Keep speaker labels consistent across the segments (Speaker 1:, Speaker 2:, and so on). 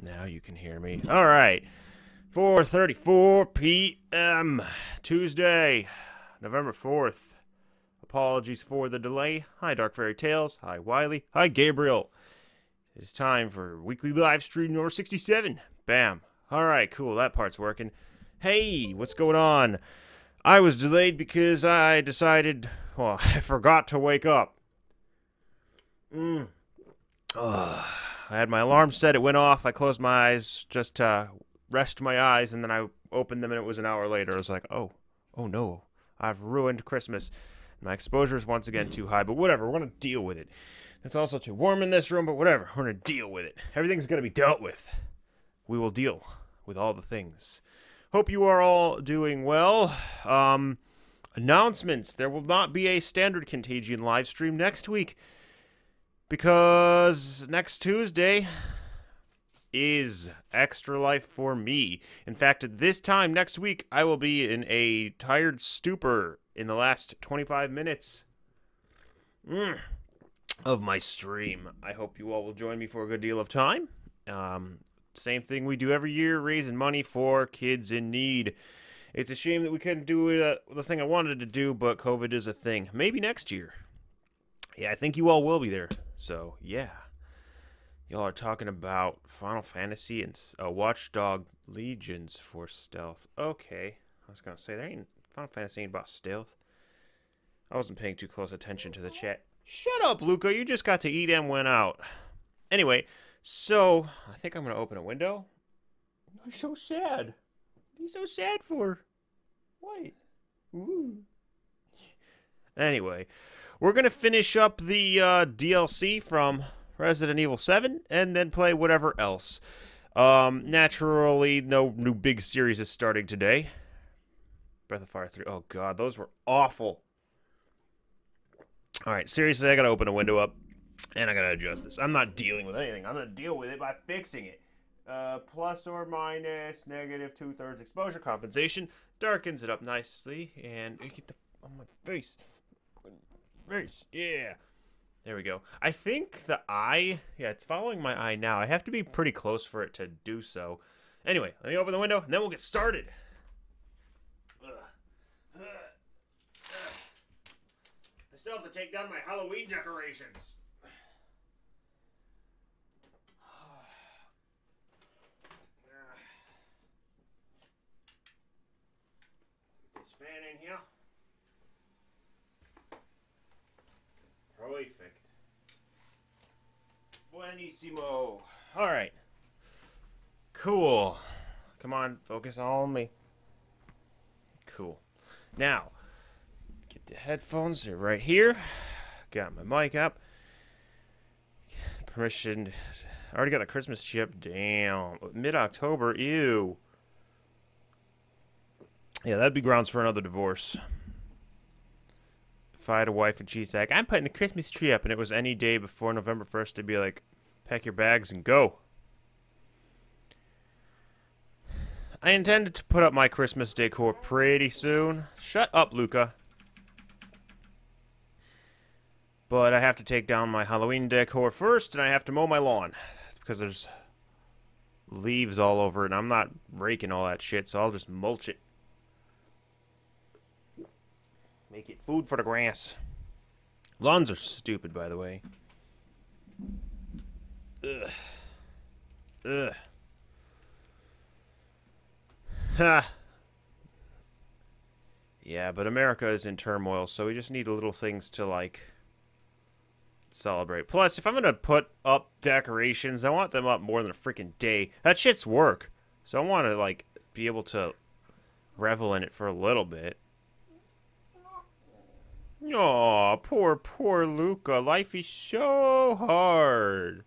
Speaker 1: Now you can hear me. All right. 4:34 p.m. Tuesday, November 4th. Apologies for the delay. Hi Dark Fairy Tales. Hi Wiley. Hi Gabriel. It is time for weekly live stream number 67. Bam. All right, cool. That part's working. Hey, what's going on? I was delayed because I decided, well, I forgot to wake up. Mm. Ugh. I had my alarm set. It went off. I closed my eyes just to rest my eyes, and then I opened them, and it was an hour later. I was like, oh, oh no, I've ruined Christmas. My exposure is once again too high, but whatever. We're gonna deal with it. It's also too warm in this room, but whatever. We're gonna deal with it. Everything's gonna be dealt with. We will deal with all the things. Hope you are all doing well. Um, announcements: There will not be a standard Kentageon live stream next week because next Tuesday is extra life for me. In fact, at this time next week, I will be in a tired stupor in the last 25 minutes mm, of my stream. I hope you all will join me for a good deal of time. Um, same thing we do every year, raising money for kids in need. It's a shame that we couldn't do uh, the thing I wanted to do, but COVID is a thing. Maybe next year. Yeah, I think you all will be there. So, yeah. Y'all are talking about Final Fantasy and uh, Watchdog Legions for stealth. Okay. I was going to say, there ain't Final Fantasy ain't about stealth. I wasn't paying too close attention to the chat. Shut up, Luca. You just got to eat and went out. Anyway, so I think I'm going to open a window. I'm so sad. What so sad for? Why? Ooh. Anyway, we're going to finish up the uh, DLC from Resident Evil 7 and then play whatever else. Um, naturally, no new big series is starting today. Breath of Fire 3. Oh, God, those were awful. All right, seriously, I got to open a window up and I got to adjust this. I'm not dealing with anything. I'm going to deal with it by fixing it. Uh, plus or minus negative two thirds exposure compensation darkens it up nicely and get the on my face. Face, yeah. There we go. I think the eye, yeah, it's following my eye now. I have to be pretty close for it to do so. Anyway, let me open the window and then we'll get started. I still have to take down my Halloween decorations. This fan in here. Perfect. Buenissimo. All right. Cool. Come on, focus on me. Cool. Now, get the headphones. They're right here. Got my mic up. Permission. I already got the Christmas chip. Damn. Mid October. Ew. Yeah, that'd be grounds for another divorce had a wife and she's like, I'm putting the Christmas tree up, and it was any day before November 1st to be like, pack your bags and go. I intended to put up my Christmas decor pretty soon. Shut up, Luca. But I have to take down my Halloween decor first, and I have to mow my lawn. Because there's leaves all over and I'm not raking all that shit, so I'll just mulch it. Make it food for the grass. Lawns are stupid, by the way. Ugh. Ugh. Ha. Yeah, but America is in turmoil, so we just need little things to, like, celebrate. Plus, if I'm to put up decorations, I want them up more than a freaking day. That shit's work. So I want to, like, be able to revel in it for a little bit. Aw, poor, poor Luca. Life is so hard.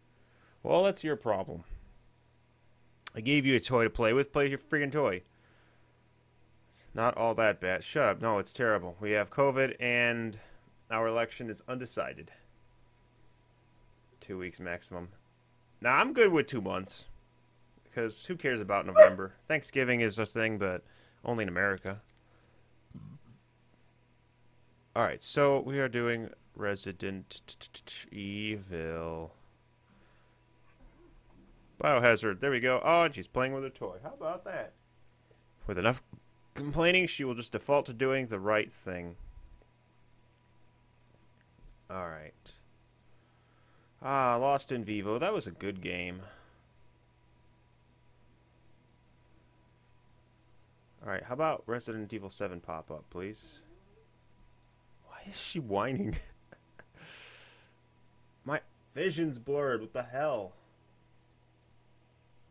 Speaker 1: Well, that's your problem. I gave you a toy to play with. Play your freaking toy. It's not all that bad. Shut up. No, it's terrible. We have COVID, and our election is undecided. Two weeks maximum. Now, I'm good with two months. Because who cares about November? Thanksgiving is a thing, but only in America. Alright, so we are doing Resident Evil. Biohazard. There we go. Oh, and she's playing with a toy. How about that? With enough complaining, she will just default to doing the right thing. Alright. Ah, Lost in Vivo. That was a good game. Alright, how about Resident Evil 7 pop up, please? Why is she whining? My vision's blurred. What the hell?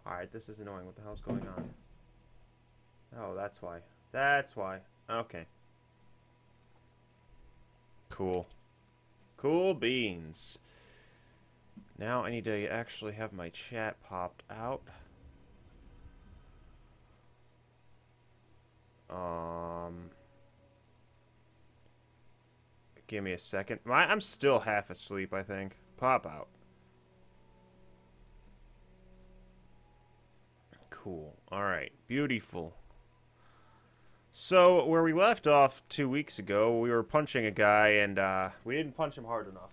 Speaker 1: Alright, this is annoying. What the hell's going on? Oh, that's why. That's why. Okay. Cool. Cool beans. Now I need to actually have my chat popped out. Um, give me a second. My, I'm still half asleep, I think. Pop out. Cool. Alright. Beautiful. So, where we left off two weeks ago, we were punching a guy, and uh, we didn't punch him hard enough.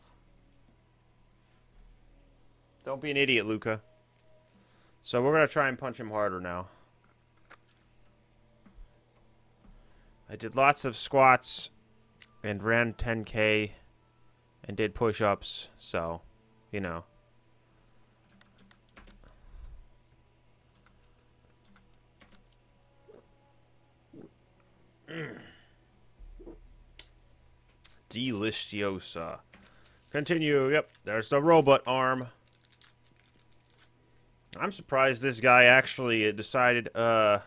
Speaker 1: Don't be an idiot, Luca. So we're going to try and punch him harder now. I did lots of squats and ran 10k and did push-ups, so, you know. Deliciosa. Continue. Yep, there's the robot arm. I'm surprised this guy actually decided uh,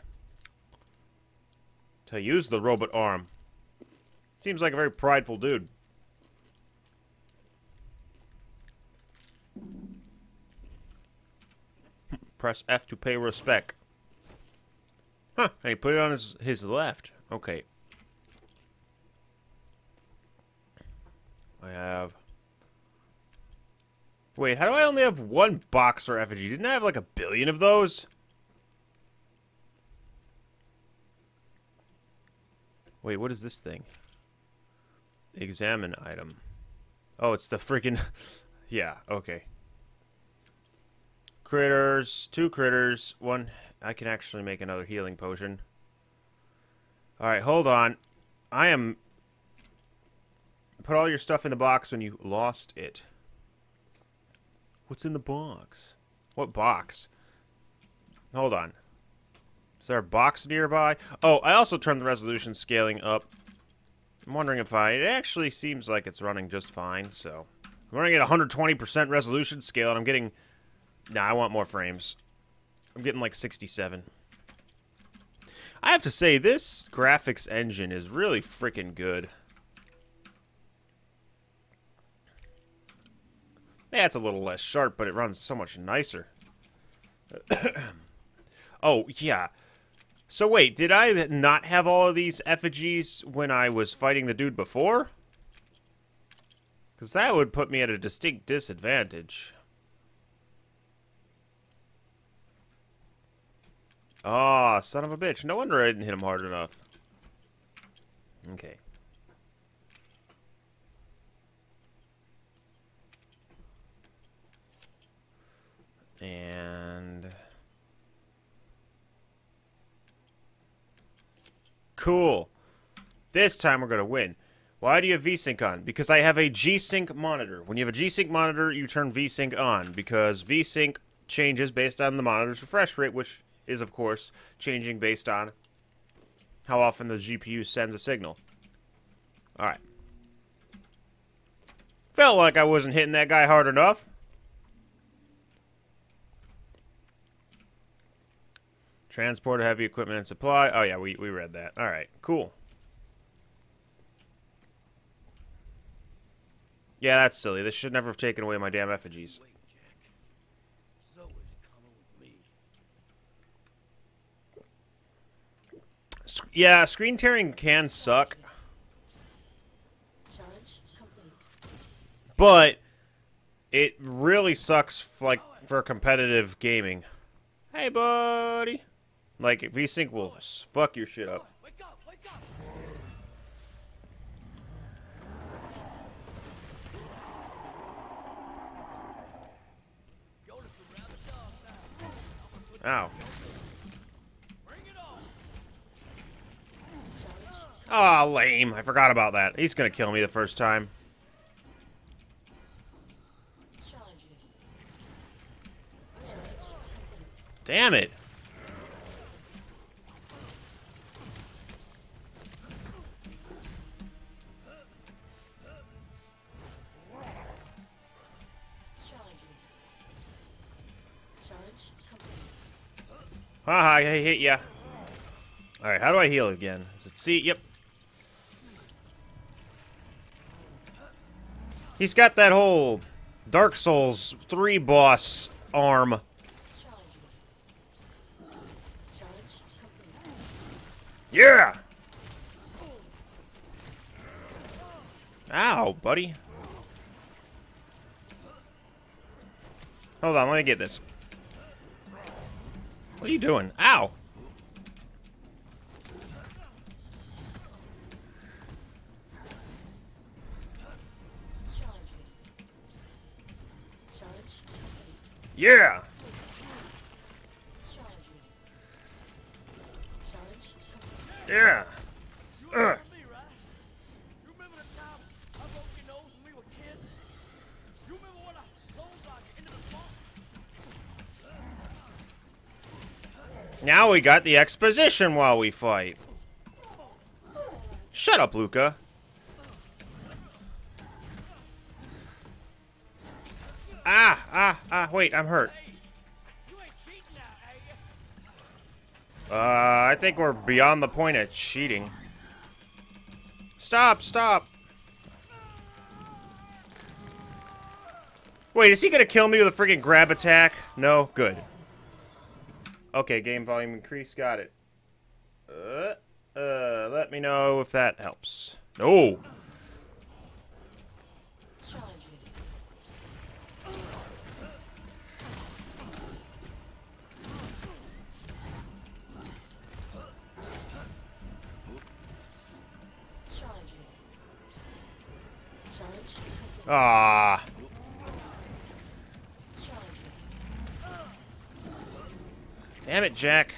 Speaker 1: to use the robot arm. Seems like a very prideful dude. Press F to pay respect. Huh, and he put it on his, his left. Okay. I have... Wait, how do I only have one boxer effigy? Didn't I have like a billion of those? Wait, what is this thing? Examine item. Oh, it's the freaking... yeah, okay. Critters. Two critters. One... I can actually make another healing potion. Alright, hold on. I am... Put all your stuff in the box when you lost it. What's in the box? What box? Hold on. Is there a box nearby? Oh, I also turned the resolution scaling up. I'm wondering if I... It actually seems like it's running just fine, so... I'm running at 120% resolution scale, and I'm getting... Nah, I want more frames. I'm getting like 67. I have to say, this graphics engine is really freaking good. Yeah, it's a little less sharp, but it runs so much nicer. oh, yeah. So wait, did I not have all of these effigies when I was fighting the dude before? Because that would put me at a distinct disadvantage. Ah, oh, son of a bitch. No wonder I didn't hit him hard enough. Okay. And... Cool. This time we're going to win. Why do you have VSync on? Because I have a G-Sync monitor. When you have a G-Sync monitor, you turn VSync on. Because VSync changes based on the monitor's refresh rate, which is, of course, changing based on how often the GPU sends a signal. Alright. Felt like I wasn't hitting that guy hard enough. Transport heavy equipment and supply. Oh, yeah, we, we read that. All right, cool. Yeah, that's silly. This should never have taken away my damn effigies. Yeah, screen tearing can suck. But it really sucks like for competitive gaming. Hey, buddy. Like, VSync will fuck your shit up. Ow. Aw, oh, lame. I forgot about that. He's gonna kill me the first time. Damn it. Haha, I hit ya. Alright, how do I heal again? Is it C? Yep. He's got that whole Dark Souls 3 boss arm. Yeah! Ow, buddy. Hold on, let me get this. What are you doing? Ow! Yeah! Yeah! Ugh. Now we got the exposition while we fight. Shut up, Luca. Ah, ah, ah, wait, I'm hurt. Uh, I think we're beyond the point of cheating. Stop, stop. Wait, is he gonna kill me with a freaking grab attack? No? Good. Okay, game volume increase. Got it. Uh, uh, let me know if that helps. No. Ah. Damn it, Jack.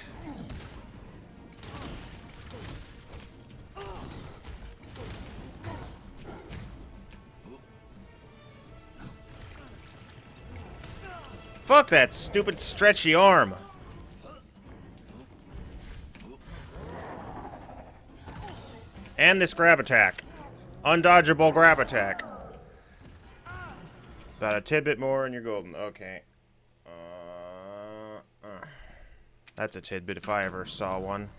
Speaker 1: Fuck that stupid stretchy arm. And this grab attack. Undodgeable grab attack. About a tidbit more and you're golden. Okay. That's a tidbit if I ever saw one.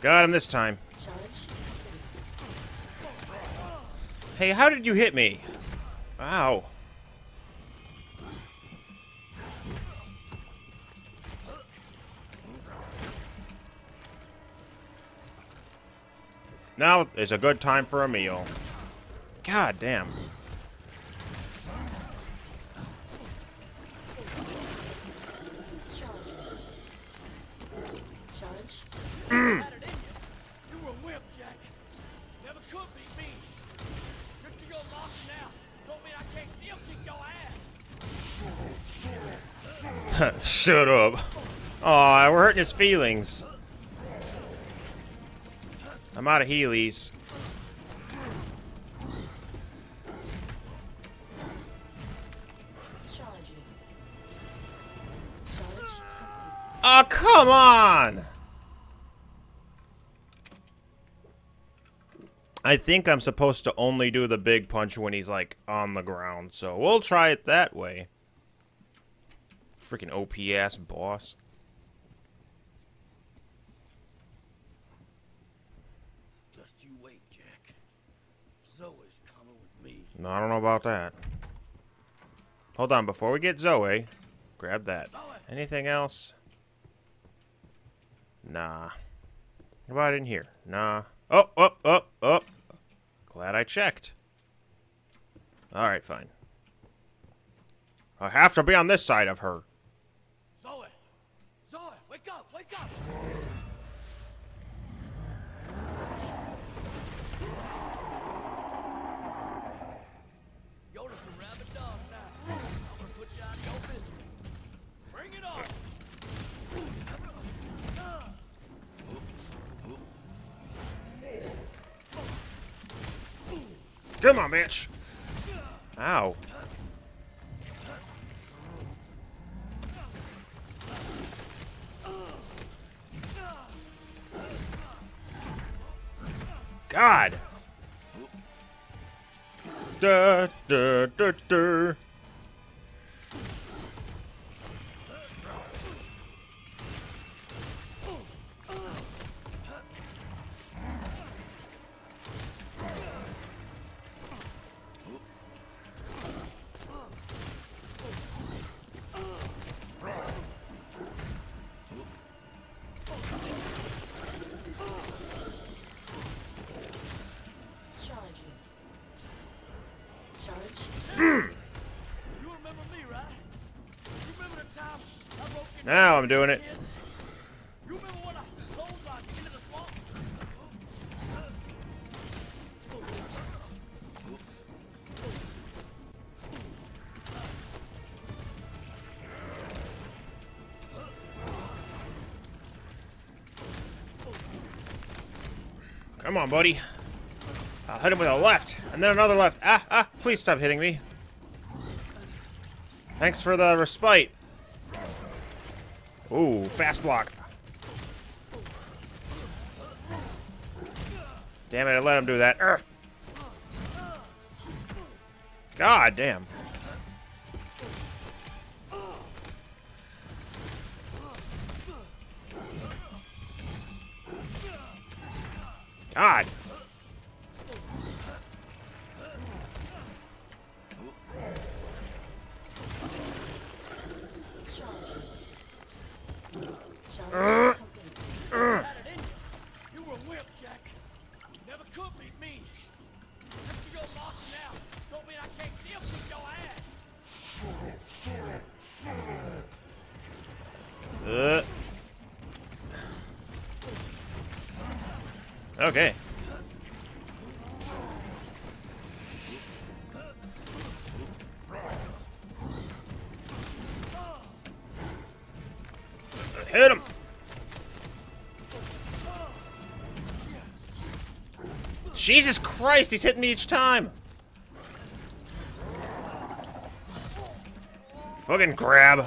Speaker 1: Got him this time. Hey, how did you hit me? Wow. Now is a good time for a meal. God damn. Mm. Shut up. Aw, we're hurting his feelings. I'm out of Heelys. Oh, come on! I think I'm supposed to only do the big punch when he's, like, on the ground. So we'll try it that way. Freaking OP-ass boss. No, I don't know about that. Hold on, before we get Zoe, grab that. Anything else? Nah. What about in here? Nah. Oh, oh, oh, oh. Glad I checked. Alright, fine. I have to be on this side of her.
Speaker 2: Zoe! Zoe, wake up, wake up!
Speaker 1: Come on, bitch. Ow. God. Da, da, da, da.
Speaker 3: The swamp?
Speaker 1: Come on, buddy. I'll hit him with a left, and then another left. Ah, ah, please stop hitting me. Thanks for the respite. Ooh, fast block. Damn it, I let him do that. Urgh. God damn. Jesus Christ, he's hitting me each time. Fucking grab.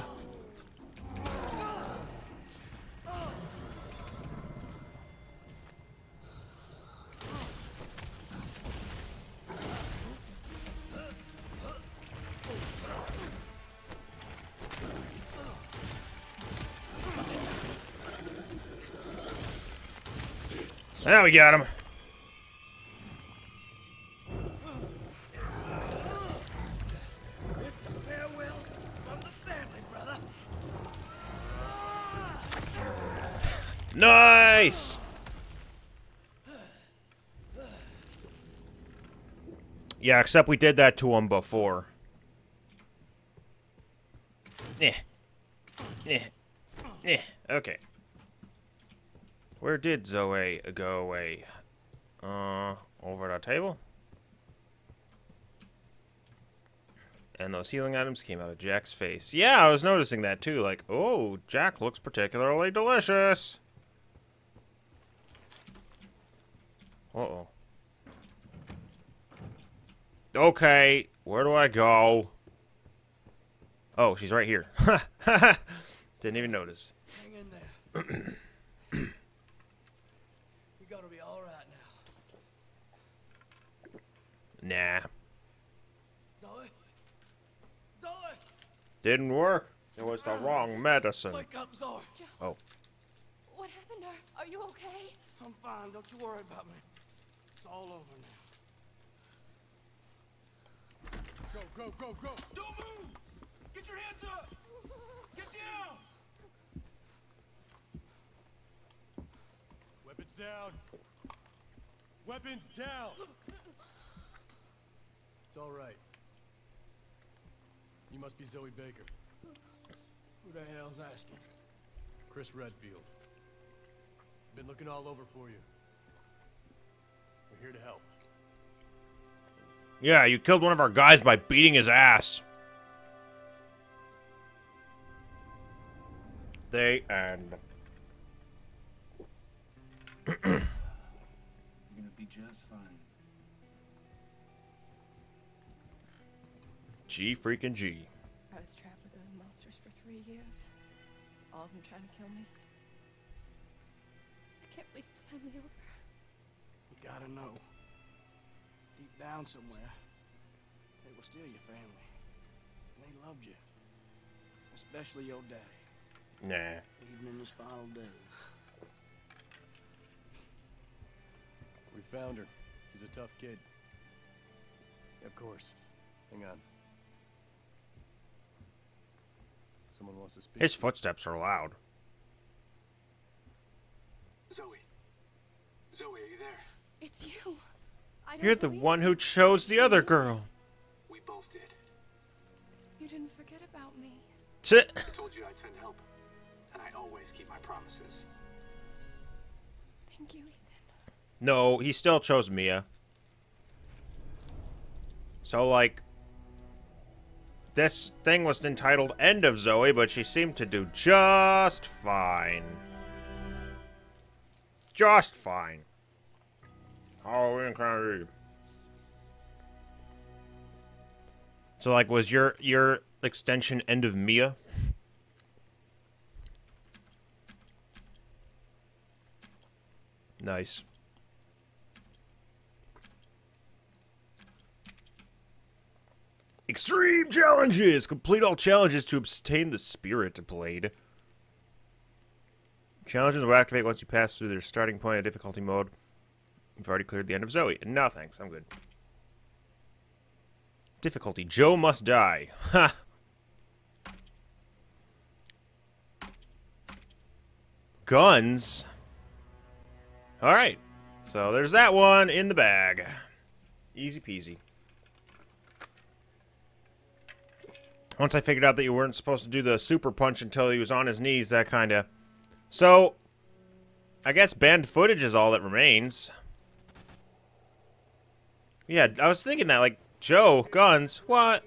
Speaker 1: Now we got him. Yeah, except we did that to him before. Eh. Eh. Eh. Okay. Where did Zoe go away? Uh, over our table? And those healing items came out of Jack's face. Yeah, I was noticing that too. Like, oh, Jack looks particularly delicious. Uh-oh. Okay, where do I go? Oh, she's right here. Didn't even notice.
Speaker 3: Hang in there. you gotta be all right now.
Speaker 1: Nah,
Speaker 3: Zoe? Zoe!
Speaker 1: didn't work. It was the wrong medicine.
Speaker 3: Wake up, Zoe!
Speaker 1: Oh,
Speaker 4: What happened to her? Are you okay?
Speaker 3: I'm fine. Don't you worry about me. It's all over now.
Speaker 5: Go, go, go, go!
Speaker 3: Don't move! Get your hands up! Get down!
Speaker 5: Weapons down! Weapons down! It's all right. You must be Zoe Baker.
Speaker 3: Who the hell's asking?
Speaker 5: Chris Redfield. Been looking all over for you. We're here to help.
Speaker 1: yeah, you killed one of our guys by beating his ass. They end.
Speaker 6: You're gonna be just fine.
Speaker 1: G freaking G.
Speaker 4: I was trapped with those monsters for three years. All of them trying to kill me. I can't believe it's finally over.
Speaker 2: You gotta know. Deep down somewhere, they were still your family. They loved you. Especially your daddy,
Speaker 1: Nah.
Speaker 2: even in his final days.
Speaker 7: We found her. She's a tough kid. Of course. Hang on. Someone wants to speak.
Speaker 1: His footsteps are loud.
Speaker 8: Zoe. Zoe, are you there?
Speaker 4: It's you. I
Speaker 1: You're the one who chose the other girl.
Speaker 8: We both did.
Speaker 4: You didn't forget about me.
Speaker 1: T-
Speaker 8: I told you I'd send help. And I always keep my promises.
Speaker 4: Thank you, Ethan.
Speaker 1: No, he still chose Mia. So, like, this thing was entitled End of Zoe, but she seemed to do just fine. Just fine. Halloween kind of So, like, was your your extension End of Mia? Nice. Extreme challenges! Complete all challenges to obtain the spirit blade. Challenges will activate once you pass through their starting point of difficulty mode. You've already cleared the end of Zoe. No thanks, I'm good. Difficulty. Joe must die. Ha! Guns? Alright. So there's that one in the bag. Easy peasy. Once I figured out that you weren't supposed to do the super punch until he was on his knees, that kind of. So, I guess banned footage is all that remains. Yeah, I was thinking that, like, Joe, guns, what?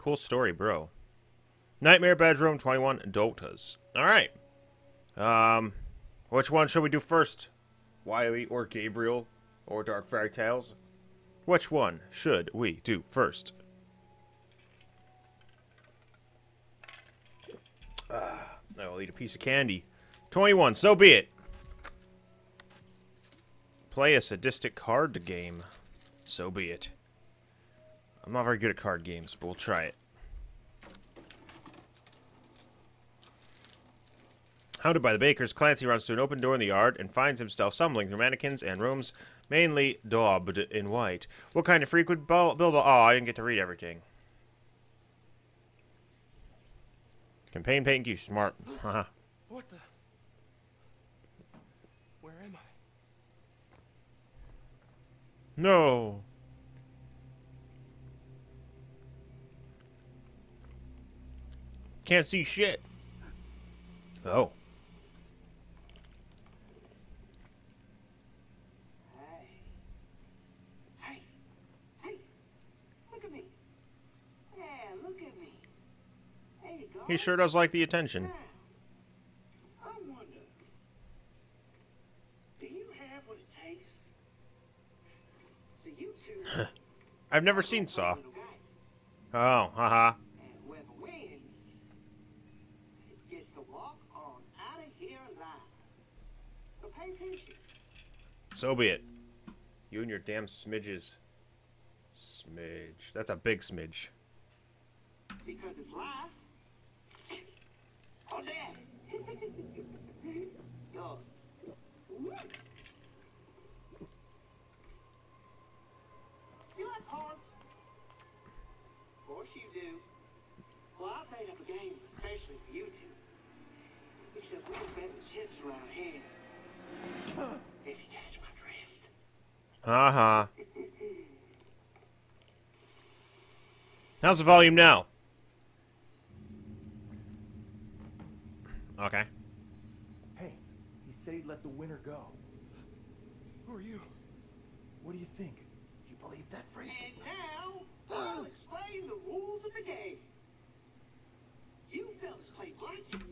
Speaker 1: Cool story, bro. Nightmare Bedroom 21 Daughters. Alright. Um, which one should we do first? Wiley or Gabriel or Dark Fairy Tales? Which one should we do first? Ah, I will eat a piece of candy. 21, so be it. Play a sadistic card game. So be it. I'm not very good at card games, but we'll try it. Hounded by the bakers, Clancy runs through an open door in the yard and finds himself stumbling through mannequins and rooms, mainly daubed in white. What kind of freak would build a... Oh, I didn't get to read everything. Campaign paint you smart.
Speaker 7: What the? Where am I?
Speaker 1: no. Can't see shit. Oh.
Speaker 9: Hey, hey, look at me. Yeah, look at me. There you go.
Speaker 1: He sure does like the attention.
Speaker 9: I wonder, do you have what it takes? So you two.
Speaker 1: I've never seen Saw. Oh, haha.
Speaker 9: and whoever wins gets to walk on out of here alive. So.
Speaker 1: So be it. You and your damn smidges. Smidge. That's a big smidge.
Speaker 9: Because it's life.
Speaker 1: Uh huh. How's the volume now? Okay.
Speaker 6: Hey, he said he'd let the winner go.
Speaker 7: Who are you?
Speaker 6: What do you think? You believe that freak?
Speaker 9: And now, I'll explain the rules of the game. You fellas play blackjack.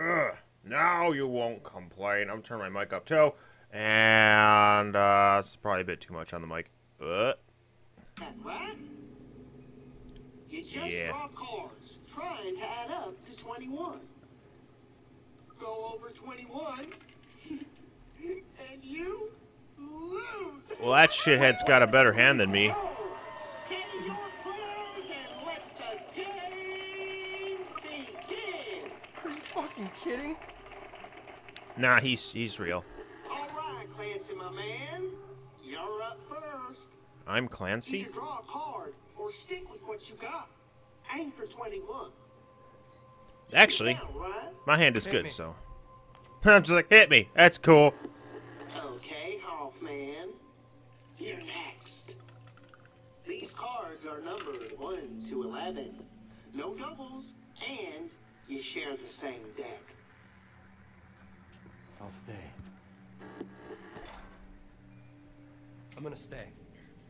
Speaker 1: Ugh. Now you won't complain. I'm turning my mic up too. And uh it's probably a bit too much on the mic. Uh,
Speaker 9: right? You just
Speaker 1: Yeah.
Speaker 9: draw cards, trying to add up to 21. Go over 21, and you lose.
Speaker 1: well, that shithead's got a better hand than me.
Speaker 9: Settle your prayers and let the games begin.
Speaker 2: Are you fucking kidding?
Speaker 1: Nah, he's he's real.
Speaker 9: All right, Clancy, my man. You're up first.
Speaker 1: I'm Clancy.
Speaker 9: Either draw a card or stick with what you got. Aim for 21.
Speaker 1: Actually,
Speaker 9: Down,
Speaker 1: my hand is
Speaker 2: Hit
Speaker 1: good,
Speaker 2: me.
Speaker 1: so I'm just like hit me. That's cool.
Speaker 9: Okay, Hoffman. You're next. These cards are numbered 1 to 11. No doubles, and you share the same deck.
Speaker 6: I'll stay.
Speaker 2: I'm gonna stay.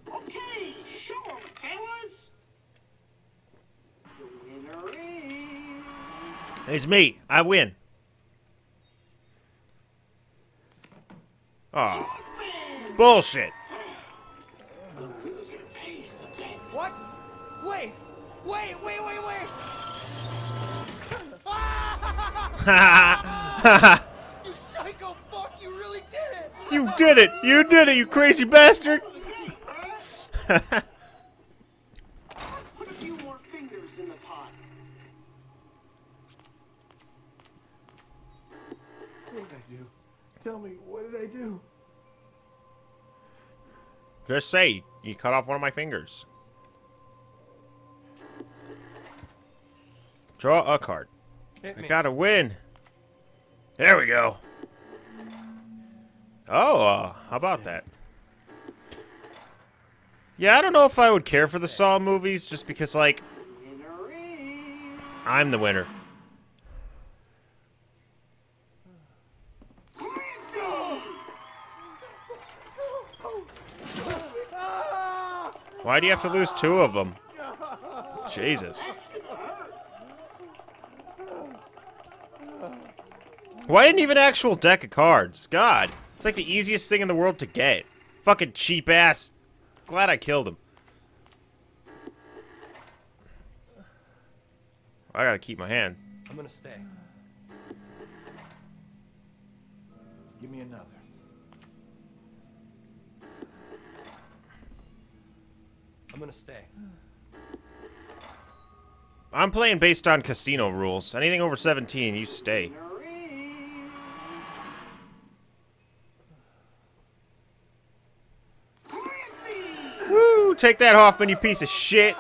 Speaker 9: Okay, show 'em, fellas. The winner is...
Speaker 1: It's me. I win. Oh, bullshit.
Speaker 9: The loser pays the bet.
Speaker 2: What? Wait! Wait, wait, wait, wait! You psycho fuck, you really did it!
Speaker 1: you did it. You did it, you crazy bastard.
Speaker 9: Let's put a few more fingers in the pot.
Speaker 6: What did I do? Tell me, what did I do?
Speaker 1: Just say you cut off one of my fingers. Draw a card.
Speaker 2: Hit
Speaker 1: I
Speaker 2: me.
Speaker 1: gotta win. There we go. Oh, uh, how about that? Yeah, I don't know if I would care for the Saw movies, just because, like, I'm the winner. Why do you have to lose two of them? Jesus. Why didn't even actual deck of cards? God, it's like the easiest thing in the world to get. Fucking cheap ass. Glad I killed him. I gotta keep my hand.
Speaker 2: I'm gonna stay.
Speaker 6: Give me another.
Speaker 2: I'm gonna stay.
Speaker 1: I'm playing based on casino rules. Anything over 17, you stay. Woo! Take that, Hoffman, you piece of shit.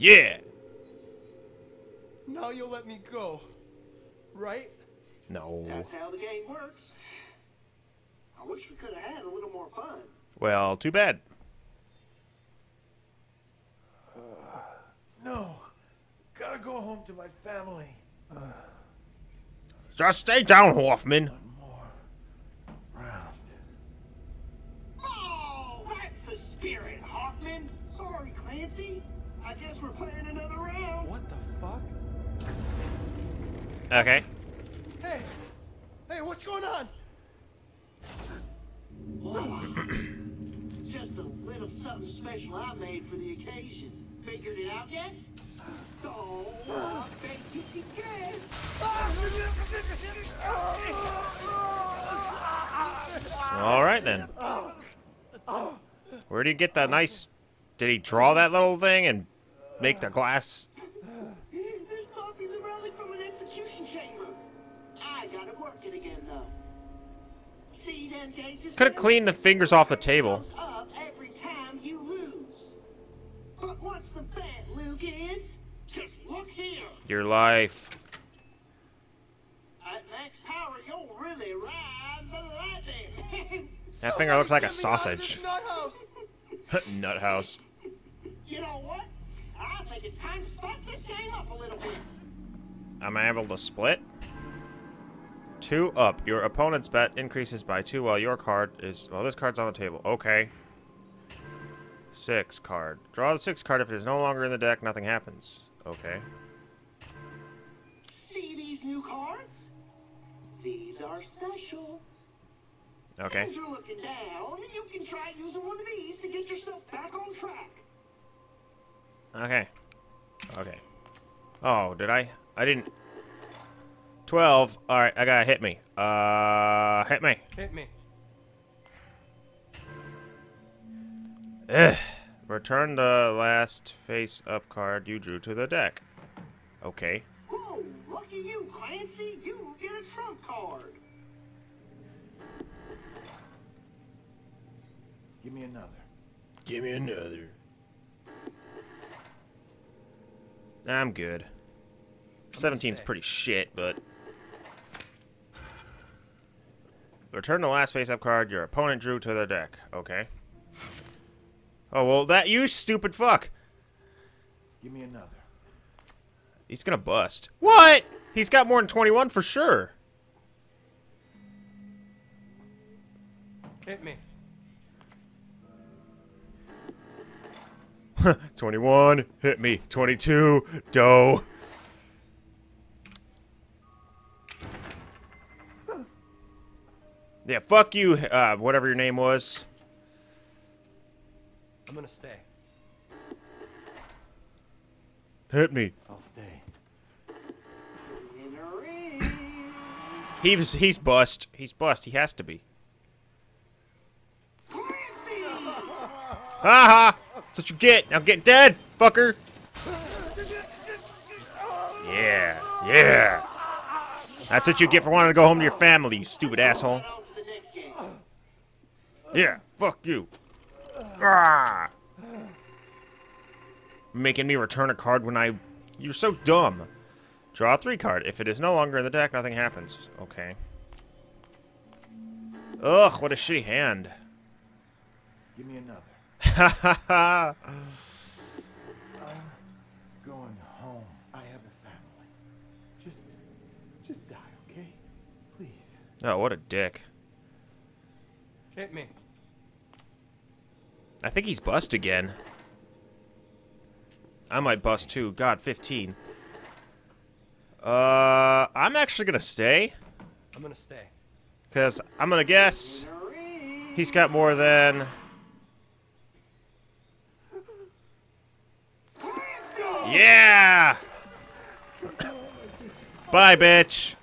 Speaker 1: Yeah.
Speaker 2: Now you'll let me go. Right?
Speaker 1: No.
Speaker 9: That's how the game works. I wish we could have had a little more fun.
Speaker 1: Well, too bad.
Speaker 6: No. Gotta go home to my family.
Speaker 1: Just stay down, Hoffman.
Speaker 6: Round.
Speaker 9: Oh, that's the spirit, Hoffman. Sorry, Clancy. I guess we're playing another round.
Speaker 2: What the fuck?
Speaker 1: Okay.
Speaker 2: Hey! Hey, what's going on?
Speaker 9: Oh, just a little something special I made for the occasion. Figured it out yet? Oh, I bet you can guess.
Speaker 1: All right then. Where did you get that nice? Did he draw that little thing and make the glass? Could have cleaned the fingers off the table.
Speaker 9: Every time you lose. But what's the bet, Lucas? Just look here.
Speaker 1: Your life.
Speaker 9: At max power, you'll really ride the lightning.
Speaker 1: That finger looks like a
Speaker 2: Somebody get me out of
Speaker 1: sausage.
Speaker 2: this nut house.
Speaker 1: Nut house.
Speaker 9: you know what? I think it's time to spice this game up a little bit.
Speaker 1: Am I able to split? Two up. Your opponent's bet increases by two while your card is... Well, this card's on the table. Okay. Six card. Draw the six card. If it is no longer in the deck, nothing happens. Okay.
Speaker 9: See these new cards? These are special.
Speaker 1: Okay.
Speaker 9: As you're looking down, you can try using one of these to get yourself back on track.
Speaker 1: Okay. Okay. Oh, did I? I didn't... 12. Alright, I gotta hit me. Uh, hit me.
Speaker 7: Hit me.
Speaker 1: Ugh. Return the last face-up card you drew to the deck. Okay.
Speaker 9: Whoa, lucky you, Clancy. You get a trump card.
Speaker 6: Give me another.
Speaker 1: Give me another. I'm good. 17's pretty shit, but... Return the last face-up card your opponent drew to the deck. Okay. Oh, well, that you stupid fuck.
Speaker 6: Give me another.
Speaker 1: He's gonna bust. What? He's got more than 21 for sure.
Speaker 7: Hit me.
Speaker 1: 21, hit me. 22, dough. Yeah, fuck you, uh, whatever your name was.
Speaker 7: I'm gonna stay.
Speaker 1: Hit me.
Speaker 6: I'll stay.
Speaker 9: In a.
Speaker 1: He's he's bust. He's bust. He has to be.
Speaker 9: Clancy!
Speaker 1: Haha! That's what you get. Now get dead, fucker. Yeah, yeah. That's what you get for wanting to go home to your family, you stupid asshole.
Speaker 9: On to the next game.
Speaker 1: Yeah, fuck you. Ah. Making me return a card when I... You're so dumb. Draw a three card. If it is no longer in the deck, nothing happens. Okay. Ugh, what a shitty hand.
Speaker 6: Give me another.
Speaker 1: Ha ha ha.
Speaker 6: Going home. I have a family. Just, just die, okay? Please.
Speaker 1: Oh, what a dick.
Speaker 7: Hit me.
Speaker 1: I think he's bust again. I might bust too. God, 15. Uh, I'm actually gonna stay.
Speaker 7: I'm gonna stay.
Speaker 1: Because I'm gonna guess he's got more than... Yeah! Bye, bitch.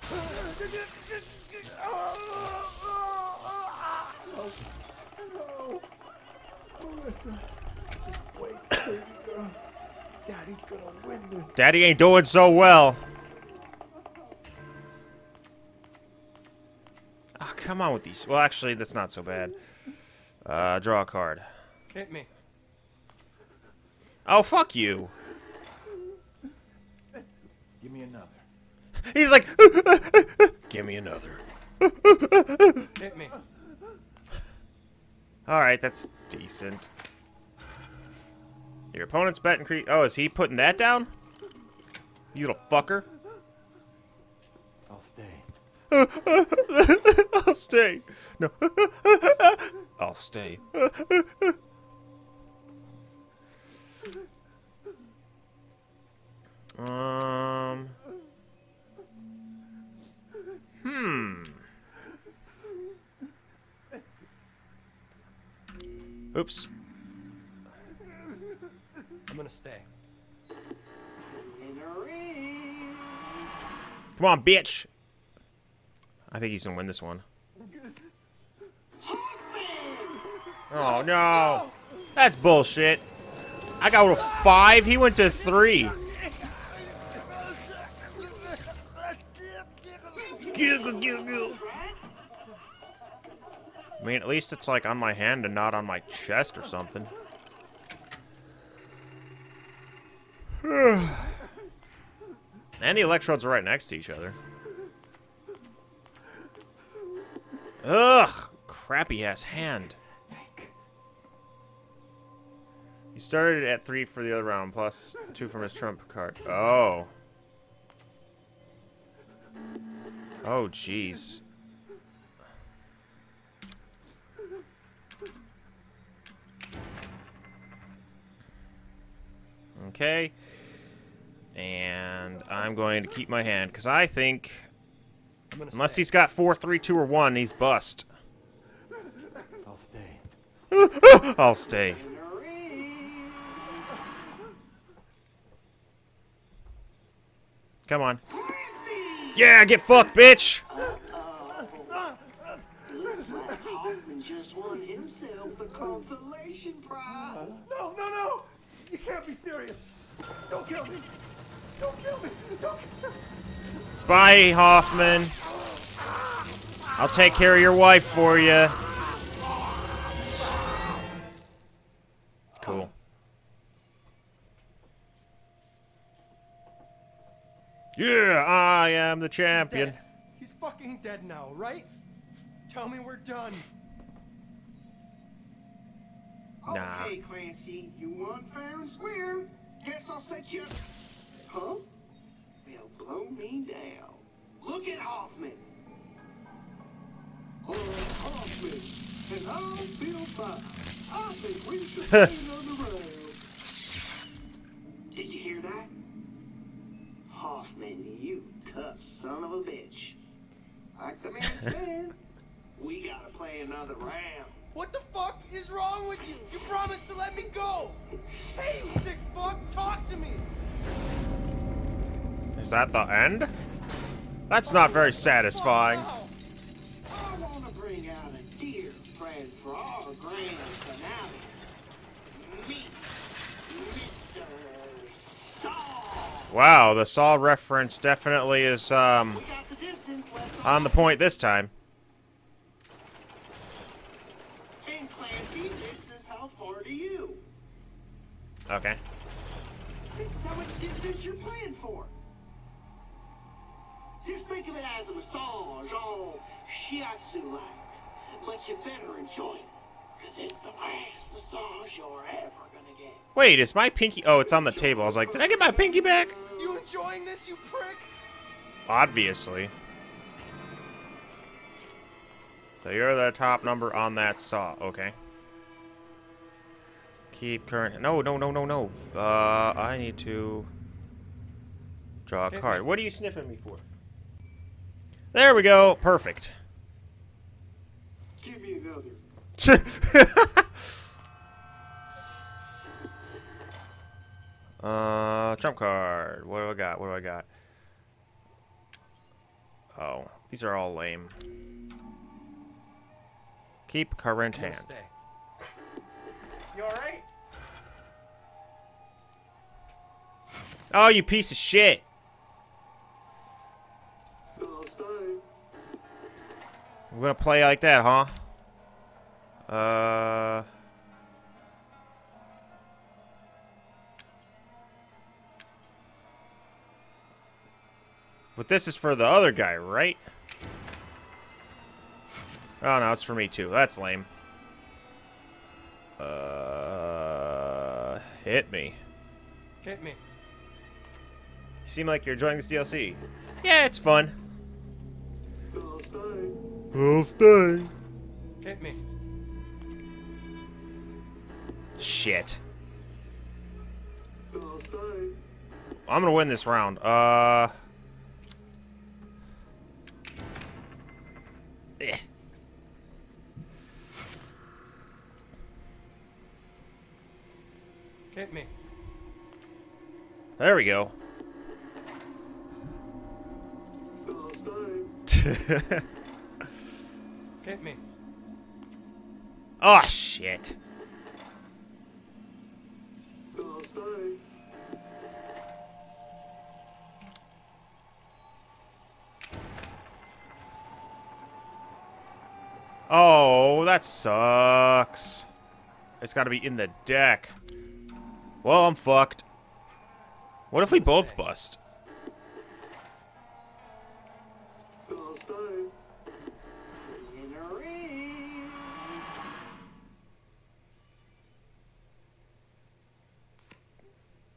Speaker 6: Wait, baby girl. Daddy's gonna win this.
Speaker 1: Daddy ain't doing so well. Ah, come on with these. Well, actually, that's not so bad. Uh, draw a card.
Speaker 7: Hit me.
Speaker 1: Oh, fuck you.
Speaker 6: Give me another.
Speaker 1: He's like, give me another.
Speaker 7: Hit me.
Speaker 1: All right, that's decent. Your opponent's bet increase. Oh, is he putting that down? You little fucker.
Speaker 6: I'll stay.
Speaker 1: I'll stay. No. I'll stay. um. Hmm. Oops.
Speaker 7: I'm gonna stay.
Speaker 1: Come on, bitch. I think he's gonna win this one. Oh no. That's bullshit. I got a five. He went to three. Giggle, giggle. I mean, at least it's like on my hand and not on my chest or something. and the electrodes are right next to each other. Ugh, crappy ass hand. You started at three for the other round, plus two from his trump card. Oh. Oh, jeez. Okay. And I'm going to keep my hand, because I think, unless
Speaker 7: stay.
Speaker 1: he's got four, three, two, or one, he's bust.
Speaker 6: I'll stay.
Speaker 1: I'll stay. Come on. Yeah, get fucked, bitch!
Speaker 9: Looks like Hoffman just won himself the consolation prize.
Speaker 6: No, no, no! You can't be serious. Don't kill me. Don't kill me. Don't kill me.
Speaker 1: Bye, Hoffman. I'll take care of your wife for you. Cool. Yeah, I am the champion.
Speaker 7: Dead. He's fucking dead now, right? Tell me we're done.
Speaker 1: Nah.
Speaker 9: Okay, Clancy, you won fair and square. Guess I'll set you up. Huh? Well, blow me down. Look at Hoffman. Oh, Hoffman. And I'll feel fine. I think we should play another round. Did you hear that? Hoffman, you tough son of a bitch. Like the man said, we gotta play another round.
Speaker 7: What the fuck is wrong with you? You promised to let me go. Hey, you sick fuck, talk to me.
Speaker 1: Is that the end? That's not very satisfying.
Speaker 7: Fuck,
Speaker 9: I want to bring out a dear friend for our grand finale. Meet Mr. Saw.
Speaker 1: Wow, the Saw reference definitely is um
Speaker 9: We got the distance left
Speaker 1: on the point this time.
Speaker 9: And Clancy, this is how far to you.
Speaker 1: Okay.
Speaker 9: This is how much distance you're playing for. Just think of it as a massage, all shiatsu-like. But you better enjoy it, because it's the last massage you're ever gonna get.
Speaker 1: Wait, is my pinky? Oh, it's on the table. I was like, did I get my pinky back?
Speaker 7: You enjoying this, you prick?
Speaker 1: Obviously. So you're the top number on that saw. Okay. Keep current. No, no, no, no, no. Uh, I need to draw a card. What are you sniffing me for? There we go. Perfect.
Speaker 9: Give me another.
Speaker 1: uh, trump card. What do I got? What do I got? Oh, these are all lame. Keep current hand.
Speaker 7: stay.
Speaker 1: Alright? Oh, you piece of shit. We're gonna play like that, huh? Uh. But this is for the other guy, right? Oh no, it's for me too. That's lame. Uh, hit me.
Speaker 7: Hit me.
Speaker 1: You seem like you're enjoying this DLC. Yeah, it's fun.
Speaker 9: I'll stay.
Speaker 1: I'll stay.
Speaker 7: Hit me.
Speaker 1: Shit.
Speaker 9: I'll stay.
Speaker 1: I'm gonna win this round. Uh. Eh.
Speaker 7: Hit me.
Speaker 1: There we go.
Speaker 7: Hit me.
Speaker 1: oh shit. Oh, that sucks. It's got to be in the deck. Well, I'm fucked. What if we both bust?
Speaker 9: I'll stay. In a ring.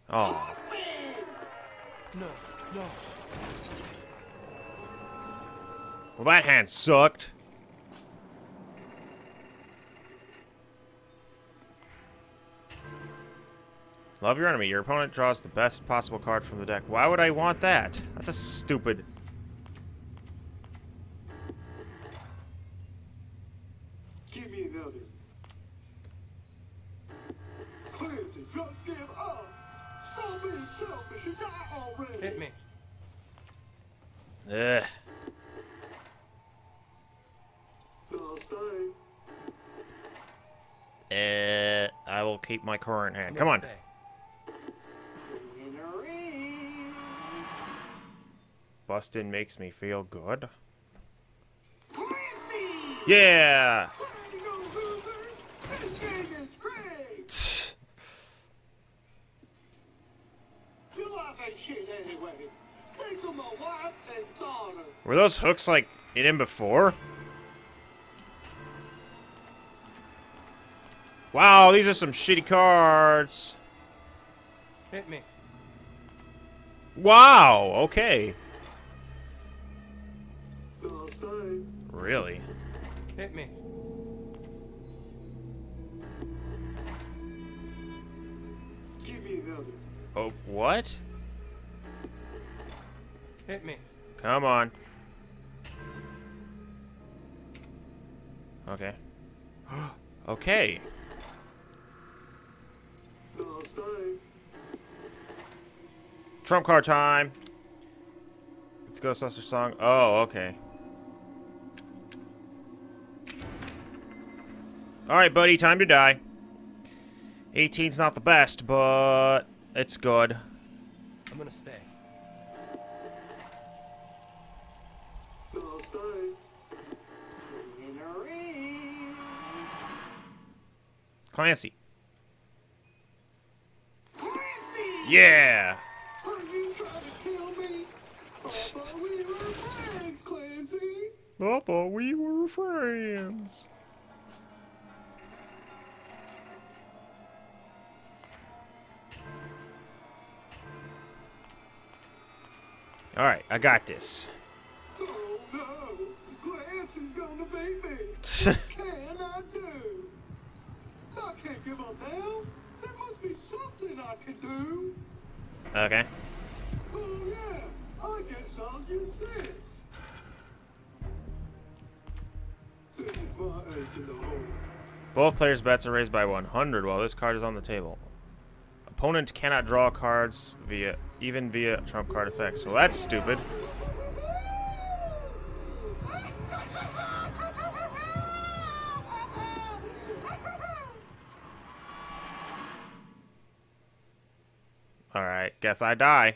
Speaker 1: Oh.
Speaker 7: No, no.
Speaker 1: Well, that hand sucked. Love your enemy. Your opponent draws the best possible card from the deck. Why would I want that? That's a stupid...
Speaker 9: Give me another. Clancy, just give up. Stop being selfish and die already.
Speaker 7: Hit me.
Speaker 1: Ugh.
Speaker 9: No.
Speaker 1: Uh, I will keep my current hand. Come on.
Speaker 7: stay.
Speaker 1: Bustin makes me feel good.
Speaker 9: Clancy!
Speaker 1: Yeah!
Speaker 9: Trying to go loser? This game is great! You like that shit anyway. Think of my wife and daughter.
Speaker 1: Were those hooks like in him before? Wow, these are some shitty cards.
Speaker 7: Hit me.
Speaker 1: Wow, okay. Really?
Speaker 7: Hit me.
Speaker 9: Give me another.
Speaker 1: Oh, what?
Speaker 7: Hit me.
Speaker 1: Come on. Okay. okay. Trump card time. It's Ghostbusters song. Oh, okay. Alright, buddy, time to die. 18's not the best, but it's good.
Speaker 7: I'm gonna stay.
Speaker 9: No, stay.
Speaker 1: Clancy.
Speaker 9: Clancy!
Speaker 1: Yeah!
Speaker 9: Are you trying to kill me? I thought we were friends,
Speaker 1: Alright, I got this.
Speaker 9: What can I do? I can't give up now. There must be something I can do.
Speaker 1: okay.
Speaker 9: Oh yeah, I guess I'll use this. This is my in the hole.
Speaker 1: Both players' bets are raised by 100 while this card is on the table. Opponent cannot draw cards via even via trump card effects. Well, that's stupid. All right, guess I die.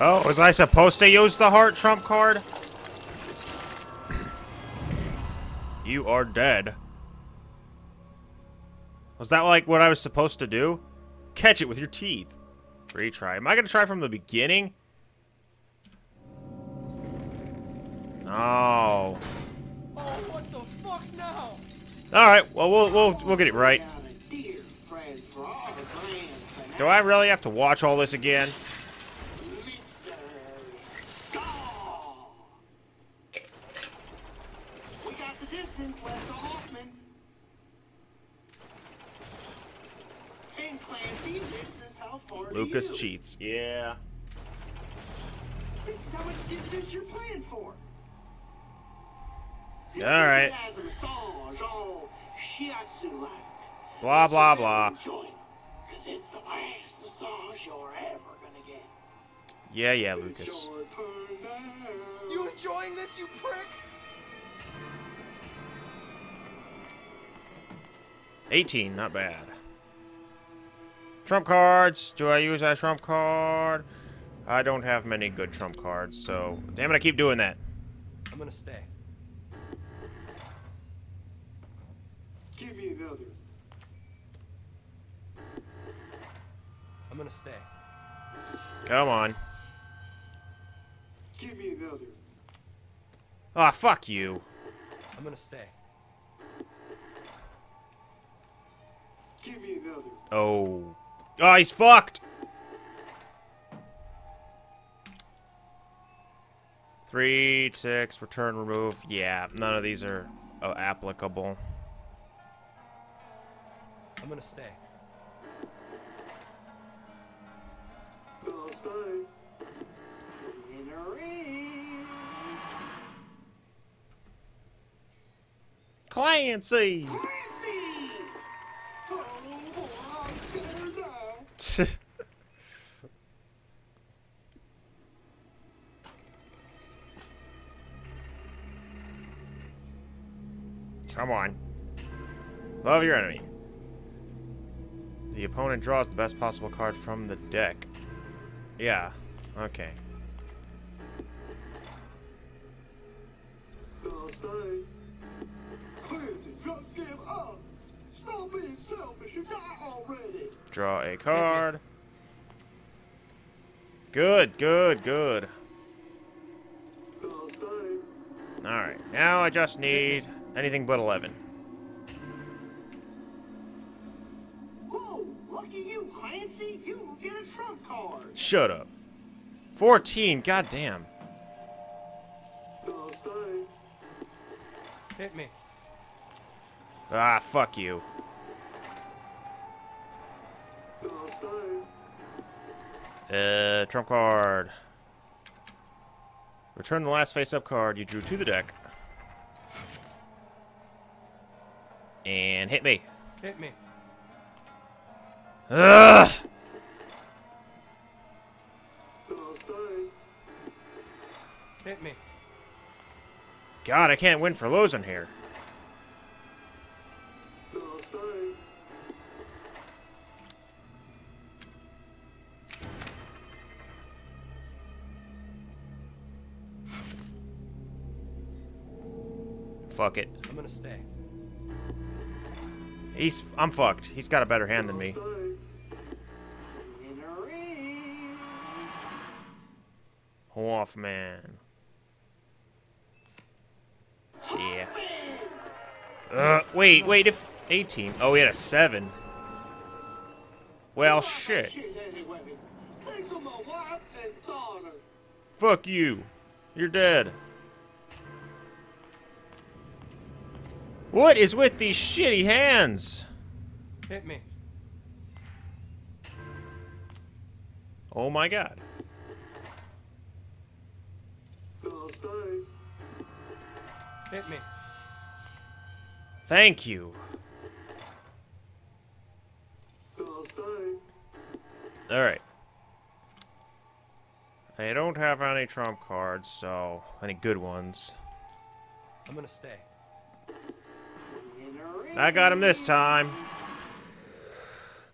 Speaker 1: Oh, was I supposed to use the heart trump card? You are dead. Was that like what I was supposed to do? Catch it with your teeth. Retry. Am I gonna try from the beginning? No.
Speaker 2: Oh, what the fuck now?
Speaker 1: All right. Well, we'll we'll we'll get it right. Do I really have to watch all this again?
Speaker 9: Mr. Saw. We got the distance left to Hoffman. And Clancy, this is how far
Speaker 1: Lucas
Speaker 9: you.
Speaker 1: cheats. Yeah.
Speaker 9: This is how much distance you're playing for.
Speaker 1: All right.
Speaker 9: As a massage, all shiatsu-like.
Speaker 1: Blah blah blah.
Speaker 9: Cause it's the last massage you're ever gonna get.
Speaker 1: Yeah, yeah, Lucas.
Speaker 9: your turn now.
Speaker 2: You enjoying this, you prick?
Speaker 1: 18, not bad. Trump cards. Do I use that trump card? I don't have many good trump cards, so damn it, I keep doing that.
Speaker 7: I'm gonna stay.
Speaker 9: Give me another.
Speaker 7: I'm gonna stay.
Speaker 1: Come on.
Speaker 9: Give me another.
Speaker 1: Ah, fuck you.
Speaker 7: I'm gonna stay.
Speaker 9: Give me another.
Speaker 1: Oh. Oh, he's fucked. Three, six, return, remove. Yeah, none of these are uh, applicable.
Speaker 7: I'm gonna stay.
Speaker 9: Stay. In the ring.
Speaker 1: Clancy!
Speaker 9: Clancy! Oh, boy, I'm scared now.
Speaker 1: Come on. Love your enemy. The opponent draws the best possible card from the deck. Yeah. Okay.
Speaker 9: Gonna stay. Clancy, just give up. Stop being selfish and die already.
Speaker 1: Draw a card. Good, good, good. Alright, now I just need anything but 11.
Speaker 9: Whoa, lucky you, Clancy. You get a trump card.
Speaker 1: Shut up. 14, goddamn.
Speaker 7: Hit me.
Speaker 1: Ah, fuck you. Uh, trump card. Return the last face-up card you drew to the deck. And hit me.
Speaker 7: Hit me.
Speaker 1: Ugh!
Speaker 7: Hit me.
Speaker 1: God, I can't win for losing here. Fuck it.
Speaker 7: I'm gonna stay.
Speaker 1: He's I'm fucked. He's got a better hand than me.
Speaker 9: Stay. In the ring.
Speaker 1: Hoffman. Yeah. Uh, wait, wait, if 18. Oh, he had a 7. Well, shit.
Speaker 9: Shit anyway. Think of my wife and daughter.
Speaker 1: Fuck you. You're dead. What is with these shitty hands?
Speaker 7: Hit me.
Speaker 1: Oh my god.
Speaker 7: Hit me.
Speaker 1: Thank you. Alright. I don't have any trump cards, so any good ones.
Speaker 7: I'm gonna stay.
Speaker 9: In the ring.
Speaker 1: I got him this time.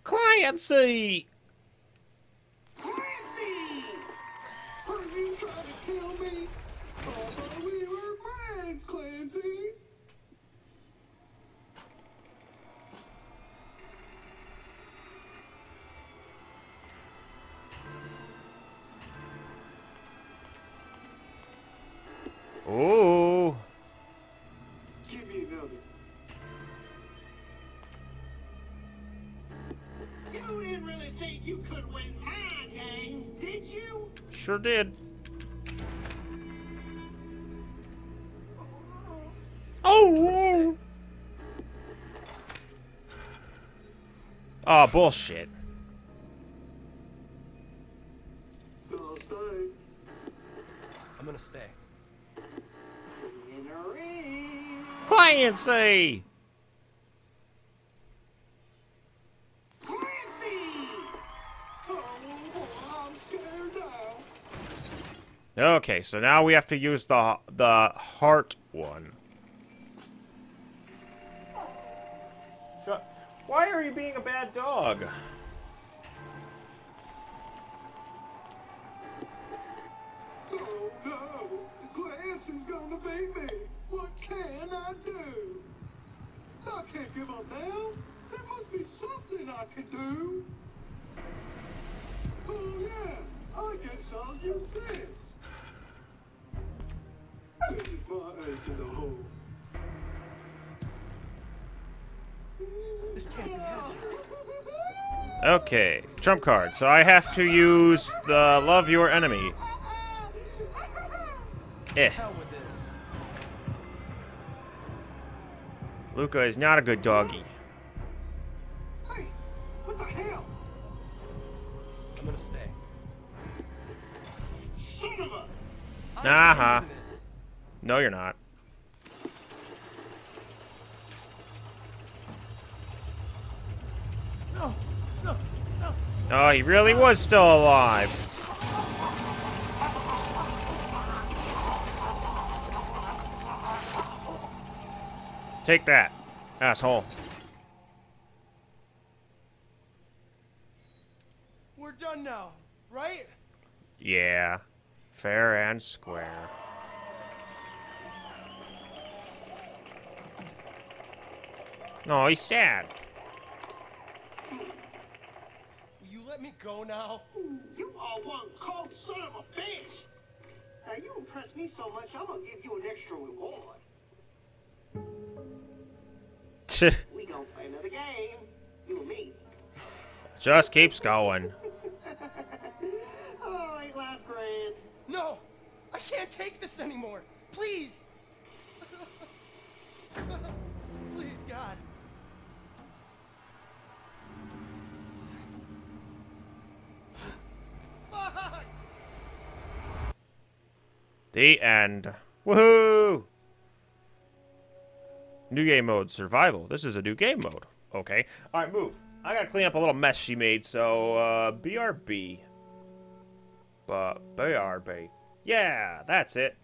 Speaker 1: Clancy!
Speaker 9: Clancy! Are you trying to kill me? We were friends, Clancy.
Speaker 1: Ooh. Sure did. Oh! Oh, bullshit.
Speaker 7: I'm gonna stay.
Speaker 9: In the ring.
Speaker 1: Clancy!
Speaker 9: Clancy!
Speaker 1: Okay, so now we have to use the the heart one. Shut. Why are you being a bad dog?
Speaker 9: Oh no! Clancy's gonna beat me! What can I do? I can't give up now! There must be something I can do? Oh yeah, I guess I'll use this.
Speaker 1: Okay, trump card. So I have to use the love your enemy. Eh.
Speaker 2: Hell with this.
Speaker 1: Luca is not a good doggy.
Speaker 9: Hey, what the hell?
Speaker 2: I'm gonna stay.
Speaker 9: Son of a...
Speaker 2: I'm
Speaker 1: Uh-huh.
Speaker 2: Not doing this.
Speaker 1: No, you're not.
Speaker 2: No, no, no.
Speaker 1: Oh, he really was still alive. Take that, asshole.
Speaker 2: We're done now, right?
Speaker 1: Yeah, fair and square. No, he's sad.
Speaker 2: Will you let me go now?
Speaker 9: You are one cold son of a bitch. Now you impress me so much, I'm gonna give you an extra reward. We gonna play another game. You and me.
Speaker 1: Just keeps going.
Speaker 9: Oh, ain't life grand?
Speaker 2: No, I can't take this anymore. Please. Please, God. Fuck!
Speaker 1: The end. Woohoo! New game mode, survival. This is a new game mode. Okay. Alright, move. I gotta clean up a little mess she made, so, uh, BRB. But, BRB. Yeah, that's it.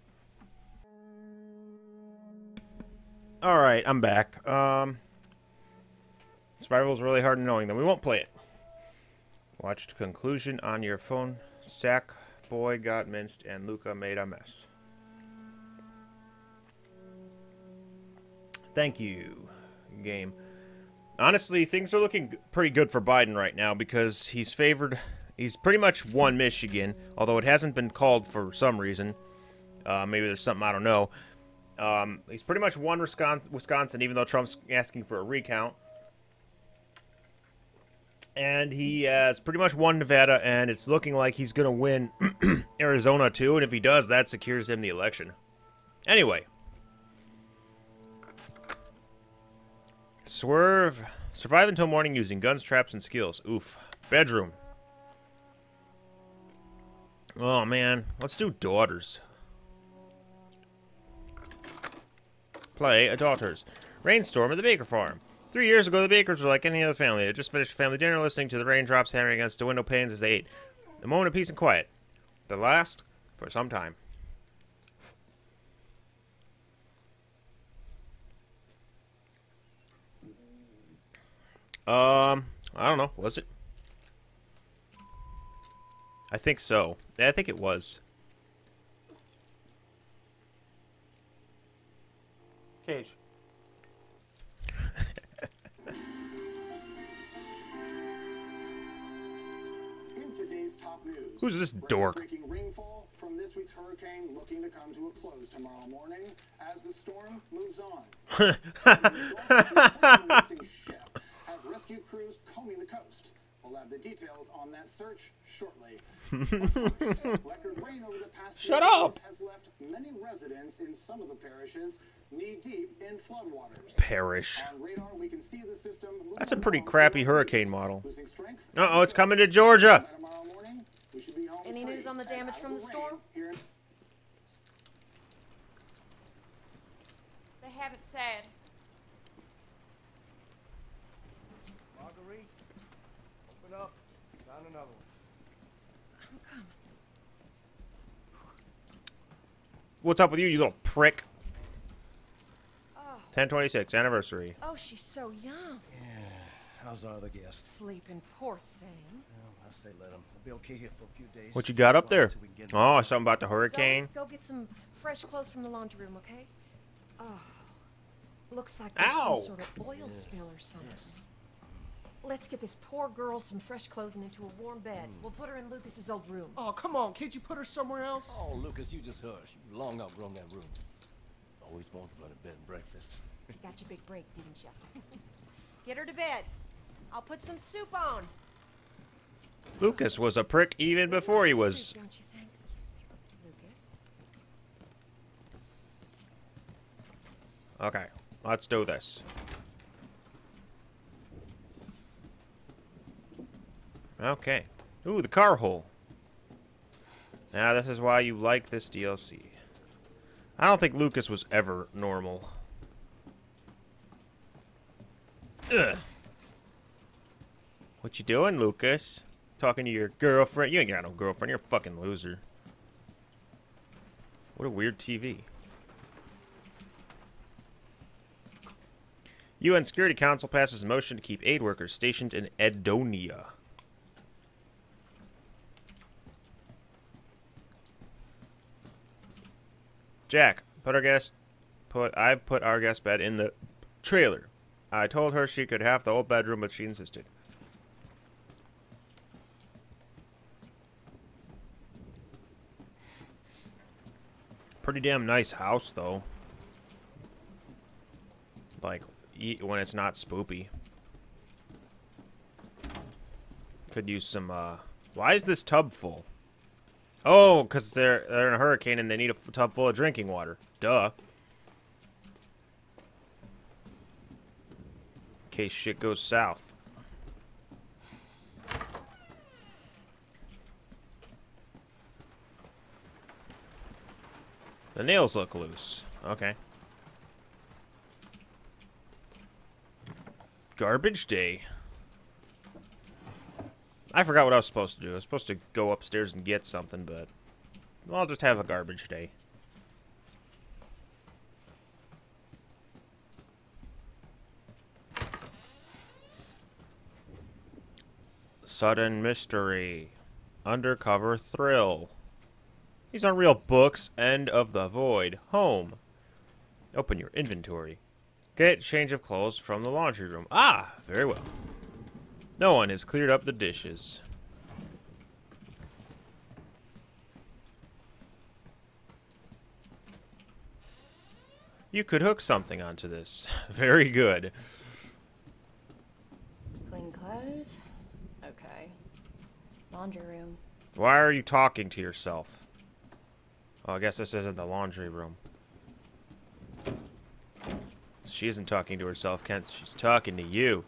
Speaker 1: Alright, I'm back. Um, is really hard and annoying, then we won't play it. Watch the conclusion on your phone. Sack boy got minced and Luca made a mess. Thank you, game. Honestly, things are looking pretty good for Biden right now because he's favored. He's pretty much won Michigan, although it hasn't been called for some reason. Uh, maybe there's something I don't know. Um, he's pretty much won Wisconsin, even though Trump's asking for a recount. And he has pretty much won Nevada, and it's looking like he's going to win Arizona too. And if he does, that secures him the election. Anyway, Swerve. Survive until morning using guns, traps, and skills. Oof. Bedroom. Oh, man. Let's do daughters. Play a daughters. Rainstorm at the Baker farm. Three years ago, the Bakers were like any other family. They just finished a family dinner listening to the raindrops hammering against the window panes as they ate. A moment of peace and quiet. The last for some time. Um, I don't know. Was it? I think so. I think it was. Cage. Who's this dork?
Speaker 8: Breaking rainfall from this week's hurricane looking to come to a close tomorrow morning as the storm moves on. The missing ship have rescue crews combing the coast. We'll have the details on that search shortly. Record rain over the past
Speaker 1: Shut up.
Speaker 8: has left many residents in some of the parishes knee deep in floodwaters.
Speaker 1: Parish.
Speaker 8: On radar, we can see the system
Speaker 1: That's a pretty crappy hurricane model. Uh-oh, it's coming to Georgia.
Speaker 8: By tomorrow morning, we should be home
Speaker 4: Any news on the damage from
Speaker 8: of
Speaker 4: the storm?
Speaker 8: here
Speaker 4: They haven't said.
Speaker 2: Marguerite, open up. Found another one. I'm coming.
Speaker 1: What's up with you, you little prick?
Speaker 4: Oh,
Speaker 1: 1026, anniversary.
Speaker 4: oh, she's so young.
Speaker 10: Yeah, how's our other guest?
Speaker 4: Sleeping, poor thing.
Speaker 10: Well, I say let him. He'll be okay here for a few days.
Speaker 1: What you got up there?
Speaker 10: Till we can get
Speaker 1: Oh, something about the hurricane?
Speaker 4: Zoe, go get some fresh clothes from the laundry room, okay? Oh, looks like there's
Speaker 1: Ow.
Speaker 4: some sort of oil spill or something.
Speaker 11: Let's get this poor girl some fresh clothes and into a warm bed. Mm. We'll put her in Lucas's old room.
Speaker 2: Oh, come on. Can't you put her somewhere else?
Speaker 3: Oh, Lucas, you just hush. You long outgrown that room. Always wanted to run a bed and breakfast.
Speaker 11: Got your big break, didn't you? get her to bed. I'll put some soup on.
Speaker 1: Lucas was a prick even before he was.
Speaker 11: Soup, don't you think? Excuse me, Lucas.
Speaker 1: Okay, let's do this. Okay. Ooh, the car hole. Now, this is why you like this DLC. I don't think Lucas was ever normal. Ugh. What you doing, Lucas? Talking to your girlfriend? You ain't got no girlfriend. You're a fucking loser. What a weird TV. UN Security Council passes a motion to keep aid workers stationed in Edonia. Jack, put our guest put I've put our guest bed in the trailer. I told her she could have the old bedroom, but she insisted. Pretty damn nice house, though. Like, when it's not spoopy. Could use some, uh... Why is this tub full? Oh, because they're, they're in a hurricane and they need a tub full of drinking water. Duh. In case shit goes south. The nails look loose. Okay. Garbage day. I forgot what I was supposed to do. I was supposed to go upstairs and get something, but I'll just have a garbage day. Sudden mystery. Undercover thrill. These aren't real books. End of the void. Home. Open your inventory. Get change of clothes from the laundry room. Ah, very well. No one has cleared up the dishes. You could hook something onto this. Very good.
Speaker 4: Clean clothes? Okay. Laundry room.
Speaker 1: Why are you talking to yourself? Oh, I guess this isn't the laundry room. She isn't talking to herself, Kent. She's talking to you.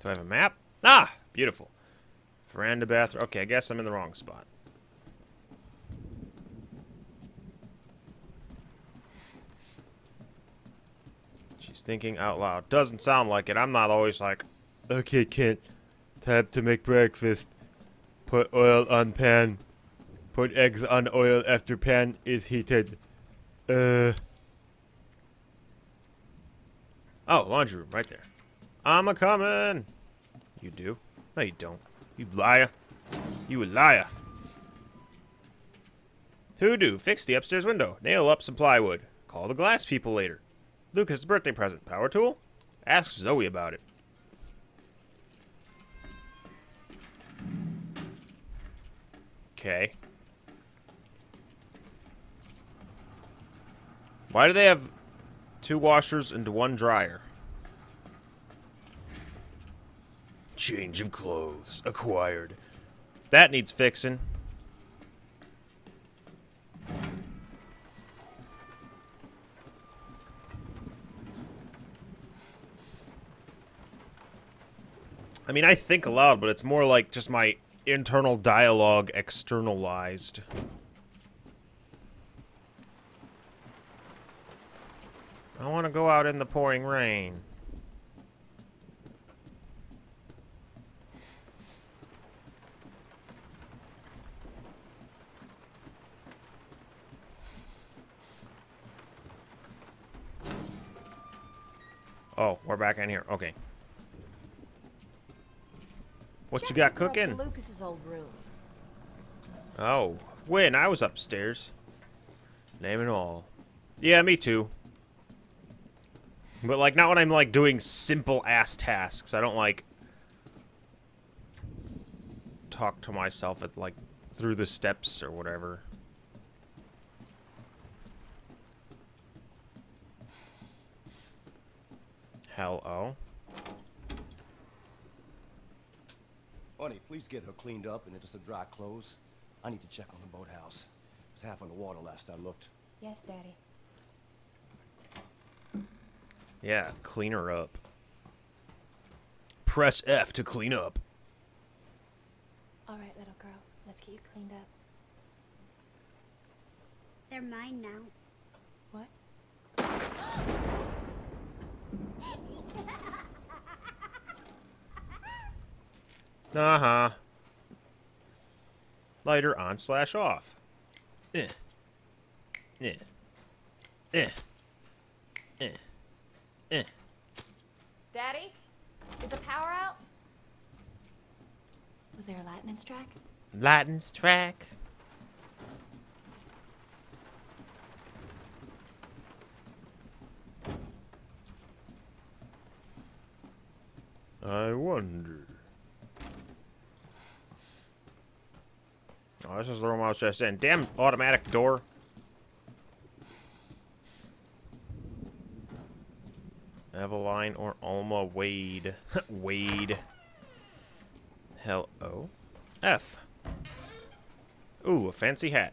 Speaker 1: Do I have a map? Ah! Beautiful. Veranda bathroom. Okay, I guess I'm in the wrong spot. She's thinking out loud. Doesn't sound like it. I'm not always like, okay, Kent. Time to make breakfast. Put oil on pan. Put eggs on oil after pan is heated. Uh. Oh, laundry room right there. I'm a coming. You do? No, you don't. You liar. You a liar. Who do? Fix the upstairs window. Nail up some plywood. Call the glass people later. Lucas' birthday present. Power tool? Ask Zoe about it. Okay. Why do they have two washers and one dryer? Change of clothes acquired. That needs fixing. I mean, I think aloud, but it's more like just my internal dialogue externalized. I want to go out in the pouring rain. Oh, we're back in here. Okay. What you got cooking?
Speaker 11: Lucas's old room.
Speaker 1: Oh, when I was upstairs. Name and all. Yeah, me too. But, like, not when I'm, like, doing simple-ass tasks. I don't, like, talk to myself at, like, through the steps or whatever. Hello?
Speaker 3: Honey, please get her cleaned up and into some dry clothes. I need to check on the boathouse. It was half on the water last I looked.
Speaker 4: Yes, Daddy.
Speaker 1: Yeah, clean her up. Press F to clean up.
Speaker 4: All right, little girl. Let's get you cleaned up.
Speaker 12: They're mine now.
Speaker 4: What?
Speaker 1: Uh-huh. Lighter on slash off. Eh. Eh. Eh. Eh. Eh.
Speaker 4: Daddy? Is the power out? Was there a lightning track?
Speaker 1: Lightning track. I wonder. Oh, this is the room I was just in. Damn automatic door. Eveline or Alma Wade. Wade. Hell O. F. Ooh, a fancy hat.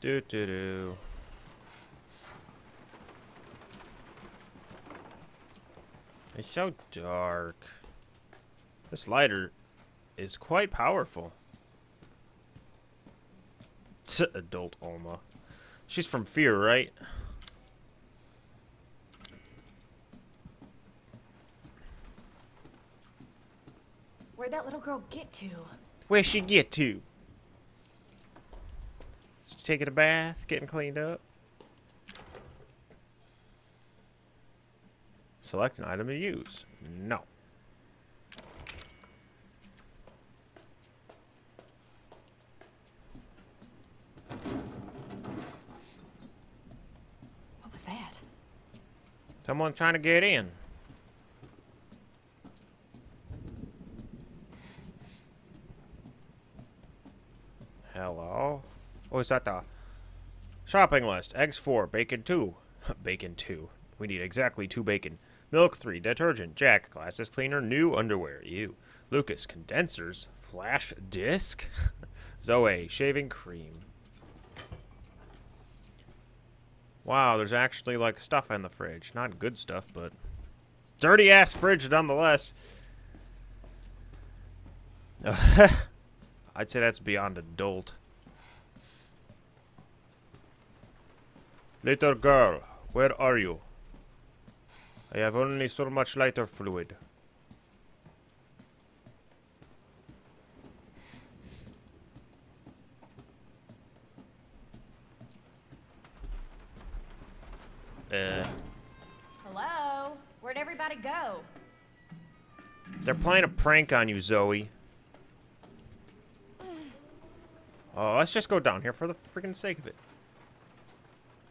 Speaker 1: Do do do. It's so dark. This lighter is quite powerful. It's adult Alma. She's from Fear, right?
Speaker 4: Where'd that little girl get to?
Speaker 1: Where'd she get to? Is she taking a bath, getting cleaned up? Select an item to use. No.
Speaker 4: What was that?
Speaker 1: Someone trying to get in. Hello? Oh, is that the shopping list? Eggs 4, bacon 2. bacon 2. We need exactly 2 bacon. Milk 3, detergent. Jack, glasses cleaner, new underwear. You. Lucas, condensers. Flash disc. Zoe, shaving cream. Wow, there's actually like stuff in the fridge. Not good stuff, but dirty ass fridge nonetheless. I'd say that's beyond adult. Little girl, where are you? I have only so much lighter fluid. Uh,
Speaker 11: Hello? Where'd everybody go?
Speaker 1: they're playing a prank on you, Zoe. Oh, let's just go down here for the freaking sake of it.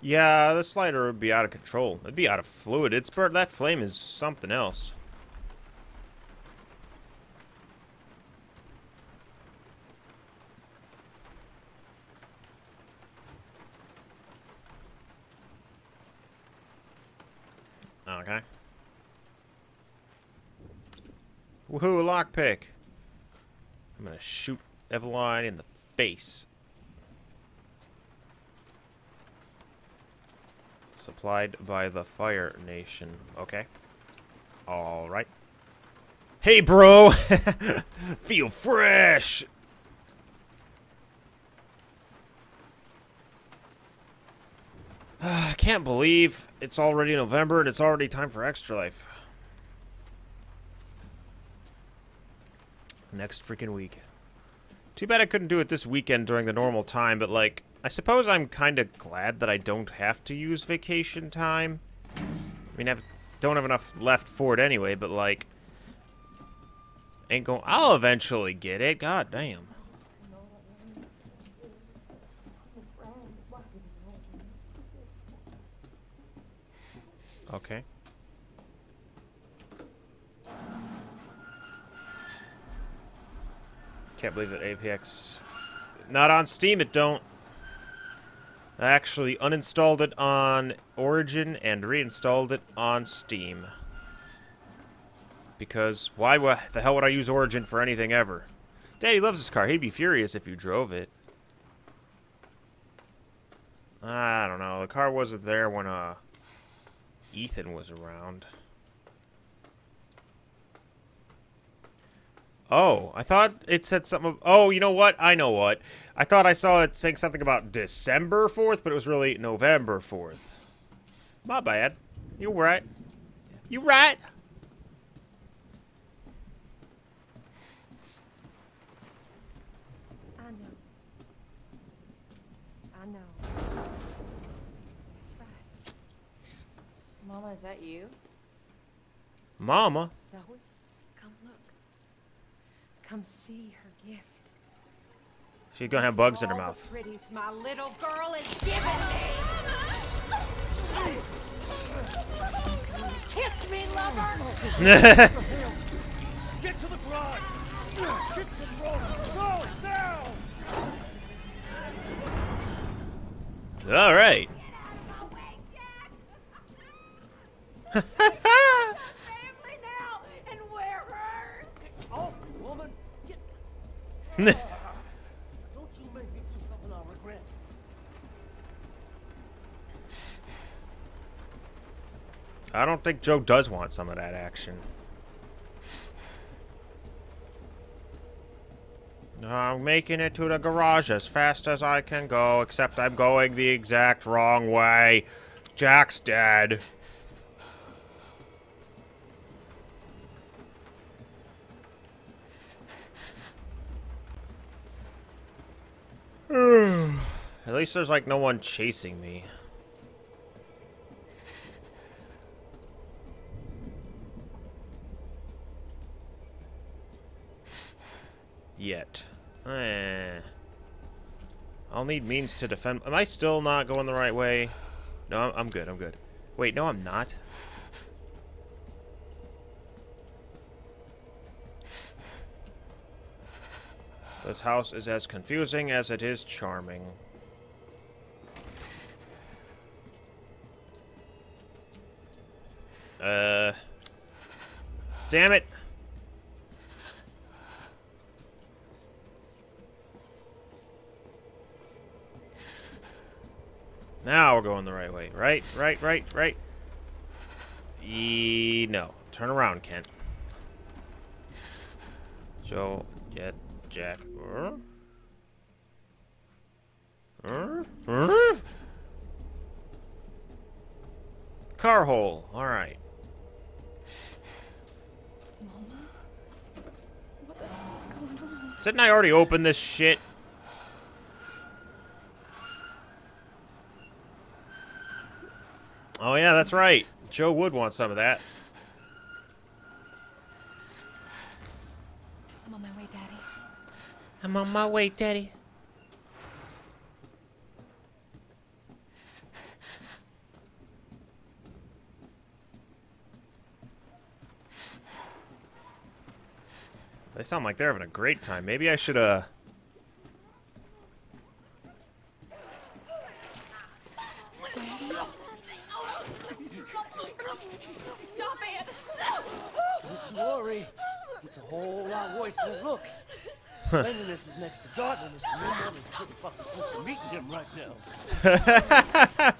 Speaker 1: Yeah, the slider would be out of control. It'd be out of fluid. It's. That flame is something else. Okay. Woohoo, lockpick. I'm gonna shoot Eveline in the face. Supplied by the Fire Nation. Okay. Alright. Hey, bro! Feel fresh! I can't believe it's already November and it's already time for Extra Life. Next freaking week. Too bad I couldn't do it this weekend during the normal time, but like, I suppose I'm kind of glad that I don't have to use vacation time. I mean, I don't have enough left for it anyway, but like... Ain't going... I'll eventually get it. God damn. Okay. Can't believe that Apex... Not on Steam, it don't. I actually uninstalled it on Origin and reinstalled it on Steam. Because why the hell would I use Origin for anything ever? Daddy loves this car. He'd be furious if you drove it. I don't know. The car wasn't there when uh Ethan was around. Oh, I thought it said something. Oh, you know what? I know what. I thought I saw it saying something about December 4th, but it was really November 4th. My bad. You're right. You right.
Speaker 11: I know. I know. That's right.
Speaker 4: Mama, is that you?
Speaker 1: Mama?
Speaker 11: Zoe, come look. Come see her.
Speaker 1: She's gonna have bugs in her mouth.
Speaker 11: my little girl is giving me. Kiss me, lover.
Speaker 9: Get to the garage! Get some rope! Go, now!
Speaker 1: All right.
Speaker 13: Family now, and we're hurt.
Speaker 9: Oh, woman! Get... Don't you make me do something I'll regret.
Speaker 1: I don't think Joe does want some of that action. I'm making it to the garage as fast as I can go, except I'm going the exact wrong way. Jack's dead. At least there's like no one chasing me. Yet. Eh. I'll need means to defend. Am I still not going the right way? No, I'm- I'm good. I'm good. Wait, no, I'm not. This house is as confusing as it is charming. Uh. Damn it. Now we're going the right way. Right, right, right, right. E no. Turn around, Kent. Joe, get Jack. Uh? Uh? Uh? Car hole. All right.
Speaker 4: Mama? What the hell is going on?
Speaker 1: Didn't I already open this shit? Oh yeah, that's right. Joe would want some of that.
Speaker 4: I'm on my way, Daddy.
Speaker 1: I'm on my way, Daddy. They sound like they're having a great time. Maybe I should, uh...
Speaker 4: Stop it!
Speaker 9: It's a whole lot worse than it looks. Cleanliness is next to godliness, and your mother's pretty fucking close to meeting him right now.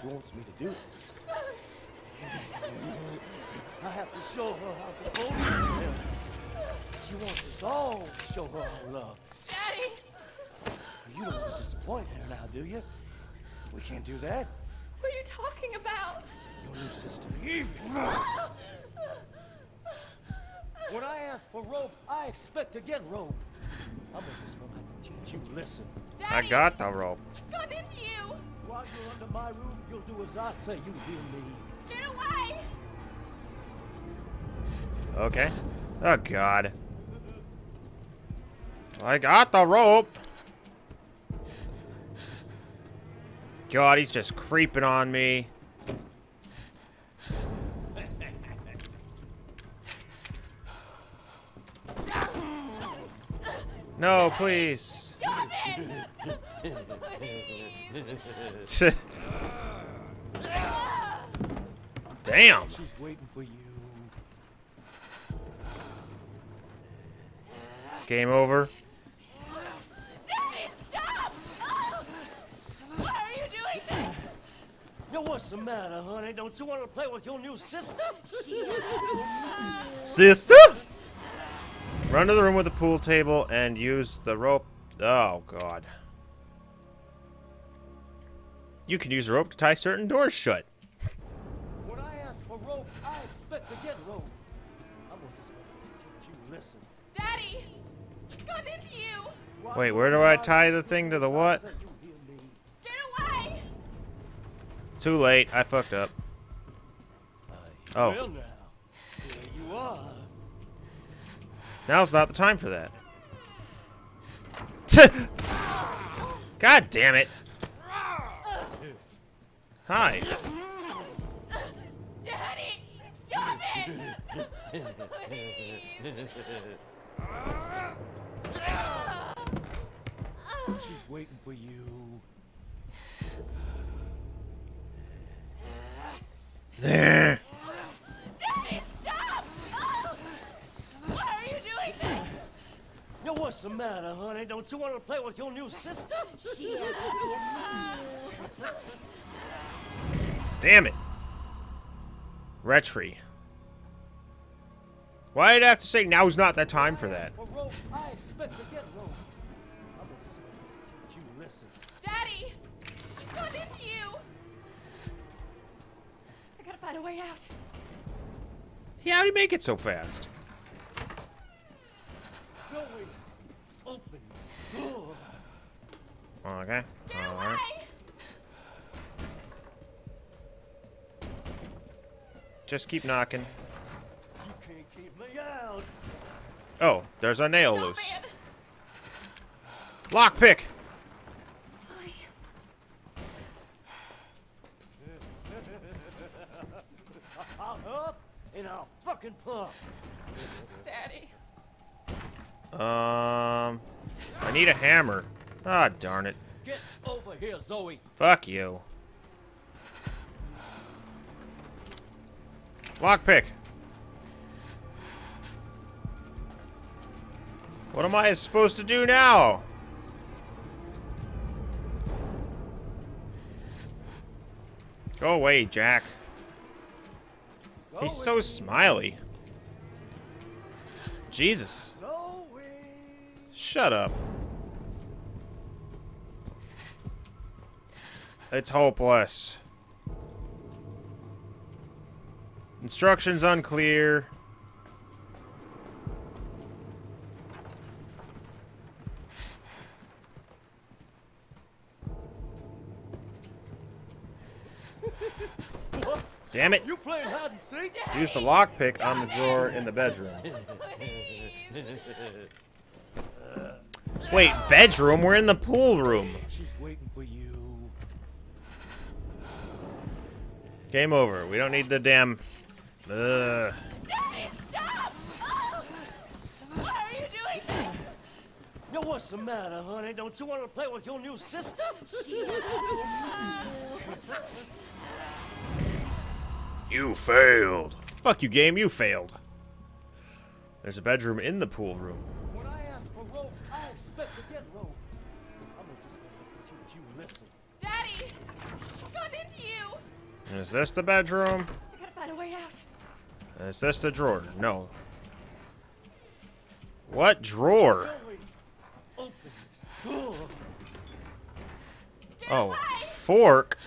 Speaker 9: she wants me to do this. I have to show her how to hold her. She wants us all to show her our love.
Speaker 4: Daddy!
Speaker 9: You don't want to disappoint her now, do you? We can't do that.
Speaker 4: What are you talking about?
Speaker 9: Your new sister, Evie. When I ask for rope, I expect to get rope. I'm gonna just gonna have teach you a lesson.
Speaker 1: I got the rope.
Speaker 4: Got into you!
Speaker 9: While you're under my roof, you'll do as I say you hear me.
Speaker 4: Get away!
Speaker 1: Okay. Oh, God. I got the rope. God, he's just creeping on me. No, please.
Speaker 13: Stop it! Please.
Speaker 1: Damn.
Speaker 3: She's waiting for you.
Speaker 1: Game over.
Speaker 13: Daddy, stop! Oh! Why are you doing this?
Speaker 3: Yo, what's the matter, honey? Don't you want to play with your new sister?
Speaker 1: Sister? Run to the room with the pool table and use the rope. Oh, God. You can use the rope to tie certain doors shut.
Speaker 3: When I ask for rope, I expect to get rope. I'm gonna just you listen.
Speaker 13: Daddy! He's gone into you!
Speaker 1: Wait, where do I tie the thing to the what?
Speaker 13: Get away!
Speaker 1: It's too late. I fucked up.
Speaker 3: Well
Speaker 1: Oh,
Speaker 3: now, here you are.
Speaker 1: Now's not the time for that. God damn it. Hi.
Speaker 13: Daddy! Stop it! Please!
Speaker 3: She's waiting for you.
Speaker 1: There.
Speaker 13: Daddy, stop! Oh! Why are you doing this?
Speaker 3: Yo, what's the matter, honey? Don't you want to play with your new sister?
Speaker 13: She has
Speaker 1: Damn it. Retry. Why'd I have to say now's not the time for that?
Speaker 3: For rope, I expect to get rope. I'm gonna just you listen.
Speaker 13: Daddy! I've into you!
Speaker 4: I gotta find a way out.
Speaker 1: Yeah, how'd he make it so fast?
Speaker 3: Joey, open the door.
Speaker 1: Okay. Alright. Just keep knocking.
Speaker 3: You can't keep me out.
Speaker 1: Oh, there's a nail
Speaker 13: Stop
Speaker 1: loose. Lockpick!
Speaker 3: Up and I'll fucking pump.
Speaker 13: Daddy.
Speaker 1: Um, I need a hammer. Ah, darn it.
Speaker 3: Get over here, Zoe.
Speaker 1: Fuck you. Lockpick. What am I supposed to do now? Go away, Jack. He's so smiley. Jesus.
Speaker 3: Zoe.
Speaker 1: Shut up. It's hopeless. Instructions unclear. Damn it.
Speaker 3: You playing hide and seek?
Speaker 1: Use the lockpick on the drawer in the bedroom. Wait, bedroom? We're in the pool room.
Speaker 3: She's waiting for you.
Speaker 1: Game over. We don't need the damn. Ugh.
Speaker 13: Daddy, stop! Oh! Why are you doing this?
Speaker 3: Yo, what's the matter, honey? Don't you want to play with your new sister?
Speaker 13: She
Speaker 1: You failed. Fuck you, game. You failed. There's a bedroom in the pool room.
Speaker 3: When I ask for rope, I expect to get rope. I'm gonna just you, you listen.
Speaker 13: Daddy! He's gone into you!
Speaker 1: Is this the bedroom?
Speaker 4: I gotta find a way out.
Speaker 1: Is this the drawer? No. What drawer?
Speaker 3: Zoe, open this door.
Speaker 1: Oh, fork.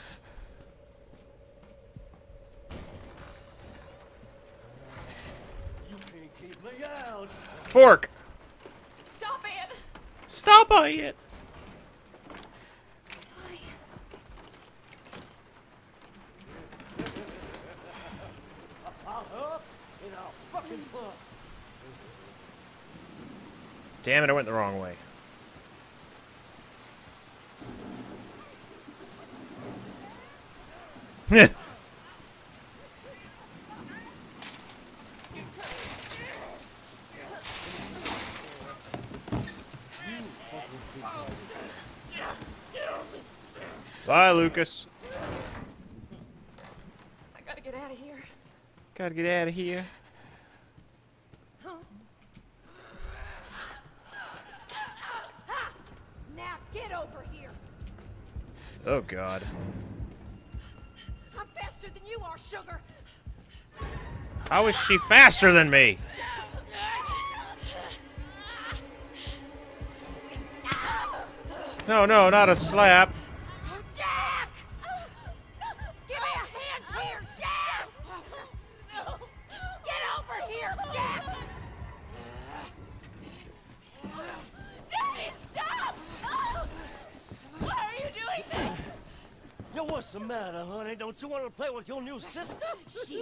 Speaker 3: You can't keep me out.
Speaker 1: Fork.
Speaker 13: Stop it!
Speaker 1: Stop it. Damn it, I went the wrong way. Bye, Lucas.
Speaker 4: I gotta get out of here.
Speaker 1: Gotta get out of here. Oh, God.
Speaker 11: I'm faster than you are, sugar.
Speaker 1: How is she faster than me? No, no, not a slap.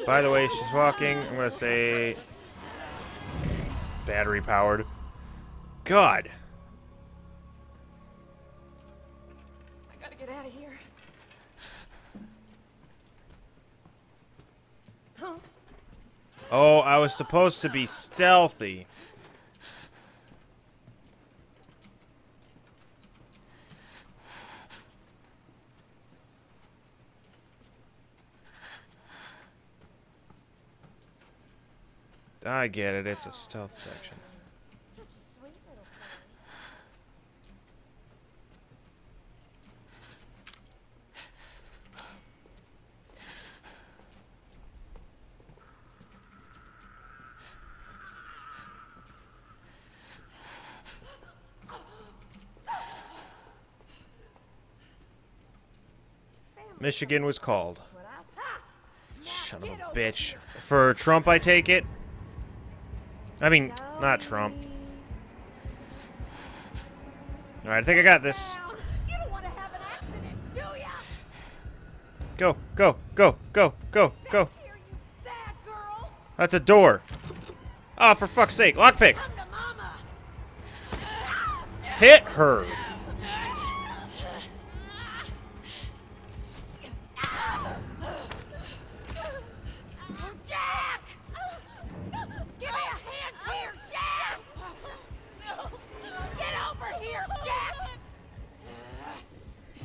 Speaker 1: By the way, she's walking. I'm gonna say battery powered. God.
Speaker 4: I gotta get out of here.
Speaker 1: Oh, I was supposed to be stealthy. I get it. It's a stealth section.
Speaker 11: Such a sweet little thing.
Speaker 1: Michigan was called. Son of a bitch. For Trump, I take it. I mean, not Trump. Alright, I think I got this.
Speaker 11: You don't want to have an accident.
Speaker 1: Go, go, go, go, go, go.
Speaker 11: Here, you bad girl.
Speaker 1: That's a door. Oh, for fuck's sake. Lockpick.
Speaker 11: Come to mama.
Speaker 1: Hit her.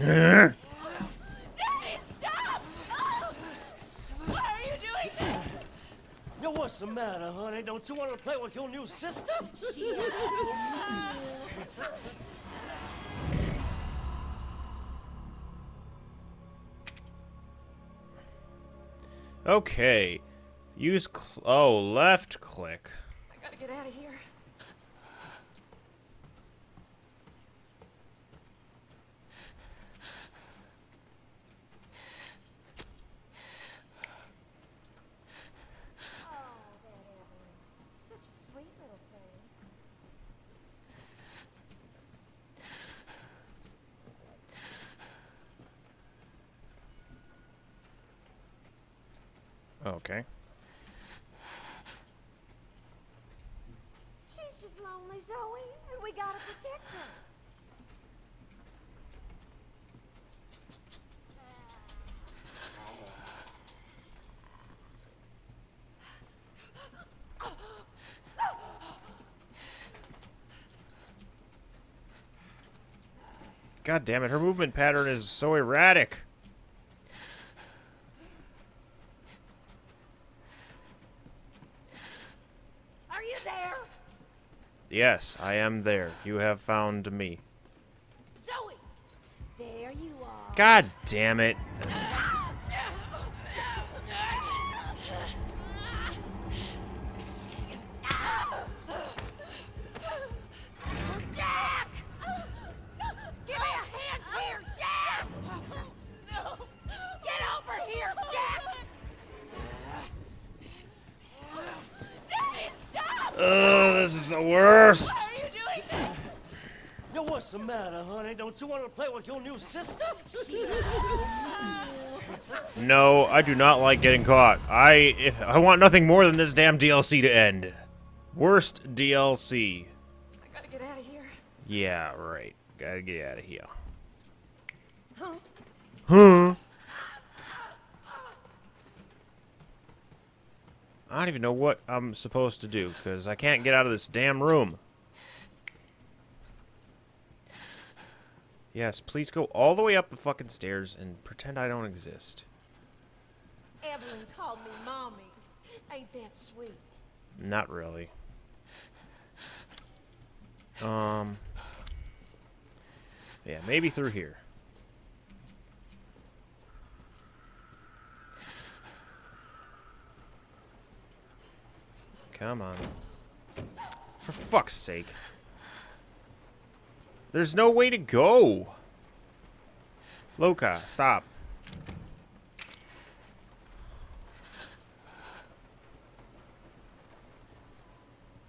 Speaker 4: Daddy, stop! Why are you doing this?
Speaker 3: Yo, what's the matter, honey? Don't you want to play with your new sister?
Speaker 11: She is
Speaker 1: Okay. Use cl- oh, left click.
Speaker 4: I gotta get out of here.
Speaker 11: Such a sweet little thing.
Speaker 1: Okay.
Speaker 11: She's just lonely, Zoe, and we gotta protect her.
Speaker 1: God damn it, her movement pattern is so erratic.
Speaker 11: Are you there?
Speaker 1: Yes, I am there. You have found me.
Speaker 11: Zoe! There you are.
Speaker 1: God damn it.
Speaker 3: Play with your new sister?
Speaker 1: No, I do not like getting caught. I if, I want nothing more than this damn DLC to end. Worst DLC.
Speaker 4: I gotta get out of here.
Speaker 1: Yeah, right. Gotta get out of here.
Speaker 4: Huh?
Speaker 1: Huh? I don't even know what I'm supposed to do because I can't get out of this damn room. Yes, please go all the way up the fucking stairs and pretend I don't exist.
Speaker 11: Eveline called me mommy. Ain't that sweet?
Speaker 1: Not really. Um. Yeah, maybe through here. Come on. For fuck's sake. There's no way to go. Loka, stop.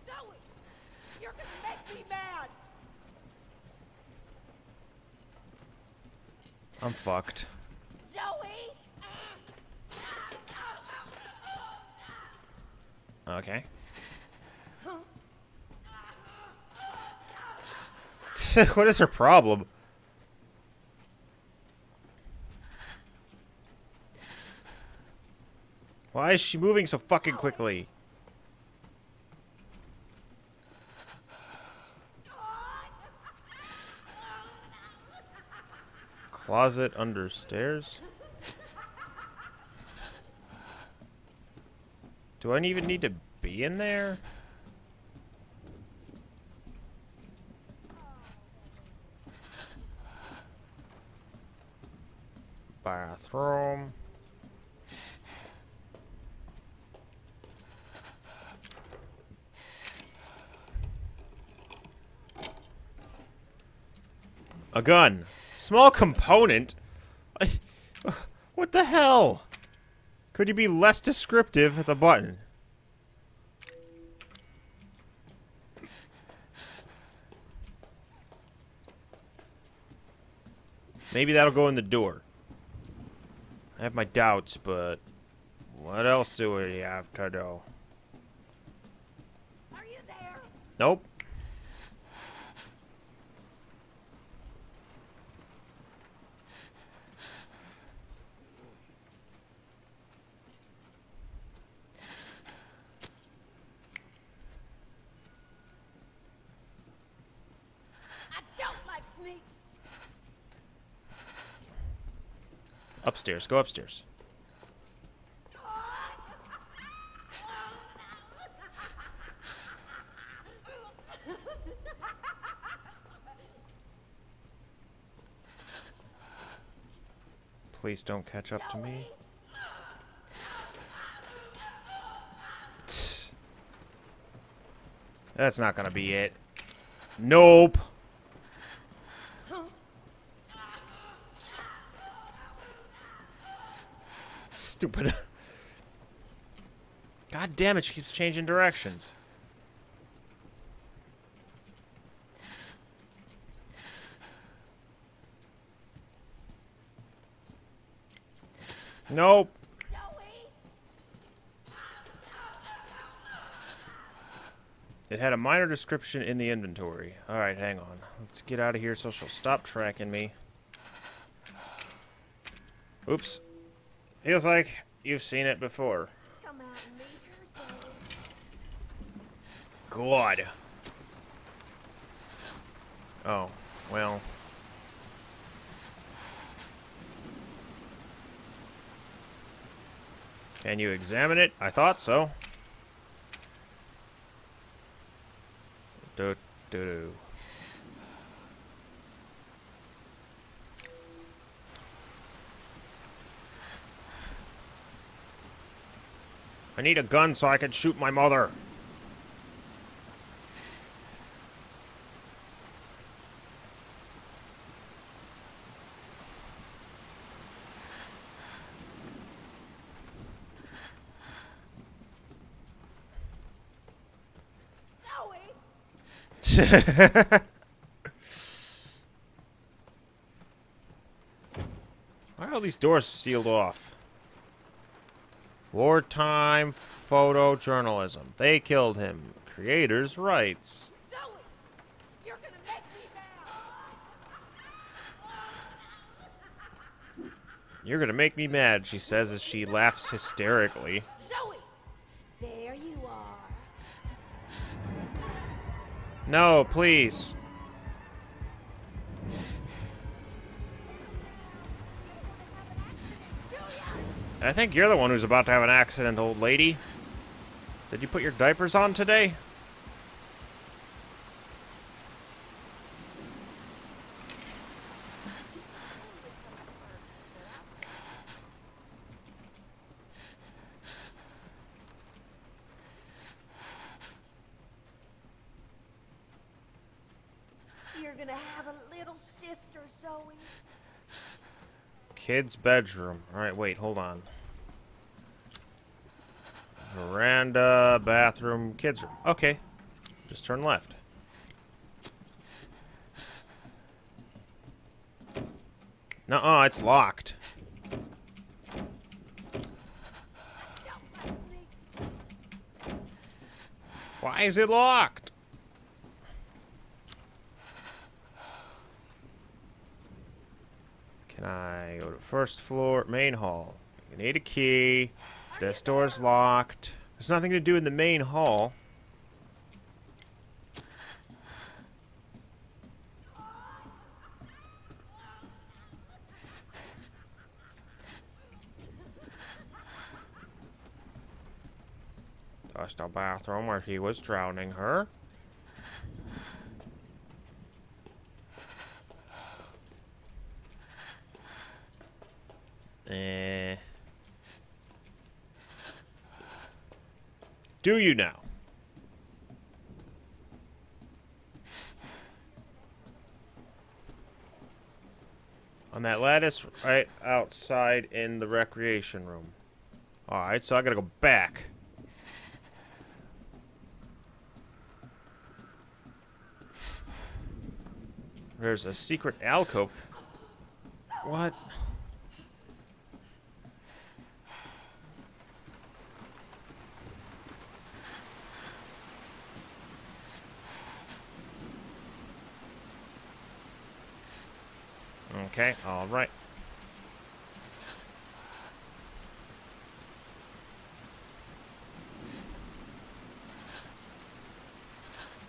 Speaker 11: Zoe! You're gonna make me mad!
Speaker 1: I'm fucked.
Speaker 11: Zoe!
Speaker 1: Okay. what is her problem? Why is she moving so fucking quickly? Closet under stairs? Do I even need to be in there? Bathroom. A gun. Small component? I- What the hell? Could you be less descriptive? It's a button. Maybe that'll go in the door. I have my doubts, but what else do we have to do?
Speaker 11: Are you there?
Speaker 1: Nope. Upstairs. Go upstairs. Please don't catch up to me. That's not gonna be it. Nope. Stupid. God damn it, she keeps changing directions. Nope. It had a minor description in the inventory. Alright, hang on. Let's get out of here so she'll stop tracking me. Oops. Feels like you've seen it before. God. Oh, well. Can you examine it? I thought so. Do, do, do. I need a gun so I can shoot my mother. Why are all these doors sealed off? Wartime photojournalism. They killed him. Creators' rights.
Speaker 11: Zoe! You're gonna make me mad!
Speaker 1: You're gonna make me mad, she says as she laughs hysterically.
Speaker 11: Zoe! There you are.
Speaker 1: No, please. I think you're the one who's about to have an accident, old lady. Did you put your diapers on today?
Speaker 13: You're gonna have a little sister, Zoe.
Speaker 1: Kid's bedroom. Alright, wait, hold on. Veranda, bathroom, kids' room. Okay. Just turn left. Nuh-uh, it's locked. Why is it locked? Can I go to first floor, main hall? You need a key. This door's locked. There's nothing to do in the main hall. Just a bathroom where he was drowning her. Eh. Do you now? On that lattice right outside in the recreation room. Alright, so I gotta go back. There's a secret alcove. What? Okay, alright.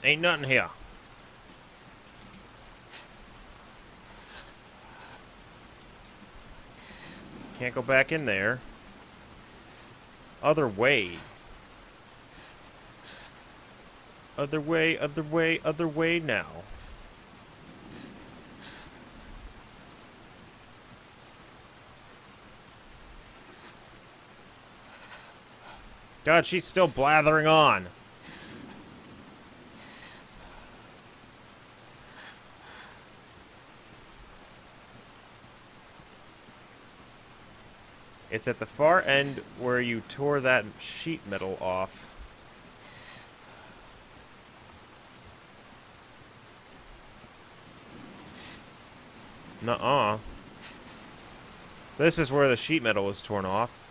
Speaker 1: Ain't nothing here. Can't go back in there. Other way. Other way, other way, other way now. God, she's still blathering on. It's at the far end where you tore that sheet metal off. Nuh-uh. This is where the sheet metal was torn off.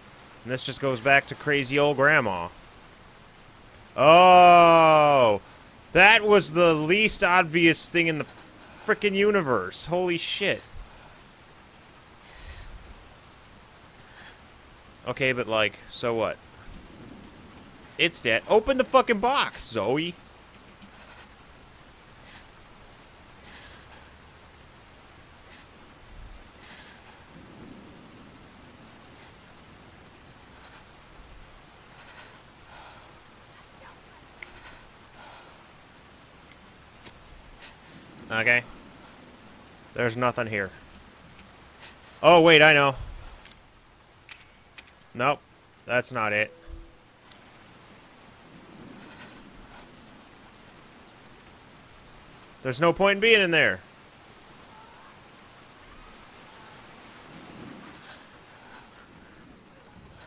Speaker 1: And this just goes back to crazy old grandma. Oh! That was the least obvious thing in the freaking universe. Holy shit. Okay, but like, so what? It's dead. Open the fucking box, Zoe. Okay. There's nothing here. Oh, wait, I know. Nope. That's not it. There's no point in being in there.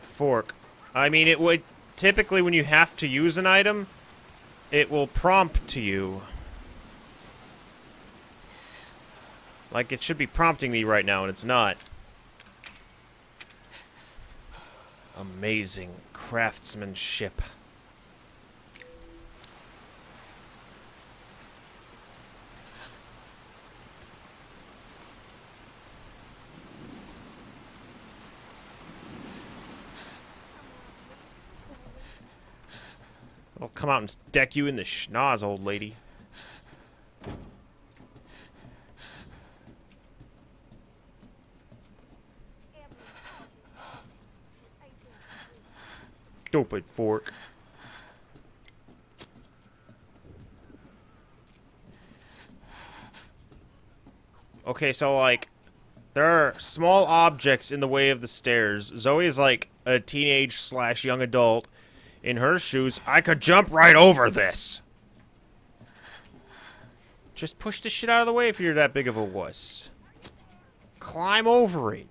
Speaker 1: Fork. I mean, it would... Typically, when you have to use an item, it will prompt to you. Like, it should be prompting me right now, and it's not. Amazing craftsmanship. I'll come out and deck you in the schnoz, old lady. Stupid fork. Okay, so like there are small objects in the way of the stairs. Zoe is like a teenage slash young adult. In her shoes, I could jump right over this. Just push the shit out of the way if you're that big of a wuss. Climb over it.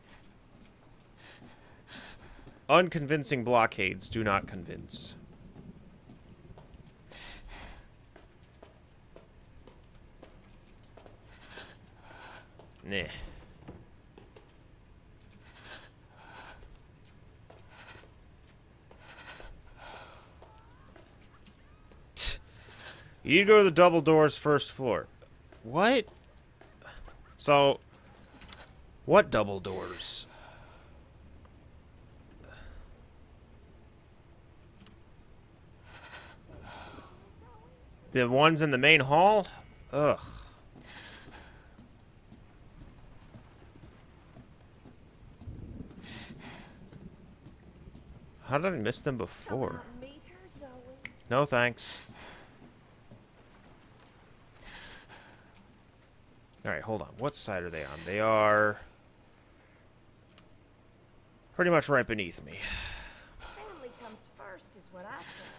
Speaker 1: Unconvincing blockades do not convince. Nah. You go to the double doors first floor. What? So, what double doors? The ones in the main hall? Ugh. How did I miss them before? No thanks. Alright, hold on. What side are they on? They are... Pretty much right beneath me.
Speaker 13: Family comes first, is what I say.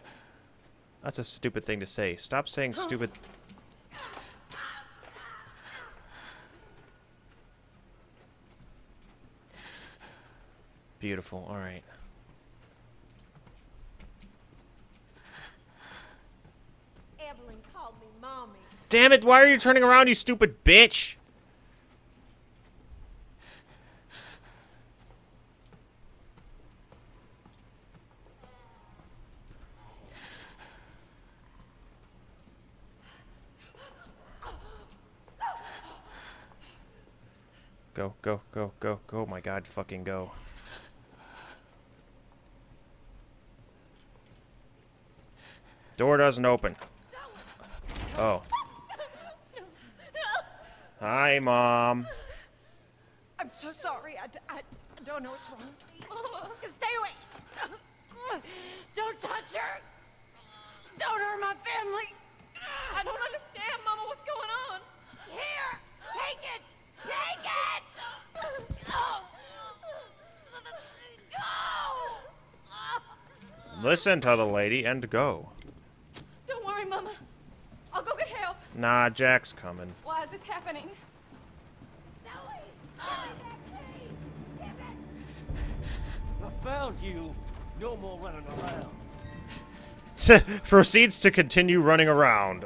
Speaker 1: That's a stupid thing to say. Stop saying stupid... Beautiful. Alright.
Speaker 13: Eveline called me mommy.
Speaker 1: Damn it, why are you turning around, you stupid bitch? Go, go, go, go, go. Oh my god, fucking go. Door doesn't open. Oh. Hi, Mom.
Speaker 11: I'm so sorry. I I don't know what's wrong.
Speaker 13: Mama.
Speaker 11: Stay away. Don't touch her. Don't hurt my family.
Speaker 4: I don't understand, Mama. What's going on?
Speaker 13: Here, take it. Take it. Go.
Speaker 1: Listen to the lady and go.
Speaker 4: Don't worry, Mama. I'll go get help.
Speaker 1: Nah, Jack's coming.
Speaker 4: Why is this happening?
Speaker 3: I found you. No more running around.
Speaker 1: Proceeds to continue running around.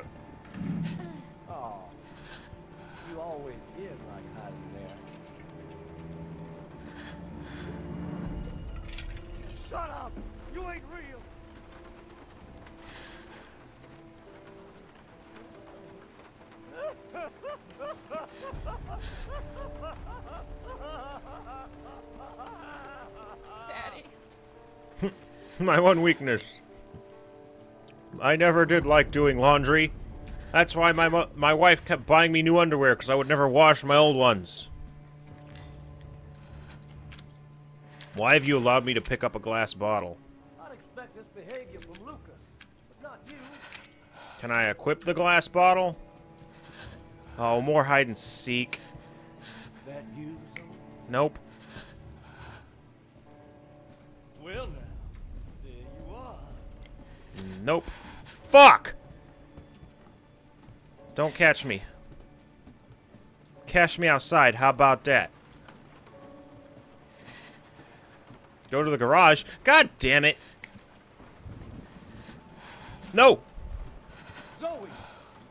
Speaker 1: My one weakness. I never did like doing laundry. That's why my my wife kept buying me new underwear because I would never wash my old ones. Why have you allowed me to pick up a glass bottle?
Speaker 3: I'd expect this behavior from Lucas, but not you.
Speaker 1: Can I equip the glass bottle? Oh, more hide and seek. Nope. Nope. Fuck! Don't catch me. Catch me outside. How about that? Go to the garage. God damn it. No.
Speaker 3: Zoe,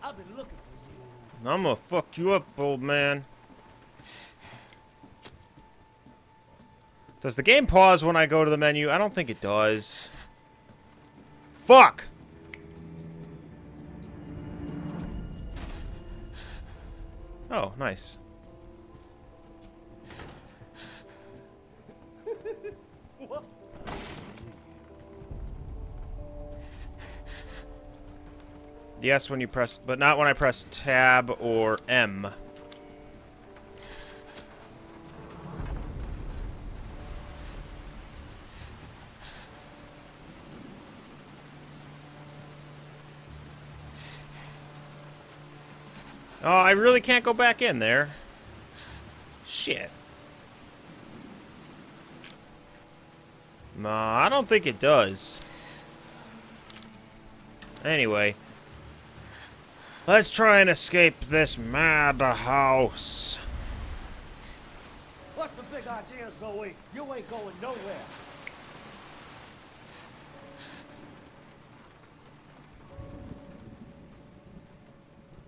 Speaker 3: I've been looking for you.
Speaker 1: I'm gonna fuck you up, old man. Does the game pause when I go to the menu? I don't think it does. Fuck! Oh, nice. Yes, when you press, but not when I press tab or M. Oh, I really can't go back in there. Shit. Nah, I don't think it does. Anyway. Let's try and escape this madhouse.
Speaker 10: What's the big idea, Zoe? You ain't going nowhere.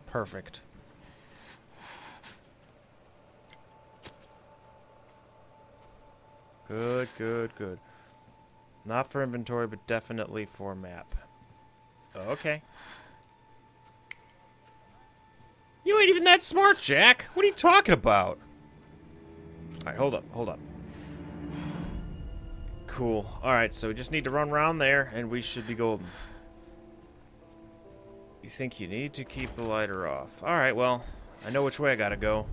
Speaker 1: Perfect. Good, good, good. Not for inventory, but definitely for map. Okay. You ain't even that smart, Jack. What are you talking about? Alright, hold up, hold up. Cool. Alright, so we just need to run around there, and we should be golden. You think you need to keep the lighter off. Alright, well, I know which way I gotta go.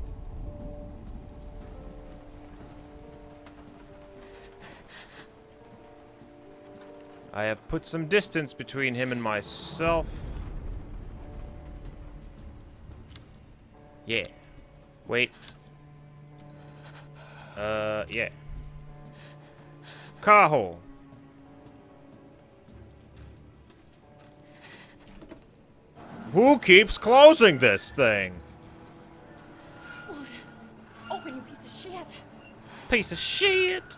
Speaker 1: I have put some distance between him and myself. Yeah. Wait. Uh, yeah. Car hole. Who keeps closing this thing?
Speaker 4: Open, you piece of shit.
Speaker 1: Piece of shit.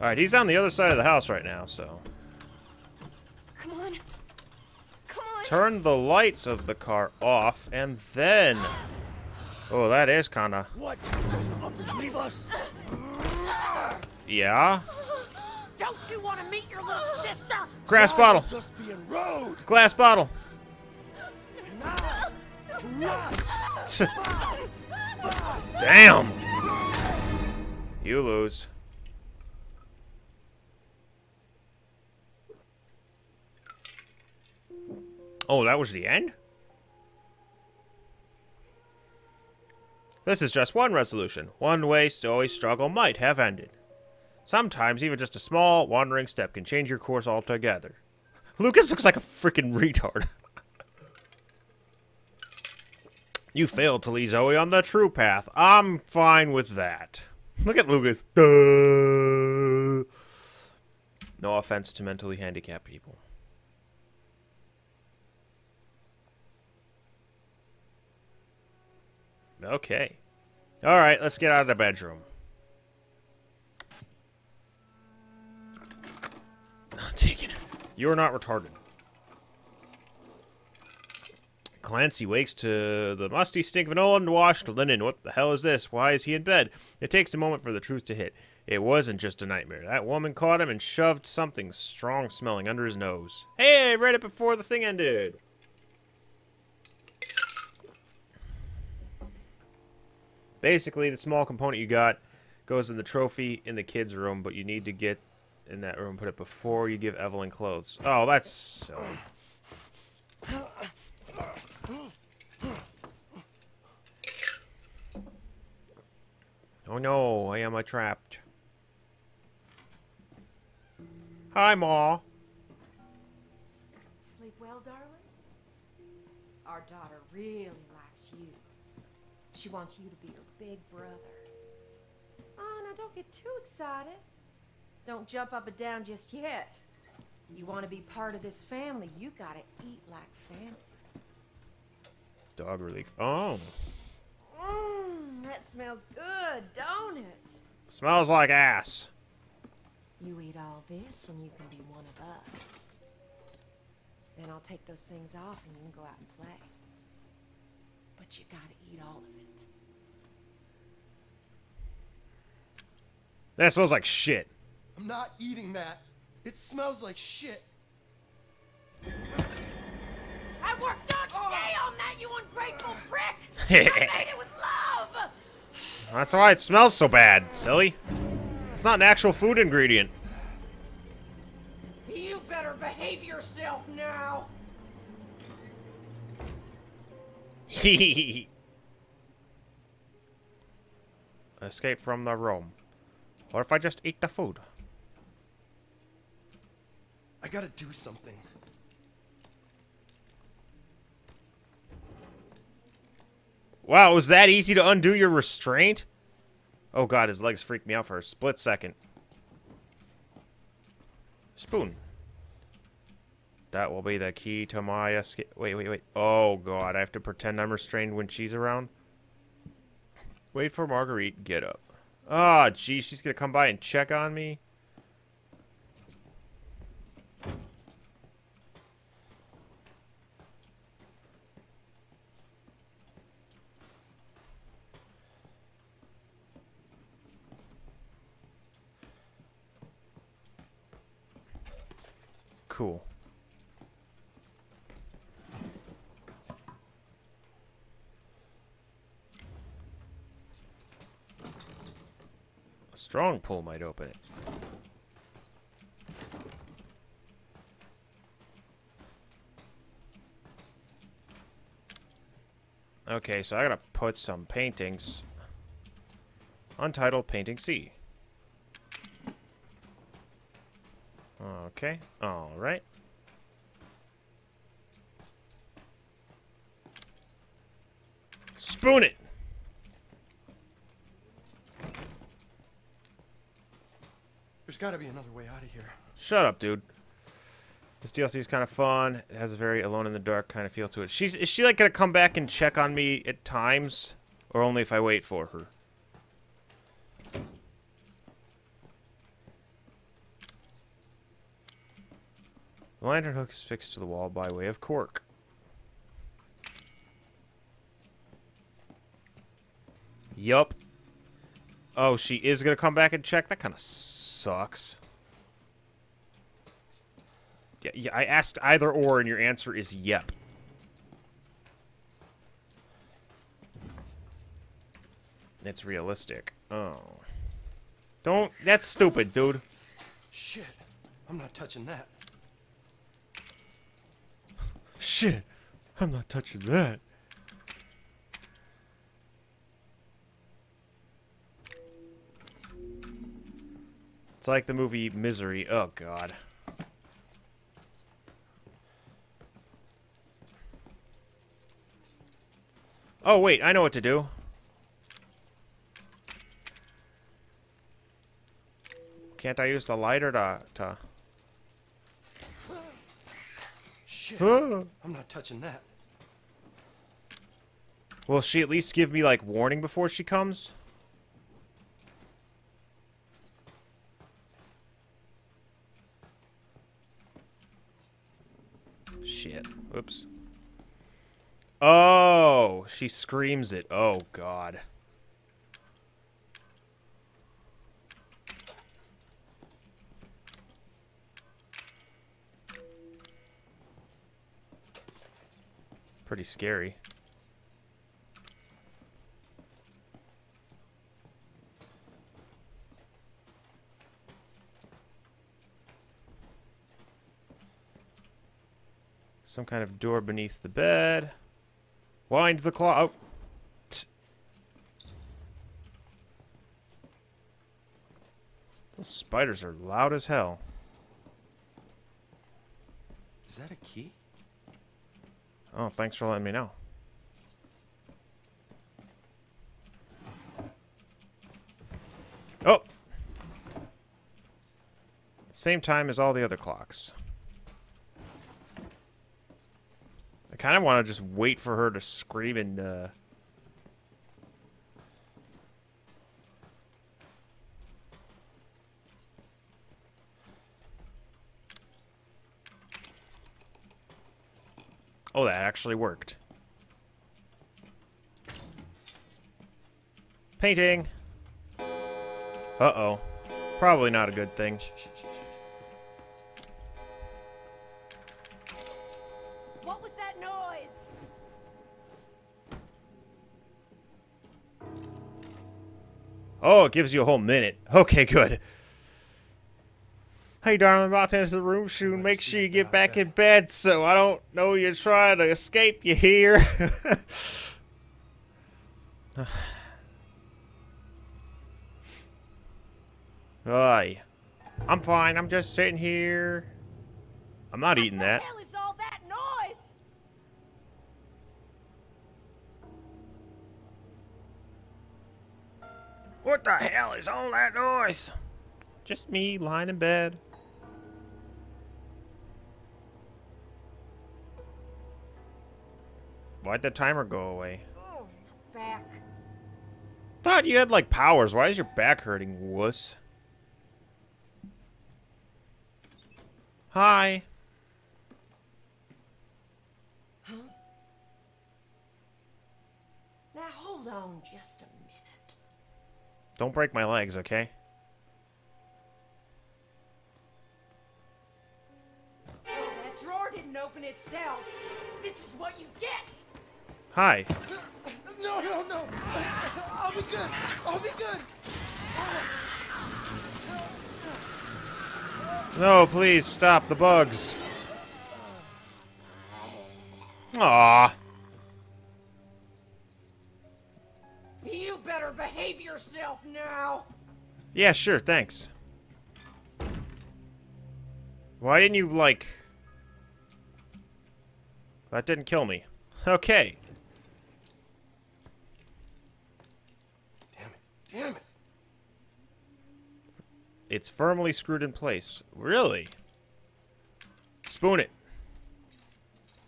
Speaker 1: Alright, he's on the other side of the house right now, so.
Speaker 4: Come on. Come on.
Speaker 1: Turn the lights of the car off, and then... Oh, that is kinda...
Speaker 10: What? Leave us?
Speaker 1: Yeah?
Speaker 13: Don't you want to meet your little sister?
Speaker 1: Grass bottle.
Speaker 10: Just being rude.
Speaker 1: Glass bottle. Damn. You lose. Oh, that was the end? This is just one resolution. One way Zoe's struggle might have ended. Sometimes even just a small, wandering step can change your course altogether. Lucas looks like a freaking retard. you failed to lead Zoe on the true path. I'm fine with that. Look at Lucas. Duh. No offense to mentally handicapped people. Okay. Alright, let's get out of the bedroom. Taking it. You're not retarded. Clancy wakes to the musty stink of an old unwashed linen. What the hell is this? Why is he in bed? It takes a moment for the truth to hit. It wasn't just a nightmare. That woman caught him and shoved something strong smelling under his nose. Hey, I read it before the thing ended. Basically, the small component you got goes in the trophy in the kids' room, but you need to get in that room, put it before you give Eveline clothes. Oh, that's silly. Oh no, I am I trapped. Hi, Ma.
Speaker 11: Sleep well, darling? Our daughter really likes you. She wants you to be her big brother. Oh, now don't get too excited. Don't jump up and down just yet. You want to be part of this family, you gotta eat like family.
Speaker 1: Dog relief. Oh.
Speaker 11: Mmm, that smells good, don't it?
Speaker 1: Smells like ass.
Speaker 11: You eat all this and you can be one of us. Then I'll take those things off and you can go out and play. But you gotta eat all of it.
Speaker 1: That smells like shit.
Speaker 10: I'm not eating that. It smells like shit.
Speaker 13: I worked oh. all day on that, you ungrateful prick! I made it with love!
Speaker 1: That's why it smells so bad, silly. It's not an actual food ingredient.
Speaker 13: You better behave yourself now!
Speaker 1: Escape from the room. What if I just eat the food?
Speaker 10: I gotta do something.
Speaker 1: Wow, was that easy to undo your restraint? Oh god, his legs freaked me out for a split second. Spoon. That will be the key to my escape. Wait, wait, wait. Oh god, I have to pretend I'm restrained when she's around? Wait for Marguerite, get up. Ah, oh, geez, she's gonna come by and check on me? Cool. A strong pull might open it. Okay, so I gotta put some paintings. Untitled Painting C. Okay, alright. Spoon it!
Speaker 10: There's gotta be another way out of here.
Speaker 1: Shut up, dude. This DLC is kind of fun. It has a very alone in the dark kind of feel to it. She's is she like gonna come back and check on me at times, or only if I wait for her? The lantern hook is fixed to the wall by way of cork. Yup. Oh, she is gonna come back and check? That kind of sucks. Yeah, yeah, I asked either or, and your answer is yep. It's realistic. Oh. Don't... That's stupid, dude.
Speaker 10: Shit. I'm not touching that.
Speaker 1: Shit. I'm not touching that. It's like the movie Misery. Oh, God. Oh, wait. I know what to do. Can't I use the lighter to... to...
Speaker 10: Shit. I'm not touching that.
Speaker 1: Will she at least give me, like, warning before she comes? Shit. Oops. Oh, she screams it. Oh, God. Pretty scary. Some kind of door beneath the bed. Wind the clock. Oh. Those spiders are loud as hell.
Speaker 10: Is that a key?
Speaker 1: Oh, thanks for letting me know. Oh! Same time as all the other clocks. I kind of want to just wait for her to scream and, uh... Oh, that actually worked. Painting! Uh-oh. Probably not a good thing. Oh, it gives you a whole minute. Okay, good. Hey, darling, I'm about to enter the room soon. Make sure you get back in bed so I don't know you're trying to escape you here. Aye. I'm fine. I'm just sitting here. I'm not eating that.
Speaker 13: What the hell is all that
Speaker 1: What the hell is all that noise? Just me lying in bed. Why'd the timer go away?
Speaker 13: Oh, back.
Speaker 1: Thought you had like powers. Why is your back hurting, wuss? Hi. Huh?
Speaker 11: Now hold on just a minute.
Speaker 1: Don't break my legs, okay?
Speaker 11: That drawer didn't open itself. This is what you get.
Speaker 1: Hi.
Speaker 10: No, no, no. I'll be good. I'll be good.
Speaker 1: No, please stop the bugs. Aw.
Speaker 11: You better behave yourself now.
Speaker 1: Yeah, sure, thanks. Why didn't you, like... That didn't kill me. Okay.
Speaker 10: Damn it. Damn. it.
Speaker 1: It's firmly screwed in place. Really? Spoon it.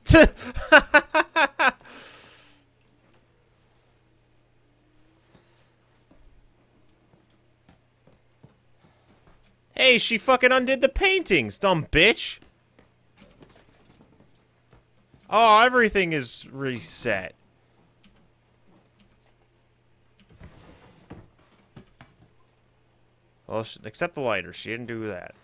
Speaker 1: hey, she fucking undid the paintings, dumb bitch. Oh, everything is reset. Well, except the lighter. She didn't do that.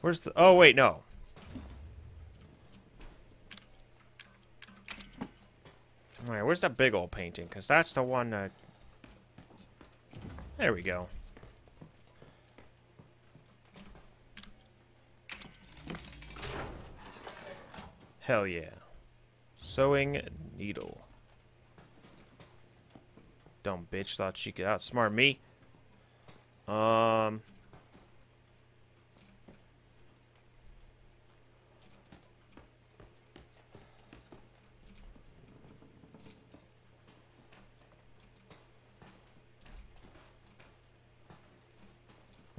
Speaker 1: Where's the... Oh, wait, no. Alright, where's that big old painting? Because that's the one that... There we go. Hell yeah. Sewing needle. Dumb bitch thought she could outsmart me. Um.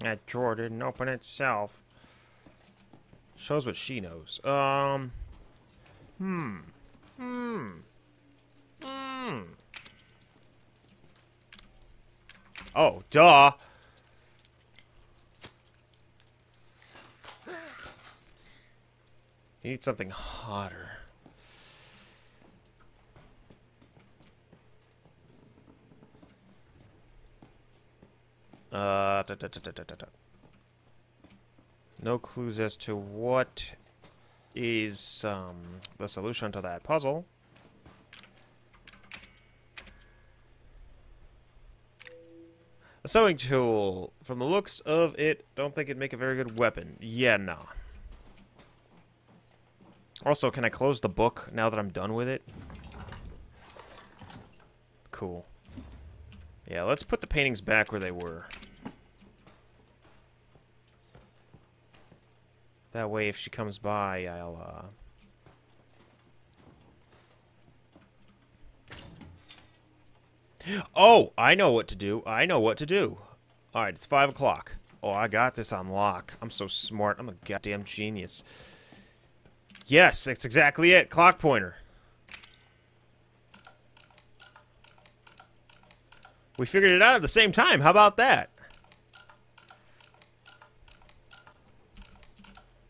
Speaker 1: That drawer didn't open itself. Shows what she knows. Um. Hmm. Hmm. Hmm. Oh, duh. You need something hotter. Uh, da, da, da. No clues as to what is um, the solution to that puzzle. A sewing tool. From the looks of it, don't think it'd make a very good weapon. Yeah, no. Also, can I close the book now that I'm done with it? Cool. Yeah, let's put the paintings back where they were. That way, if she comes by, I'll, uh... Oh, I know what to do. I know what to do. Alright, it's 5 o'clock. Oh, I got this on lock. I'm so smart. I'm a goddamn genius. Yes, that's exactly it. Clock pointer. We figured it out at the same time. How about that?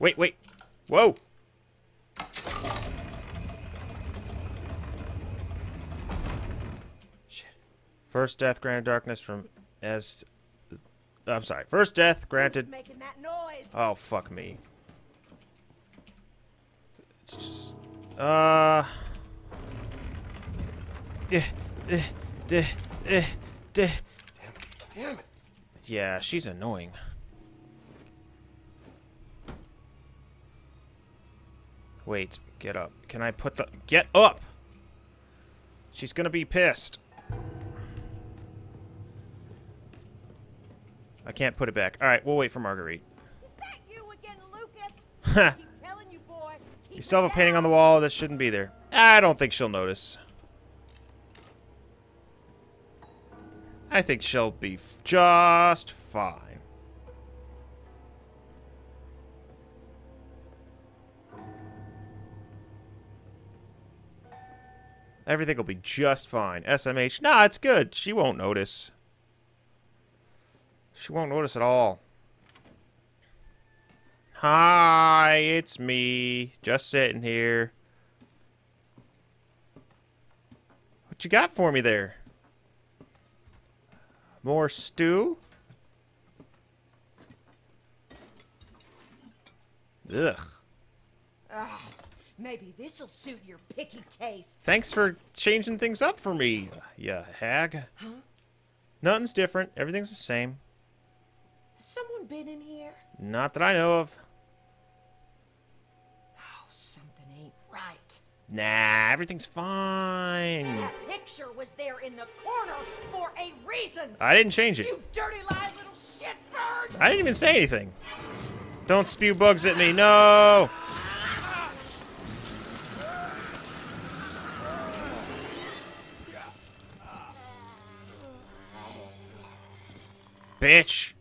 Speaker 1: Wait, wait. Whoa. Shit. First death granted darkness from as I'm sorry. First death granted
Speaker 13: Making that noise.
Speaker 1: Oh fuck me. Uh eh, eh, eh, eh, eh.
Speaker 10: Damn it.
Speaker 1: Yeah, she's annoying. Wait, get up. Can I put the... Get up! She's gonna be pissed. I can't put it back. All right, we'll wait for Marguerite.
Speaker 13: You again, Lucas.
Speaker 1: Ha!
Speaker 13: Keep telling you, boy.
Speaker 1: You still have a painting on the wall that shouldn't be there. I don't think she'll notice. I think she'll be f- just fine. Everything will be just fine. SMH, nah, it's good. She won't notice. She won't notice at all. Hi, it's me. Just sitting here. What you got for me there? More stew? Ugh.
Speaker 11: Ah, maybe this'll suit your picky taste.
Speaker 1: Thanks for changing things up for me, you hag.
Speaker 11: Huh?
Speaker 1: Nothing's different. Everything's the same.
Speaker 11: Has someone been in here?
Speaker 1: Not that I know of.
Speaker 11: Oh, something ain't right.
Speaker 1: Nah, everything's fine.
Speaker 11: That picture was there in the corner for a reason.
Speaker 1: I didn't change it.
Speaker 11: You dirty lying little shitbird!
Speaker 1: I didn't even say anything. Don't spew bugs at me. No. Bitch.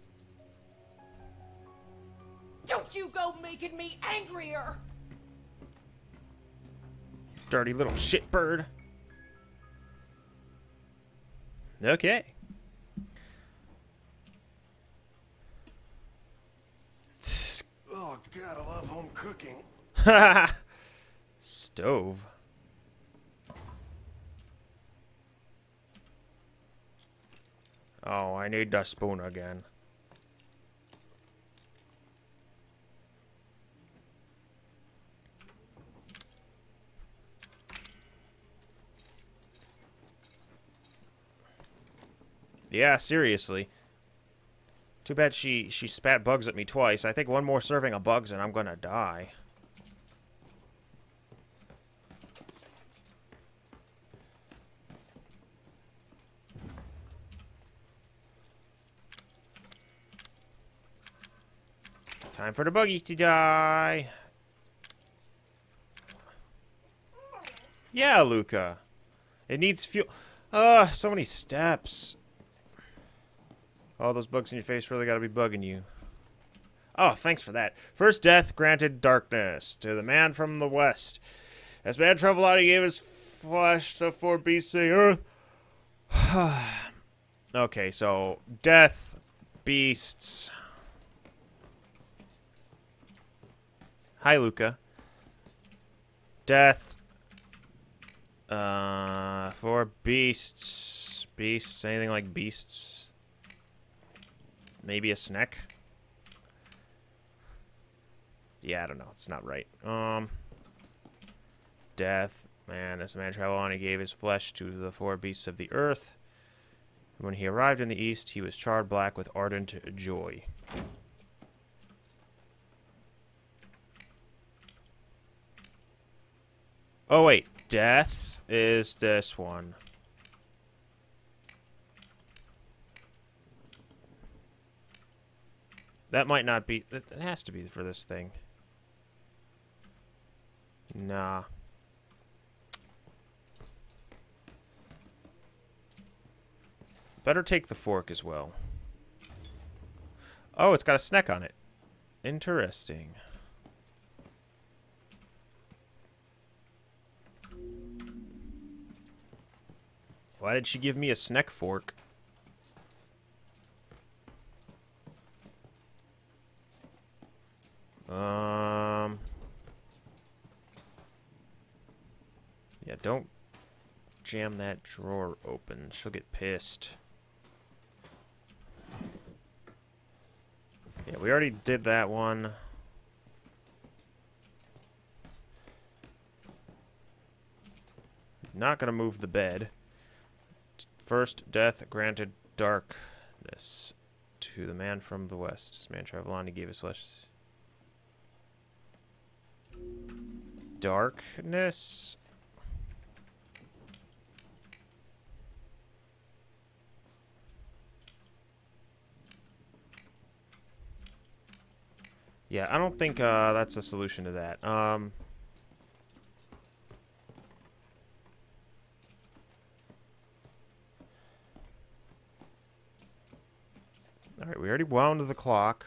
Speaker 11: Don't you go making me angrier!
Speaker 1: Dirty little shitbird. Okay.
Speaker 10: Oh, God, I love home cooking.
Speaker 1: Stove. Oh, I need the spoon again. Yeah, seriously. Too bad she she spat bugs at me twice. I think one more serving of bugs and I'm gonna die. Time for the buggies to die. Yeah, Luca. It needs fuel. Ugh, so many steps. All those bugs in your face really gotta be bugging you. Oh, thanks for that. First death granted darkness to the man from the west. As out, he gave his flesh to four beasts of the earth. okay, so death, beasts. Hi, Luca. Death. Uh, for beasts. Beasts. Anything like beasts? Maybe a snack? Yeah, I don't know. It's not right. Um. Death. Man, as the man traveled on, he gave his flesh to the four beasts of the earth. When he arrived in the east, he was charred black with ardent joy. Oh, wait. Death is this one. That might not be... It has to be for this thing. Nah. Better take the fork as well. Oh, it's got a snack on it. Interesting. Why did she give me a snack fork? Um. Yeah, don't jam that drawer open. She'll get pissed. Yeah, we already did that one. Not gonna move the bed. First death granted darkness to the man from the west. This man traveled on. He gave us flesh. Darkness? Yeah, I don't think uh, that's a solution to that. Um, Alright, we already wound the clock.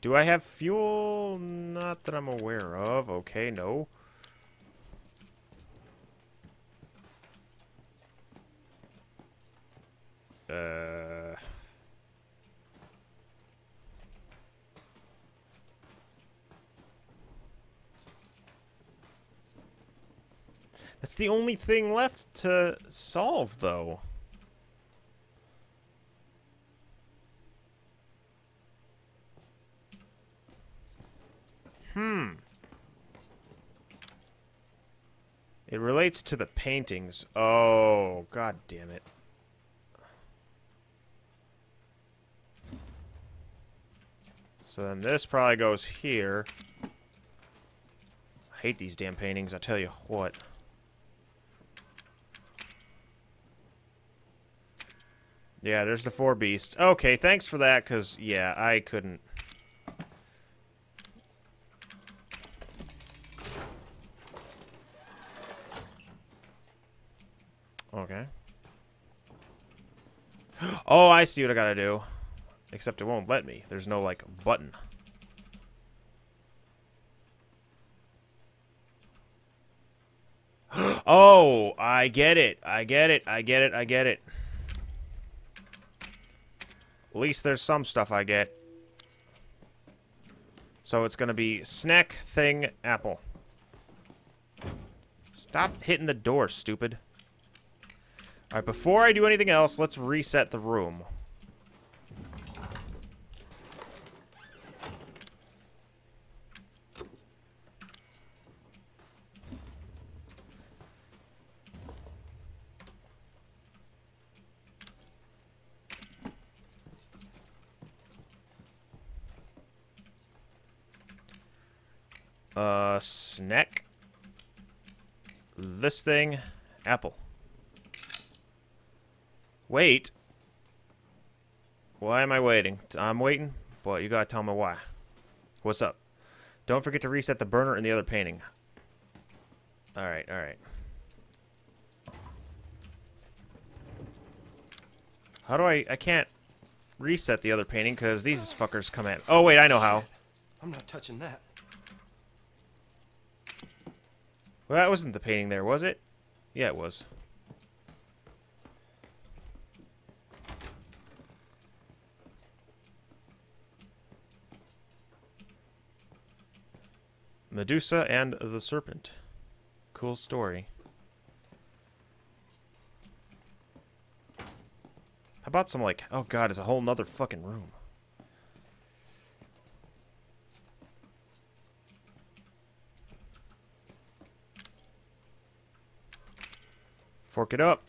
Speaker 1: Do I have fuel? Not that I'm aware of. Okay, no. Uh... That's the only thing left to solve, though. Hmm. It relates to the paintings. Oh, god damn it. So then this probably goes here. I hate these damn paintings, I tell you what. Yeah, there's the four beasts. Okay, thanks for that, because, yeah, I couldn't... Okay. Oh, I see what I gotta do. Except it won't let me. There's no, like, button. oh, I get it. I get it. I get it. I get it. At least there's some stuff I get. So it's gonna be snack thing apple. Stop hitting the door, stupid. Alright, before I do anything else, let's reset the room. Uh, snack. This thing, apple. Wait. Why am I waiting? I'm waiting? Boy, you gotta tell me why. What's up? Don't forget to reset the burner in the other painting. Alright, alright. How do I... I can't reset the other painting because these fuckers come in. Oh, wait, I know how.
Speaker 3: I'm not touching that.
Speaker 1: Well, that wasn't the painting there, was it? Yeah, it was. Medusa and the Serpent. Cool story. How about some, like, oh god, it's a whole nother fucking room. Fork it up.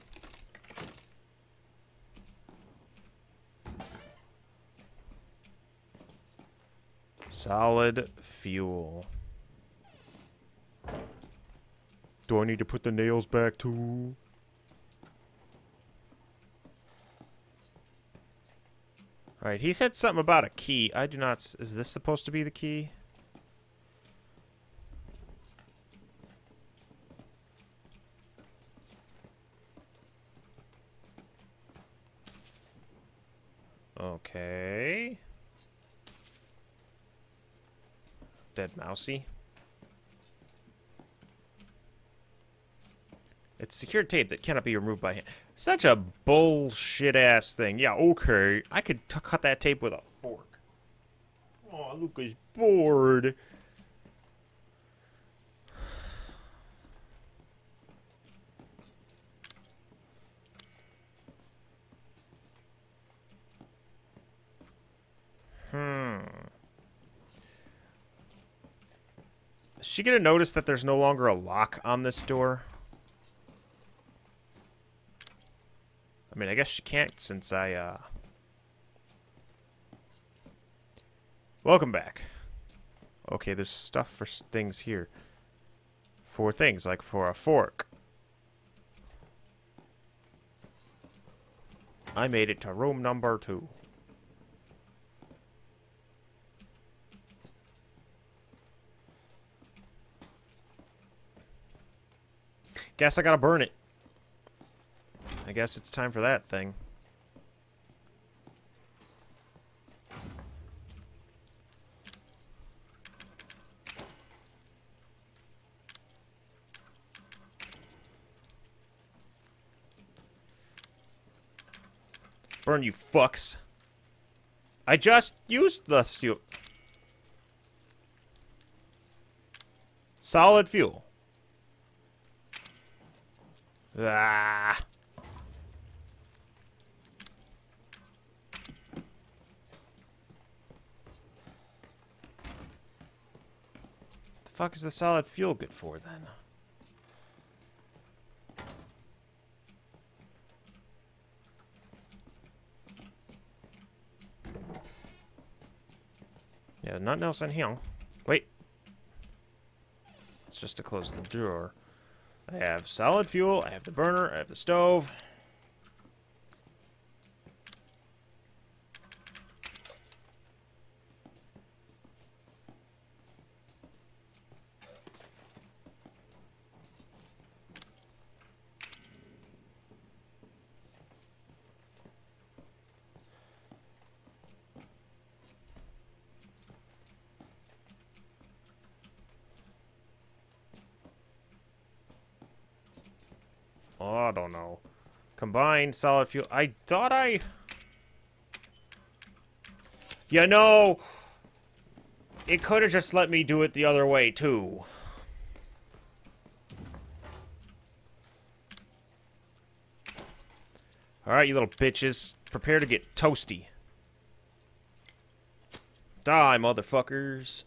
Speaker 1: Solid fuel. Do I need to put the nails back too? Alright, he said something about a key. I do not... Is this supposed to be the key? Okay. Dead mousy. It's secured tape that cannot be removed by hand. Such a bullshit ass thing. Yeah, okay. I could cut that tape with a fork. Oh, Luca's bored. Hmm. Is she gonna notice that there's no longer a lock on this door? I mean, I guess she can't since I, uh... Welcome back. Okay, there's stuff for things here. For things, like for a fork. I made it to room number two. Guess I gotta burn it. I guess it's time for that thing. Burn, you fucks. I just used the fuel. Solid fuel. Ah. Fuck is the solid fuel good for then? Yeah, nothing else in here. Wait. It's just to close the drawer. I have solid fuel, I have the burner, I have the stove. Oh, I don't know. Combined solid fuel. I thought I... You know... It could have just let me do it the other way, too. Alright, you little bitches. Prepare to get toasty. Die, motherfuckers.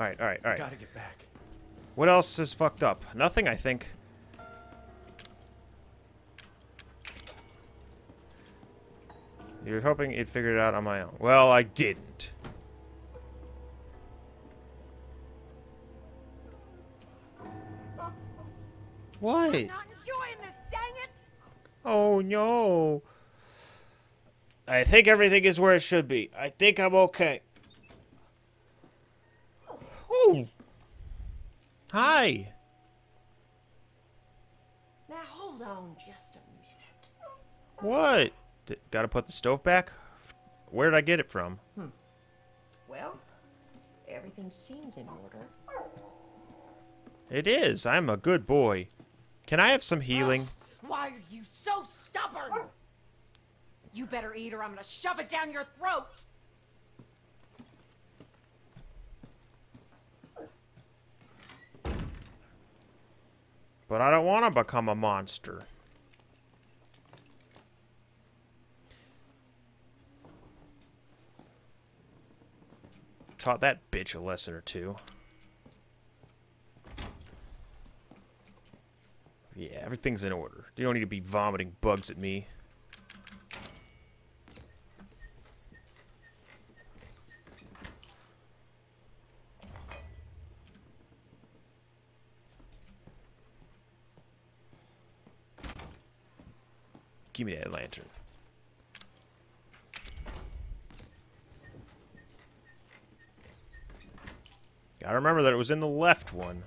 Speaker 1: Alright, alright, alright.
Speaker 7: Gotta get back.
Speaker 1: What else is fucked up? Nothing, I think. You're hoping it figured it out on my own. Well, I didn't. What?
Speaker 13: Not enjoying this, dang it!
Speaker 1: Oh no. I think everything is where it should be. I think I'm okay. Oh. Hi.
Speaker 11: Now hold on just a minute.
Speaker 1: What? D gotta put the stove back? Where did I get it from? Hmm.
Speaker 11: Well, everything seems in order.
Speaker 1: It is. I'm a good boy. Can I have some healing?
Speaker 13: Why are you so stubborn? You better eat or I'm gonna shove it down your throat!
Speaker 1: But I don't want to become a monster. Taught that bitch a lesson or two. Yeah, everything's in order. You don't need to be vomiting bugs at me. Give me that lantern. Gotta remember that it was in the left one.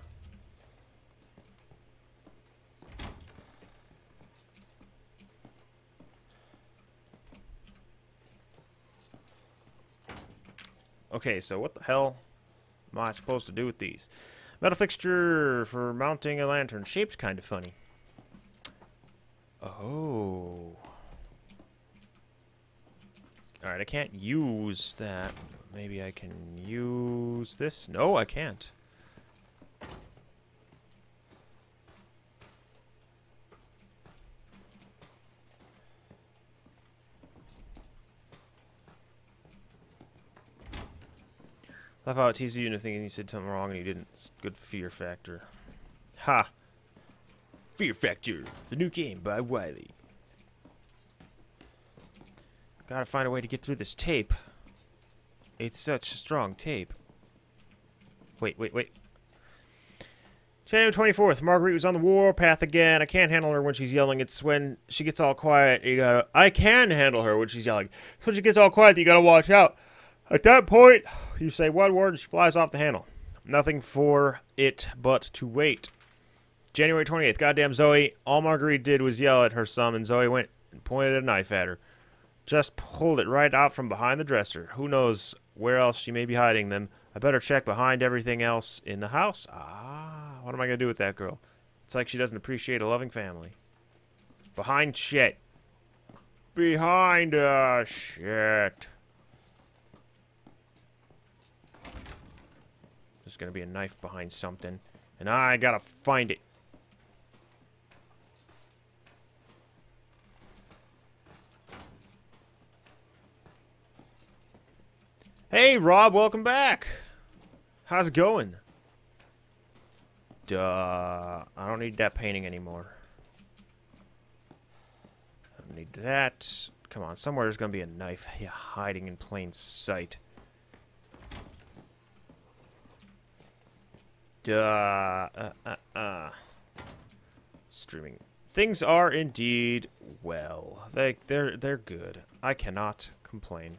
Speaker 1: Okay, so what the hell am I supposed to do with these? Metal fixture for mounting a lantern. Shape's kind of funny. Oh. Alright, I can't use that. Maybe I can use this? No, I can't. Laugh it tease you into thinking you said something wrong and you didn't. It's good fear factor. Ha! Fear Factor, the new game by Wiley. Gotta find a way to get through this tape. It's such strong tape. Wait, wait, wait. January 24th, Marguerite was on the warpath again. I can't handle her when she's yelling. It's when she gets all quiet. You gotta, I can handle her when she's yelling. So she gets all quiet, you gotta watch out. At that point, you say one word and she flies off the handle. Nothing for it but to wait. January 28th, goddamn Zoe. All Marguerite did was yell at her son, and Zoe went and pointed a knife at her. Just pulled it right out from behind the dresser. Who knows where else she may be hiding them. I better check behind everything else in the house. Ah, what am I going to do with that girl? It's like she doesn't appreciate a loving family. Behind shit. Behind uh shit. There's going to be a knife behind something. And I got to find it. Hey, Rob, welcome back. How's it going? Duh. I don't need that painting anymore. I don't need that. Come on, somewhere there's going to be a knife hiding in plain sight. Duh. Uh, uh, uh. Streaming. Things are indeed well. They, they're, they're good. I cannot complain.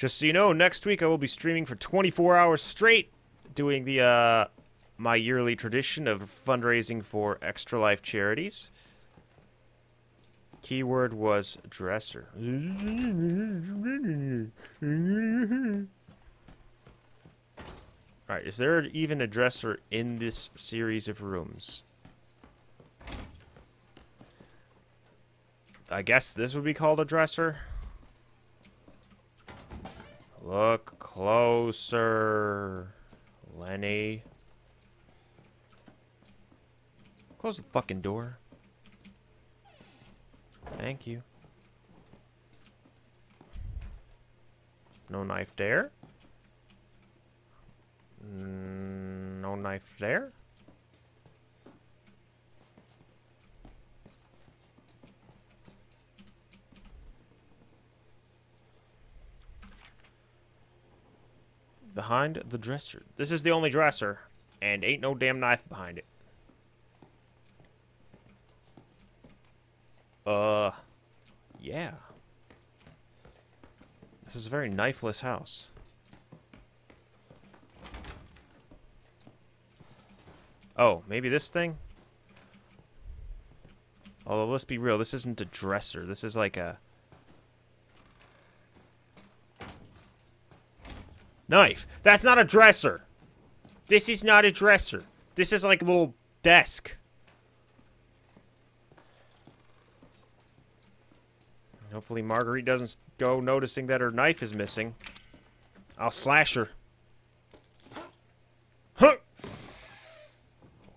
Speaker 1: Just so you know, next week I will be streaming for 24 hours straight, doing the uh, my yearly tradition of fundraising for Extra Life charities. Keyword was dresser. Alright, is there even a dresser in this series of rooms? I guess this would be called a dresser. Look closer, Lenny. Close the fucking door. Thank you. No knife there. Mm, no knife there. Behind the dresser. This is the only dresser, and ain't no damn knife behind it. Uh, yeah. This is a very knifeless house. Oh, maybe this thing? Although, let's be real, this isn't a dresser. This is like a... Knife. That's not a dresser. This is not a dresser. This is like a little desk. Hopefully Marguerite doesn't go noticing that her knife is missing. I'll slash her. Huh!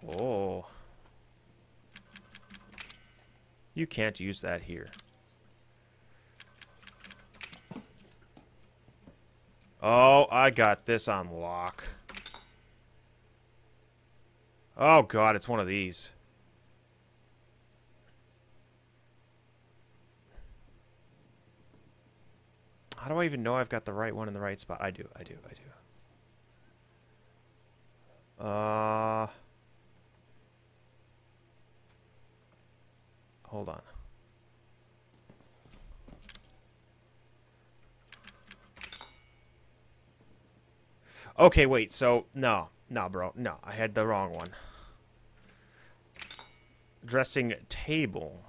Speaker 1: Oh. You can't use that here. Oh, I got this on lock. Oh god, it's one of these. How do I even know I've got the right one in the right spot? I do, I do, I do. Uh... Hold on. Okay, wait, so, no. No, bro. No, I had the wrong one. Dressing table.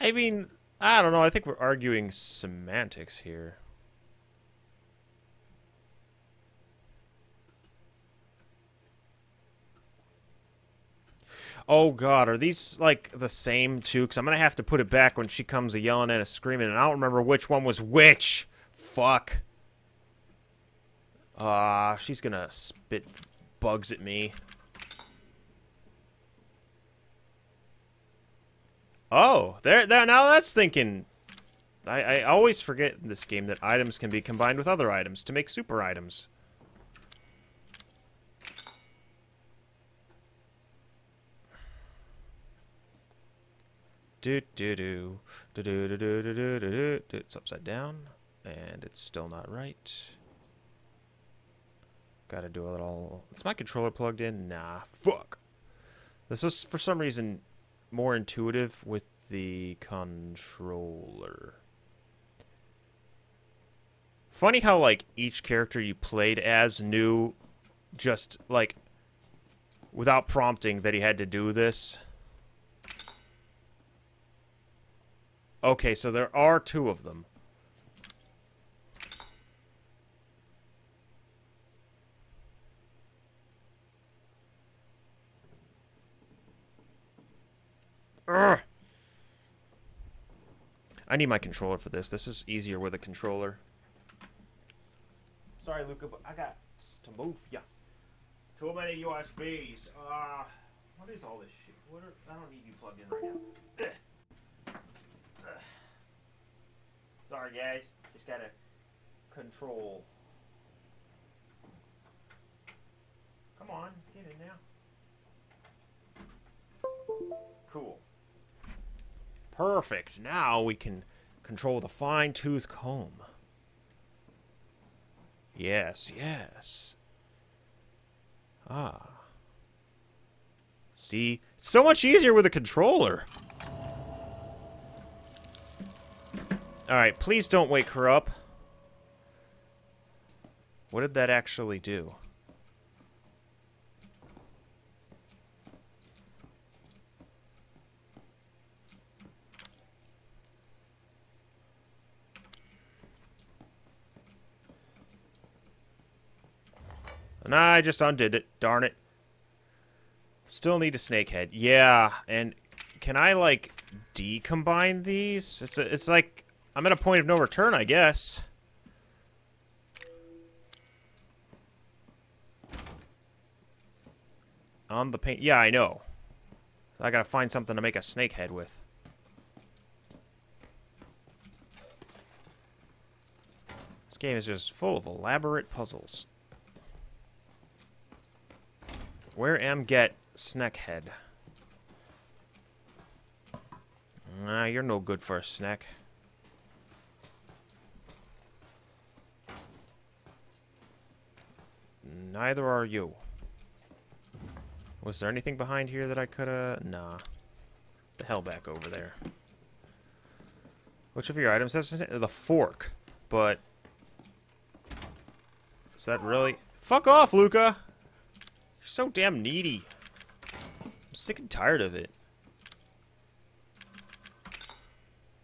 Speaker 1: I mean, I don't know. I think we're arguing semantics here. Oh god, are these like the same two? Because I'm gonna have to put it back when she comes a yelling and a screaming, and I don't remember which one was which. Fuck. Ah, uh, she's gonna spit bugs at me. Oh, there, there. Now that's thinking. I, I always forget in this game that items can be combined with other items to make super items. Do do do do do do do do do do. It's upside down, and it's still not right. Gotta do a little... Is my controller plugged in? Nah, fuck. This was, for some reason, more intuitive with the controller. Funny how, like, each character you played as knew just, like, without prompting that he had to do this. Okay, so there are two of them. Urgh. I need my controller for this. This is easier with a controller. Sorry, Luca, but I got to move ya. Too many USBs. Uh, what is all this shit? What are, I don't need you plugged in right now. Ugh. Ugh. Sorry, guys. Just gotta control. Come on, get in now. Cool. Perfect. Now we can control the fine-tooth comb. Yes, yes. Ah. See? It's so much easier with a controller. Alright, please don't wake her up. What did that actually do? And I just undid it. Darn it. Still need a snake head. Yeah, and can I, like, decombine these? It's, a, it's like, I'm at a point of no return, I guess. On the paint. Yeah, I know. So I gotta find something to make a snake head with. This game is just full of elaborate puzzles. Where am get snackhead? Nah, you're no good for a snack. Neither are you. Was there anything behind here that I coulda... Nah. The hell back over there. Which of your items has the fork? But... Is that really... Fuck off, Luca! You're so damn needy. I'm sick and tired of it.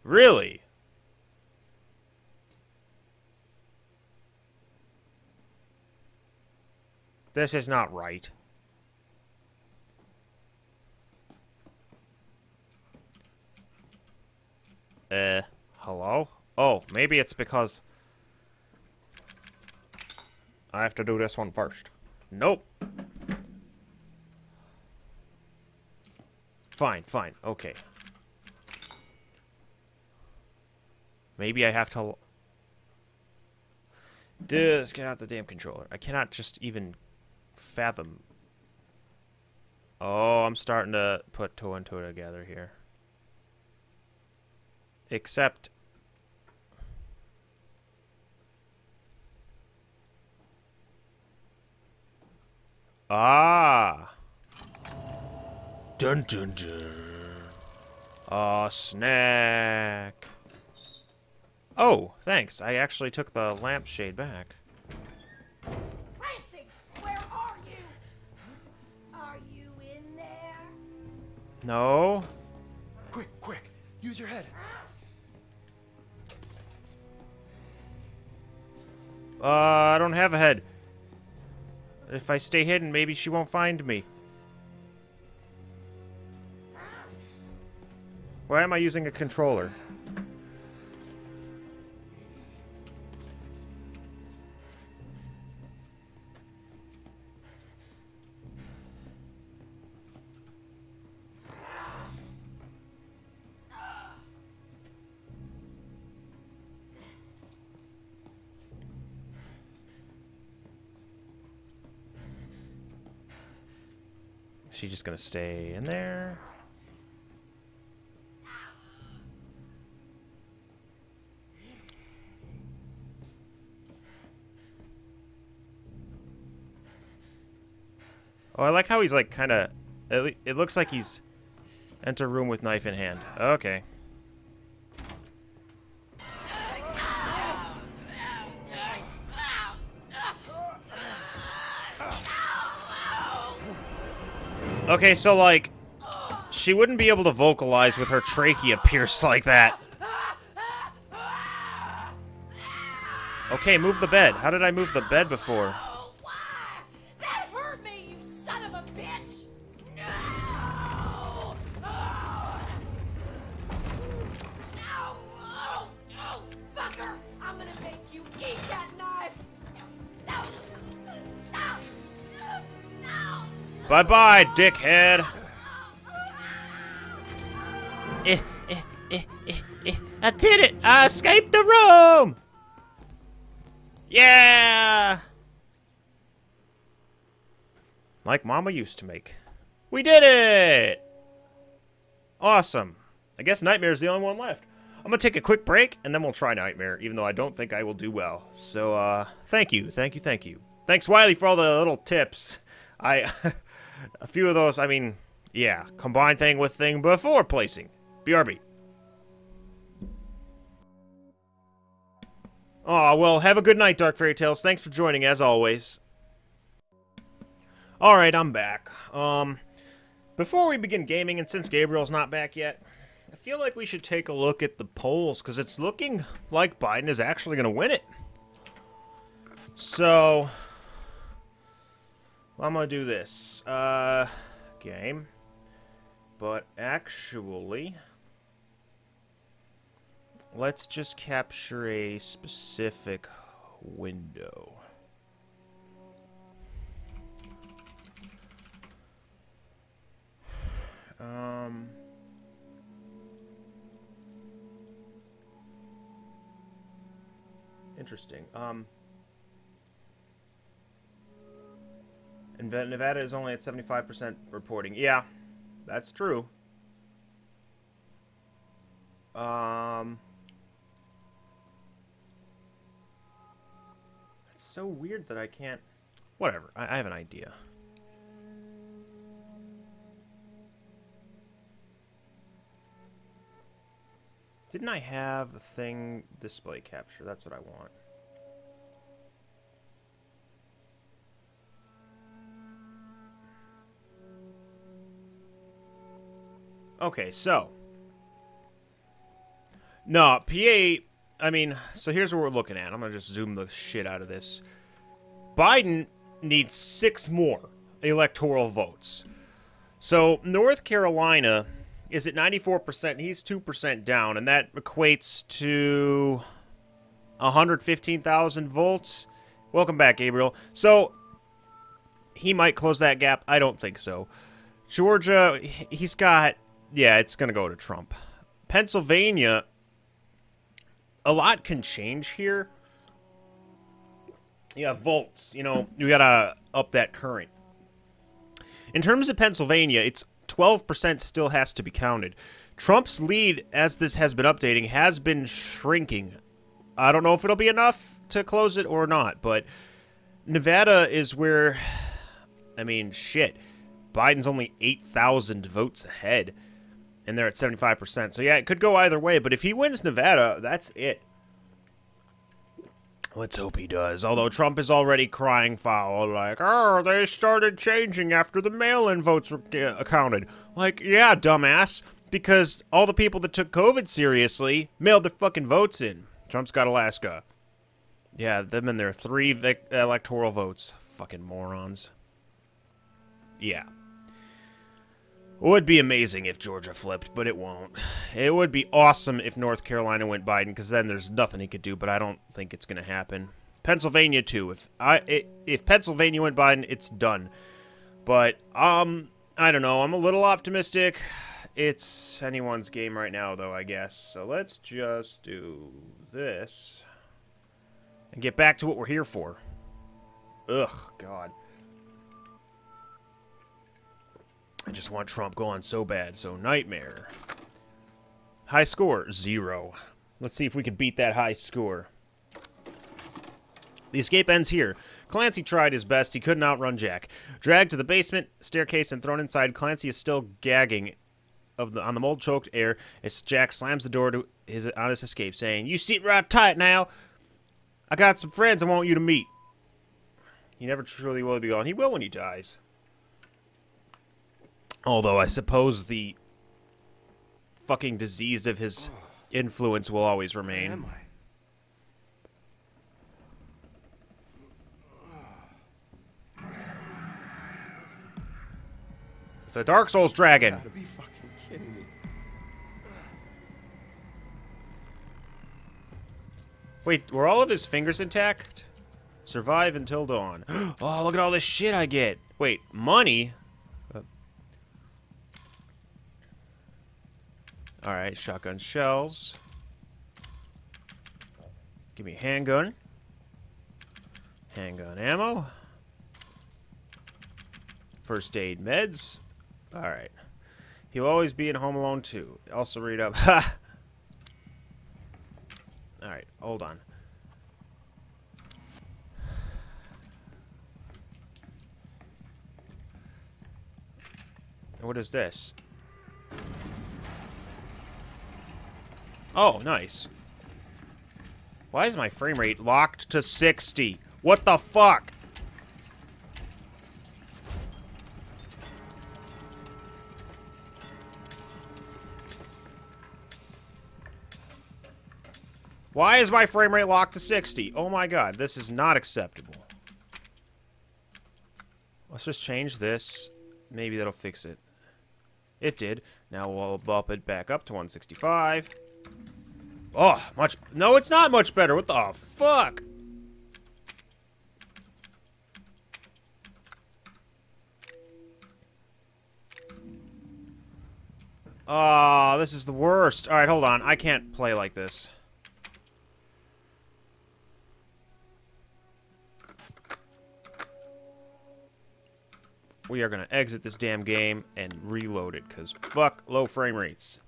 Speaker 1: Really? This is not right. Uh, hello? Oh, maybe it's because I have to do this one first. Nope. Fine, fine, okay. Maybe I have to... Just get out the damn controller. I cannot just even fathom. Oh, I'm starting to put two and two together here. Except... Ah! Dun dun dun. Aw, snack. Oh, thanks. I actually took the lampshade back. No?
Speaker 7: Quick, quick. Use your head.
Speaker 1: Uh, I don't have a head. If I stay hidden, maybe she won't find me. Why am I using a controller? Is she just gonna stay in there? Oh, I like how he's like kind of. It looks like he's enter room with knife in hand. Okay. Okay, so like, she wouldn't be able to vocalize with her trachea pierced like that. Okay, move the bed. How did I move the bed before?
Speaker 13: No!
Speaker 1: Bye bye, dickhead. Eh, eh, eh, eh, eh. I did it! I escaped the room! Yeah! Like Mama used to make. We did it! Awesome. I guess Nightmare's the only one left. I'm gonna take a quick break, and then we'll try Nightmare, even though I don't think I will do well. So, uh, thank you, thank you, thank you. Thanks, Wiley, for all the little tips. I, a few of those, I mean, yeah, combine thing with thing before placing. BRB. Aw, well, have a good night, Dark Fairy Tales. Thanks for joining, as always. Alright, I'm back. Um, before we begin gaming, and since Gabriel's not back yet, I feel like we should take a look at the polls, because it's looking like Biden is actually going to win it. So, I'm to do this. Uh, game. But actually... Let's just capture a specific window. Um... Interesting. Um... And Nevada is only at 75% reporting. Yeah, that's true. Um... so weird that I can't... Whatever, I, I have an idea. Didn't I have a thing display capture? That's what I want. Okay, so. No, PA I mean, so here's what we're looking at. I'm going to just zoom the shit out of this. Biden needs six more electoral votes. So North Carolina is at 94%. He's 2% down, and that equates to 115,000 votes. Welcome back, Gabriel. So he might close that gap. I don't think so. Georgia, he's got, yeah, it's going to go to Trump. Pennsylvania, a lot can change here. Yeah, volts. You know, you gotta up that current. In terms of Pennsylvania, it's 12% still has to be counted. Trump's lead, as this has been updating, has been shrinking. I don't know if it'll be enough to close it or not, but Nevada is where, I mean, shit. Biden's only 8,000 votes ahead and they're at 75%. So yeah, it could go either way, but if he wins Nevada, that's it. Let's hope he does. Although Trump is already crying foul, like, oh, they started changing after the mail-in votes were counted. Like, yeah, dumbass, because all the people that took COVID seriously mailed their fucking votes in. Trump's got Alaska. Yeah, them and their three electoral votes. Fucking morons. Yeah. Would be amazing if Georgia flipped, but it won't. It would be awesome if North Carolina went Biden, because then there's nothing he could do. But I don't think it's going to happen. Pennsylvania too. If I if Pennsylvania went Biden, it's done. But um, I don't know. I'm a little optimistic. It's anyone's game right now, though. I guess. So let's just do this and get back to what we're here for. Ugh, God. I just want Trump gone so bad. So Nightmare. High score, zero. Let's see if we can beat that high score. The escape ends here. Clancy tried his best. He couldn't outrun Jack. Dragged to the basement staircase and thrown inside, Clancy is still gagging of the on the mold choked air as Jack slams the door to his on his escape, saying, "You sit right tight now. I got some friends I want you to meet." He never truly will be gone. He will when he dies. Although I suppose the fucking disease of his influence will always remain. It's a Dark Souls dragon.
Speaker 3: Gotta be fucking kidding me.
Speaker 1: Wait, were all of his fingers intact? Survive until dawn. oh, look at all this shit I get. Wait, money? Alright, shotgun shells. Give me handgun. Handgun ammo. First aid meds. Alright. He'll always be in Home Alone 2. Also read up. Ha! Alright, hold on. What is this? Oh, nice. Why is my frame rate locked to 60? What the fuck? Why is my frame rate locked to 60? Oh my god, this is not acceptable. Let's just change this. Maybe that'll fix it. It did. Now we'll bump it back up to 165. Oh, much... No, it's not much better. What the fuck? Oh, this is the worst. Alright, hold on. I can't play like this. we are going to exit this damn game and reload it, because fuck low frame rates.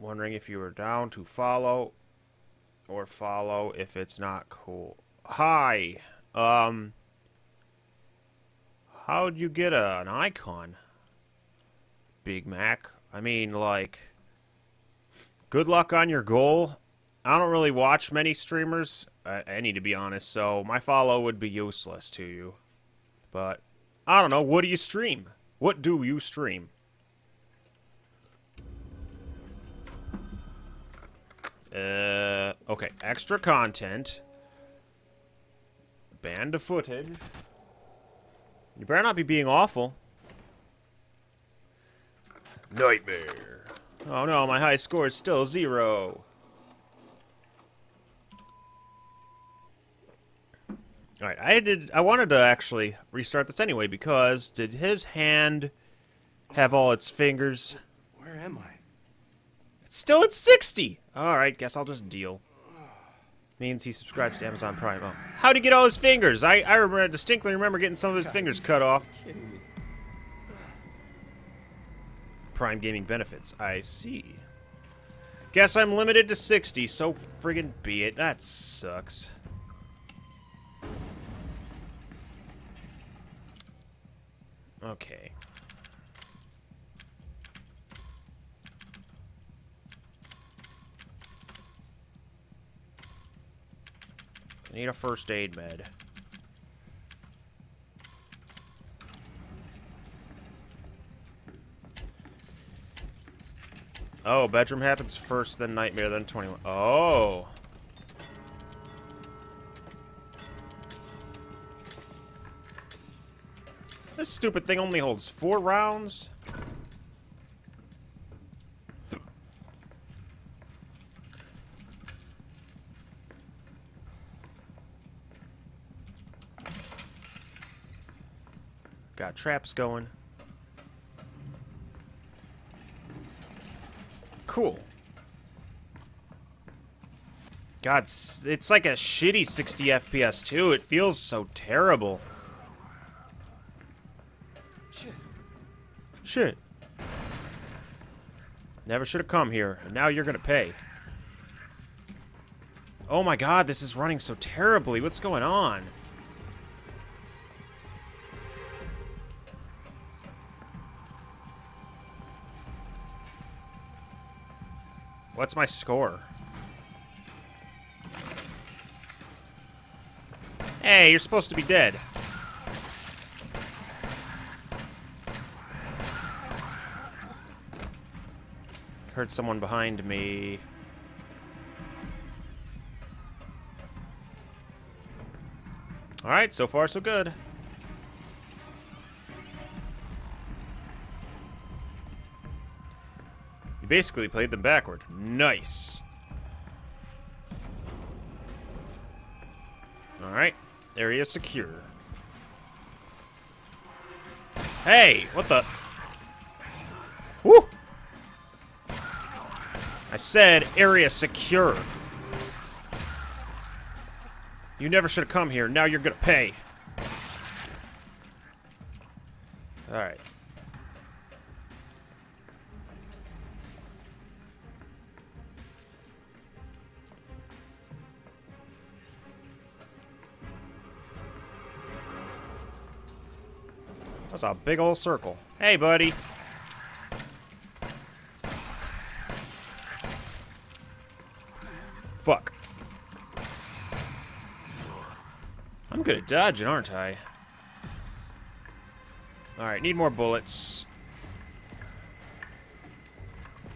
Speaker 1: Wondering if you were down to follow or follow if it's not cool. Hi. Um, how'd you get a, an icon? Big Mac. I mean, like, good luck on your goal. I don't really watch many streamers, uh, any to be honest, so my follow would be useless to you. But, I don't know, what do you stream? What do you stream? Uh, okay, extra content. Band of footage. You better not be being awful. Nightmare. Oh no, my high score is still zero. Alright, I did I wanted to actually restart this anyway because did his hand have all its fingers?
Speaker 3: Where am I?
Speaker 1: It's still at 60! Alright, guess I'll just deal. Means he subscribes to Amazon Prime. Oh. How'd he get all his fingers? I, I remember, distinctly remember getting some of his fingers cut off. Prime Gaming benefits. I see. Guess I'm limited to 60, so friggin' be it. That sucks. Okay. I need a first aid med. Oh, bedroom happens first, then nightmare, then 21. Oh. This stupid thing only holds four rounds? Got traps going. Cool. God, it's like a shitty 60 FPS too. It feels so terrible.
Speaker 3: Shit.
Speaker 1: Shit. Never should have come here, and now you're gonna pay. Oh my god, this is running so terribly. What's going on? What's my score? Hey, you're supposed to be dead. Heard someone behind me. Alright, so far so good. Basically played them backward. Nice. Alright, area secure. Hey, what the? Woo! I said area secure. You never should have come here. Now you're gonna pay. That's a big old circle. Hey, buddy. Fuck. I'm good at dodging, aren't I? Alright, need more bullets.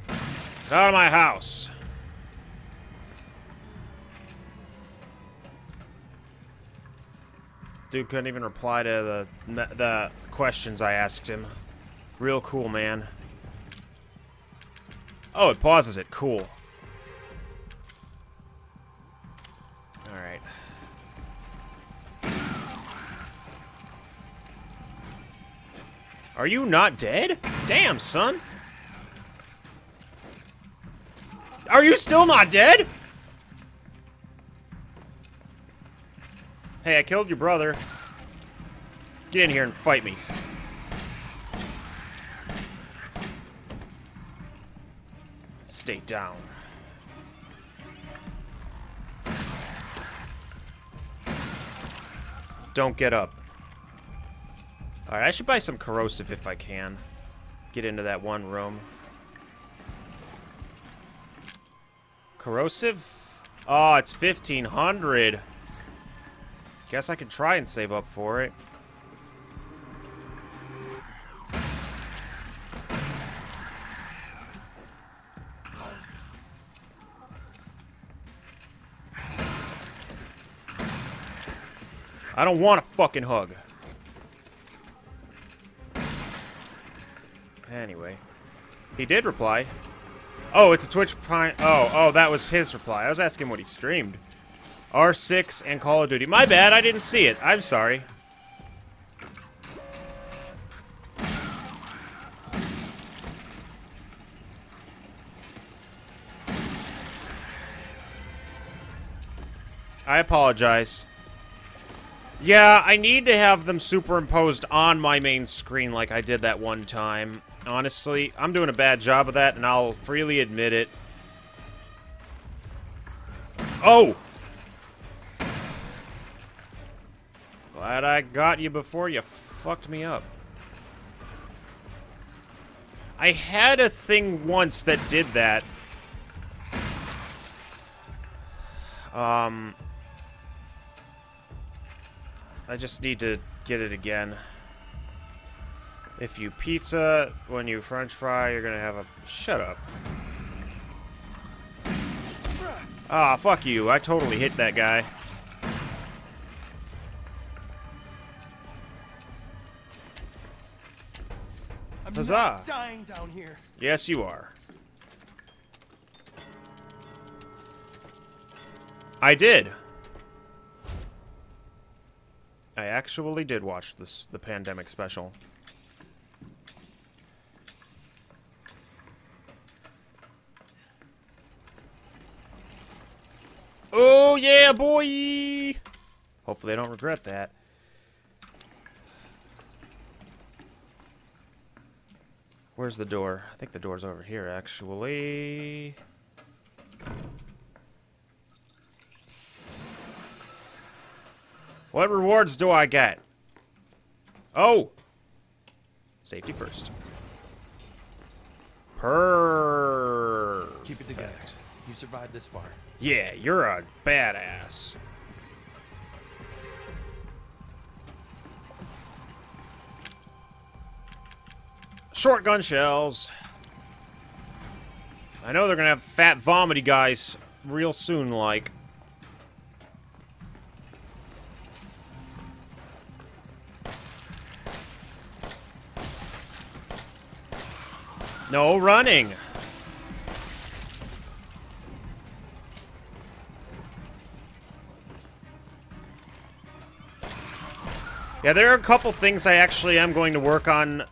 Speaker 1: Get out of my house. Dude couldn't even reply to the the questions I asked him. Real cool, man. Oh, it pauses it. Cool. Alright. Are you not dead? Damn, son. Are you still not dead? Hey, I killed your brother. Get in here and fight me. Stay down. Don't get up. Alright, I should buy some corrosive if I can. Get into that one room. Corrosive? Oh, it's 1500. Guess I could try and save up for it. I don't want a fucking hug. Anyway. He did reply. Oh, it's a Twitch Prime. Oh, oh, that was his reply. I was asking what he streamed. R6 and Call of Duty. My bad, I didn't see it. I'm sorry. I apologize. Yeah, I need to have them superimposed on my main screen like I did that one time. Honestly, I'm doing a bad job of that, and I'll freely admit it. Oh! Glad I got you before you fucked me up. I had a thing once that did that. Um... I just need to get it again. If you pizza, when you french fry, you're gonna have a... Shut up. Ah, fuck you. I totally hit that guy.
Speaker 7: I'm
Speaker 1: Huzzah.
Speaker 7: dying down here.
Speaker 1: Yes, you are. I did. I actually did watch this the pandemic special. Oh yeah, boy! Hopefully I don't regret that. Where's the door? I think the door's over here, actually. What rewards do I get? Oh! Safety first. Perfect.
Speaker 7: Keep it together. You survived this far.
Speaker 1: Yeah, you're a badass. Shotgun shells. I know they're gonna have fat vomity guys real soon, like. No running. Yeah, there are a couple things I actually am going to work on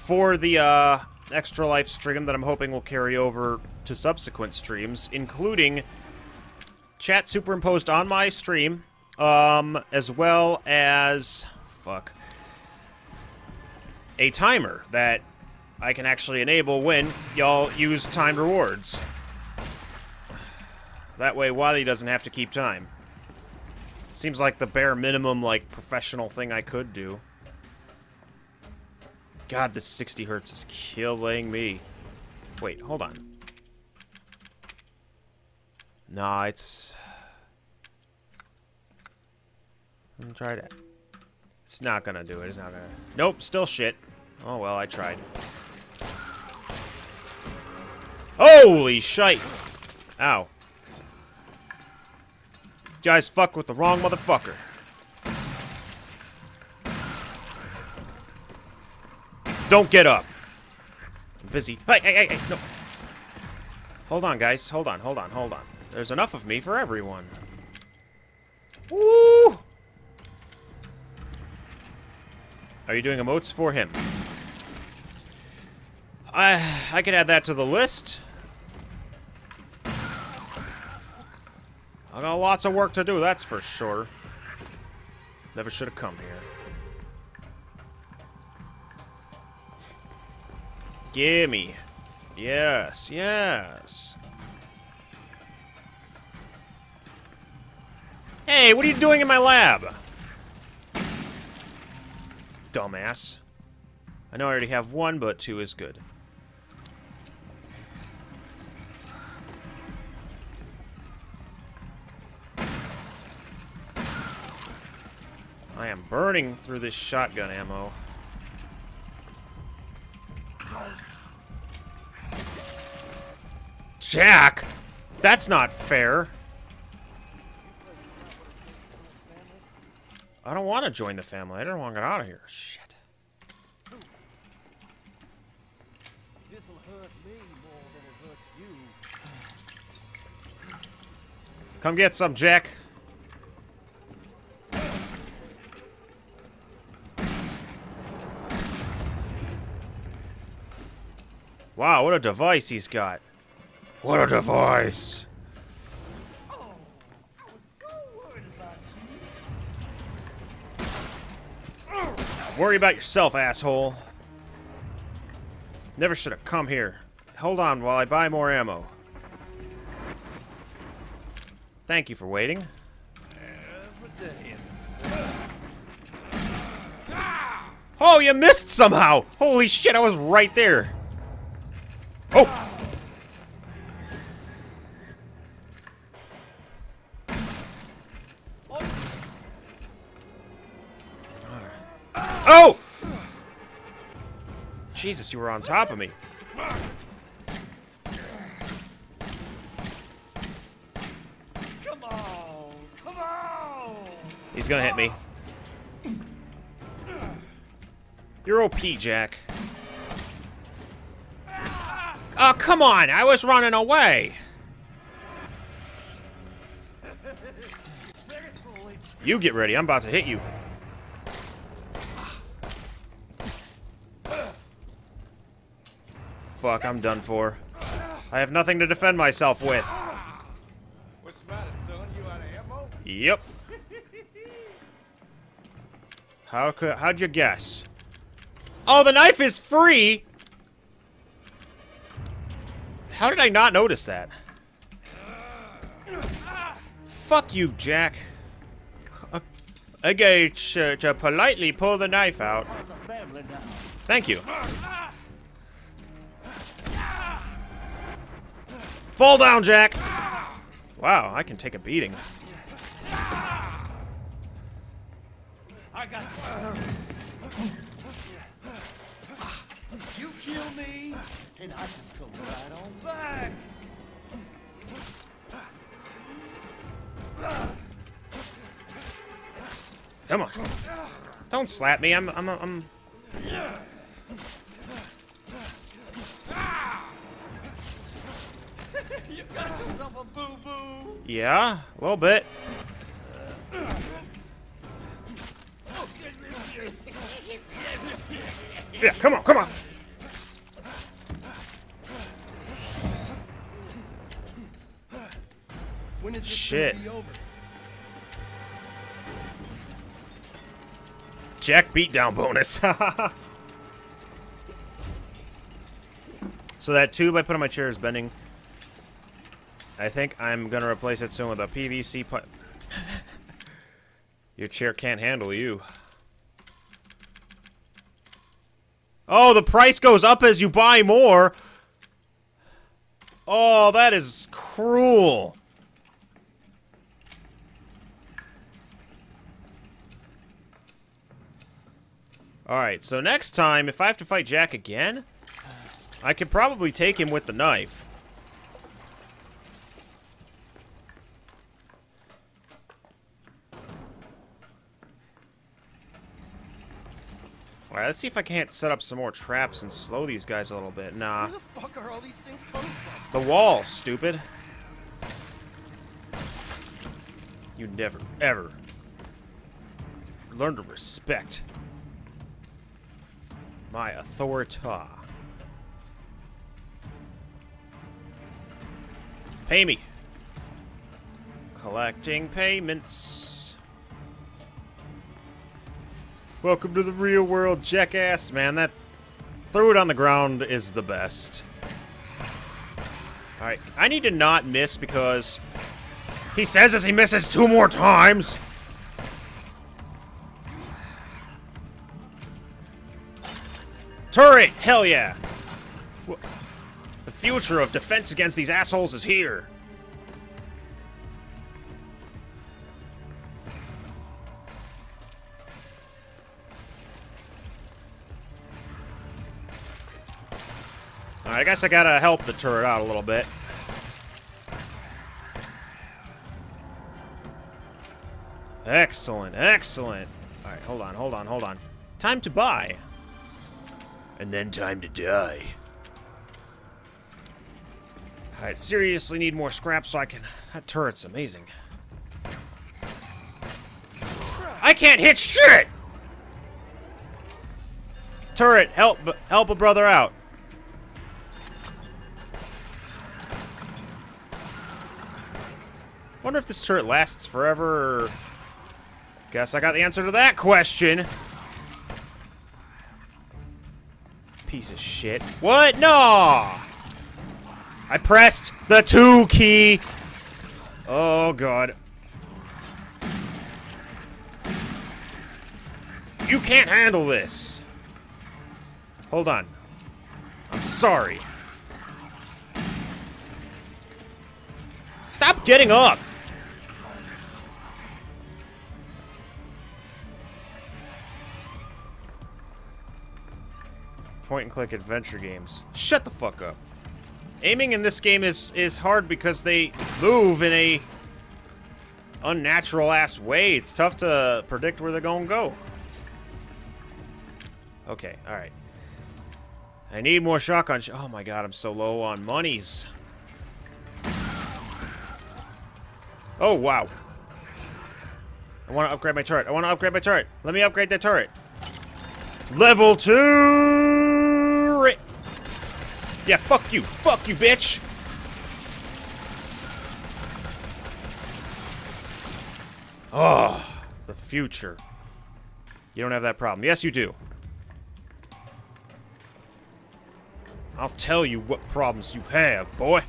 Speaker 1: for the uh, Extra Life stream that I'm hoping will carry over to subsequent streams, including chat superimposed on my stream, um, as well as... fuck. A timer that I can actually enable when y'all use timed rewards. That way Wally doesn't have to keep time. Seems like the bare minimum, like, professional thing I could do. God, this 60 hertz is killing me. Wait, hold on. Nah, it's... Let try that. It's not gonna do it. It's not gonna... Nope, still shit. Oh, well, I tried. Holy shite! Ow. You guys fuck with the wrong motherfucker. Don't get up. I'm busy. Hey, hey, hey, hey, no. Hold on, guys. Hold on, hold on, hold on. There's enough of me for everyone. Woo! Are you doing emotes for him? I I could add that to the list. I got lots of work to do, that's for sure. Never should have come here. Gimme. Yes, yes. Hey, what are you doing in my lab? Dumbass. I know I already have one, but two is good. I am burning through this shotgun ammo. Jack! That's not fair. I don't want to join the family. I don't want to get out of here. Shit. Come get some, Jack. Wow, what a device he's got. What a device. Worry about yourself, asshole. Never should have come here. Hold on while I buy more ammo. Thank you for waiting. Oh, you missed somehow! Holy shit, I was right there. Oh! Oh! Jesus, you were on top of me.
Speaker 10: Come on, come on.
Speaker 1: He's gonna hit me. You're OP, Jack. Oh, come on! I was running away! You get ready, I'm about to hit you. Fuck, I'm done for. I have nothing to defend myself with.
Speaker 10: What's the matter, son? You out of ammo?
Speaker 1: Yep. How could how'd you guess? Oh, the knife is free. How did I not notice that? Fuck you, Jack. To, to politely pull the knife out. Thank you. Fall down, Jack! Wow, I can take a beating.
Speaker 10: I got You kill me, and I just go right on back.
Speaker 1: Come on. Don't slap me. I'm I'm I'm Yeah, a little bit. Yeah, come on, come on.
Speaker 7: When is this
Speaker 1: Shit.
Speaker 7: gonna be over?
Speaker 1: Jack beatdown bonus. so that tube I put on my chair is bending. I think I'm gonna replace it soon with a PVC pipe. Your chair can't handle you. Oh, the price goes up as you buy more. Oh, that is cruel. Alright, so next time, if I have to fight Jack again, I could probably take him with the knife. Alright, let's see if I can't set up some more traps and slow these guys a little bit. Nah.
Speaker 10: Where the fuck are all these things coming from?
Speaker 1: The wall, stupid. You never, ever learn to respect my authority. Pay me. Collecting payments. Welcome to the real world, jackass. Man, that throw it on the ground is the best. Alright, I need to not miss because he says as he misses two more times. Turret! Hell yeah! The future of defense against these assholes is here. I guess I gotta help the turret out a little bit. Excellent, excellent. Alright, hold on, hold on, hold on. Time to buy. And then time to die. Alright, seriously need more scrap so I can... That turret's amazing. I can't hit shit! Turret, help, help a brother out. Wonder if this turret lasts forever, or... Guess I got the answer to that question. Piece of shit. What? No! I pressed the 2 key. Oh, God. You can't handle this. Hold on. I'm sorry. Stop getting up! Point and click adventure games. Shut the fuck up. Aiming in this game is is hard because they move in a unnatural ass way. It's tough to predict where they're gonna go. Okay, alright. I need more shotgun sh Oh my god, I'm so low on monies. Oh, wow. I want to upgrade my turret. I want to upgrade my turret. Let me upgrade that turret. Level 2! Yeah, fuck you. Fuck you, bitch. Oh, the future. You don't have that problem. Yes, you do. I'll tell you what problems you have, boy.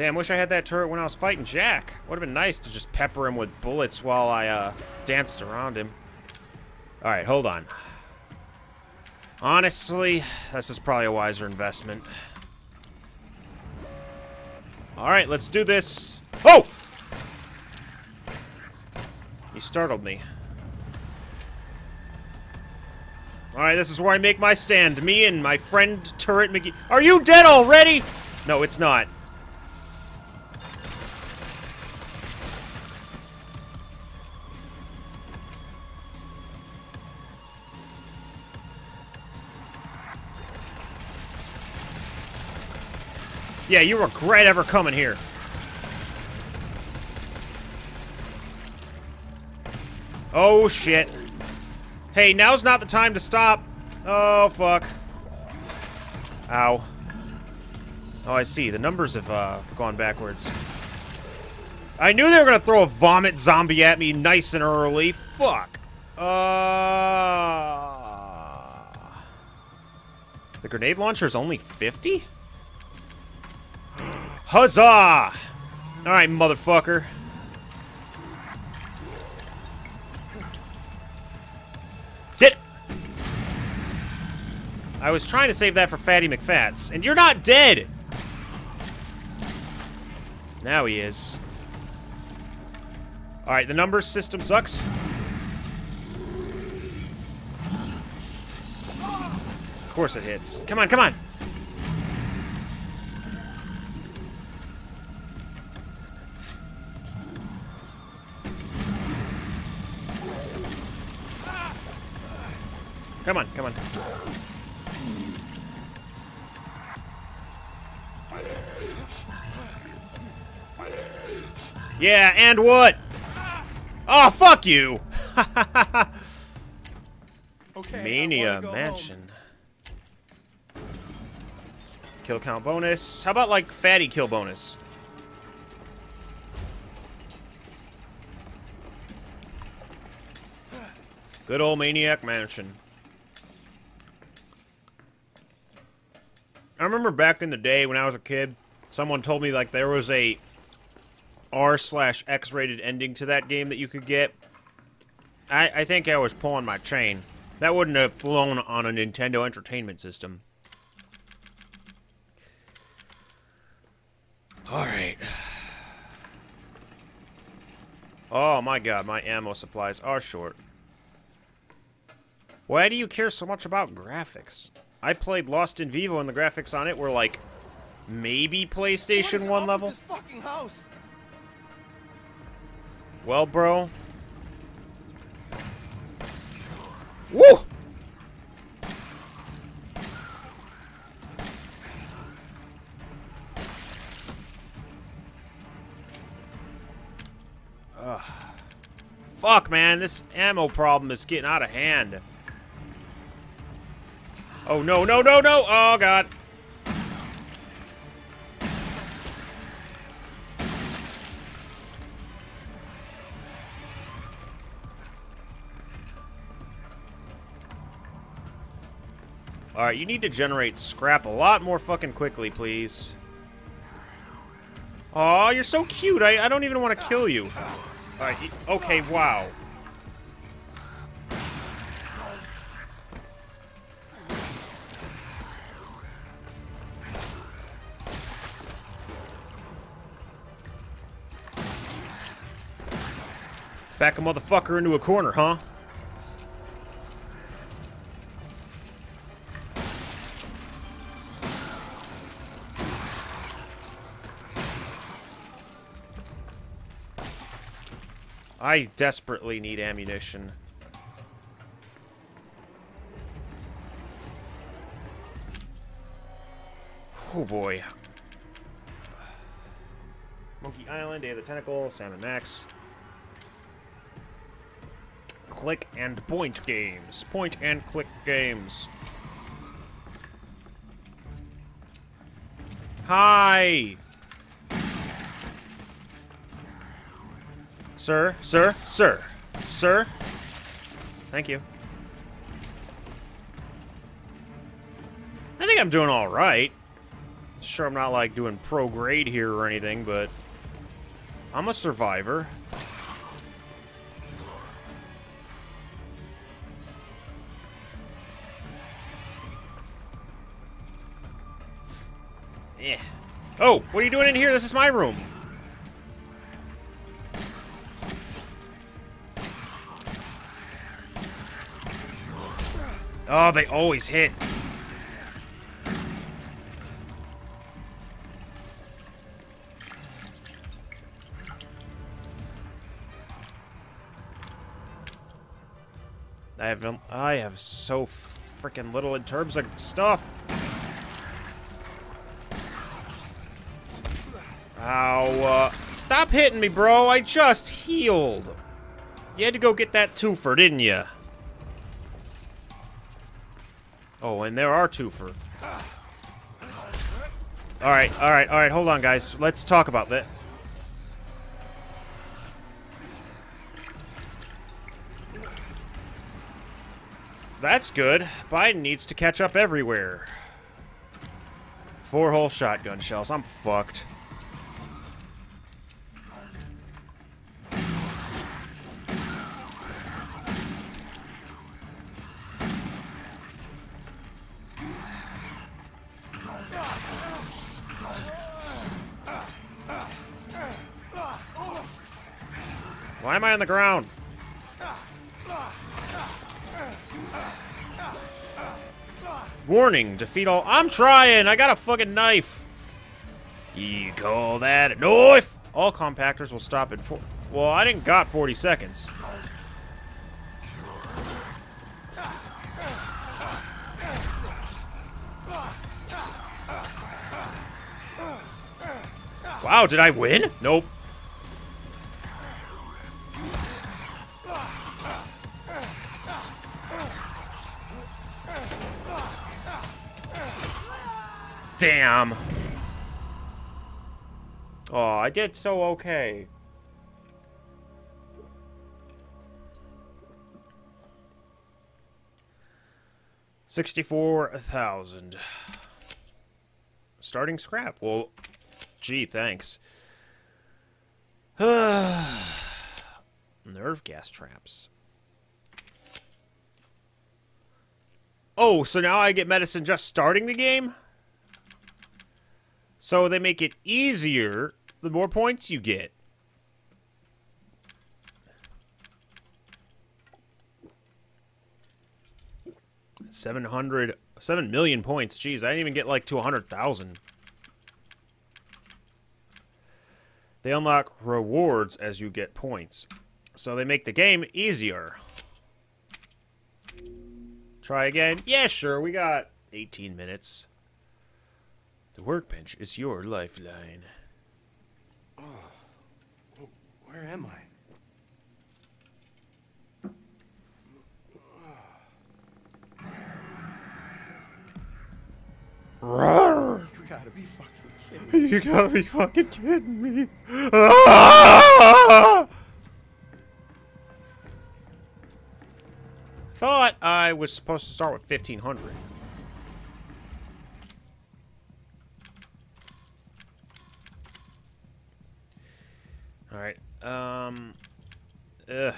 Speaker 1: Damn, wish I had that turret when I was fighting Jack. Would have been nice to just pepper him with bullets while I uh, danced around him. All right, hold on. Honestly, this is probably a wiser investment. All right, let's do this. Oh! You startled me. All right, this is where I make my stand. Me and my friend Turret McGee. Are you dead already? No, it's not. Yeah, you regret ever coming here. Oh, shit. Hey, now's not the time to stop. Oh, fuck. Ow. Oh, I see. The numbers have uh, gone backwards. I knew they were going to throw a vomit zombie at me nice and early. Fuck. Uh... The grenade launcher is only 50? Huzzah! Alright, motherfucker. Get! I was trying to save that for Fatty McFats, and you're not dead! Now he is. Alright, the number system sucks. Of course it hits. Come on, come on! Come on, come on. Yeah, and what? Oh, fuck you!
Speaker 7: Okay,
Speaker 1: Maniac Mansion. Kill count bonus. How about, like, fatty kill bonus? Good old Maniac Mansion. I remember back in the day when I was a kid, someone told me like there was a R slash X rated ending to that game that you could get. I, I think I was pulling my chain. That wouldn't have flown on a Nintendo Entertainment System. Alright. Oh my god, my ammo supplies are short. Why do you care so much about graphics? I played Lost in Vivo and the graphics on it were like maybe PlayStation 1 level.
Speaker 10: house?
Speaker 1: Well, bro. Woo! Ugh. Fuck, man, this ammo problem is getting out of hand. Oh, no, no, no, no! Oh, God. Alright, you need to generate scrap a lot more fucking quickly, please. Aw, you're so cute. I, I don't even want to kill you. Alright, okay, wow. Back a motherfucker into a corner, huh? I desperately need ammunition. Oh boy. Monkey Island, Day of the Tentacle, Sam and Max. Click and point games. Point and click games. Hi! Sir, sir, sir, sir. Thank you. I think I'm doing all right. Sure, I'm not like doing pro grade here or anything, but I'm a survivor. Oh, what are you doing in here? This is my room. Oh, they always hit. I have I have so freaking little in terms of stuff. Ow, uh, stop hitting me, bro. I just healed. You had to go get that twofer, didn't you? Oh, and there are twofer. Alright, alright, alright, hold on, guys. Let's talk about that. That's good. Biden needs to catch up everywhere. Four whole shotgun shells. I'm fucked. The ground? Warning, defeat all- I'm trying! I got a fucking knife! You call that a knife? All compactors will stop in four- Well, I didn't got 40 seconds. Wow, did I win? Nope. Oh, I did so okay. Sixty-four thousand. Starting scrap. Well, gee, thanks. Nerve gas traps. Oh, so now I get medicine just starting the game? So they make it easier the more points you get. Seven hundred, seven million points. Jeez, I didn't even get like to a hundred thousand. They unlock rewards as you get points. So they make the game easier. Try again? Yeah, sure. We got 18 minutes. The workbench is your lifeline.
Speaker 10: Where am I?
Speaker 1: Roar!
Speaker 10: You gotta be fucking kidding me.
Speaker 1: You gotta be fucking kidding me. Thought I was supposed to start with 1500. Alright, um... Ugh.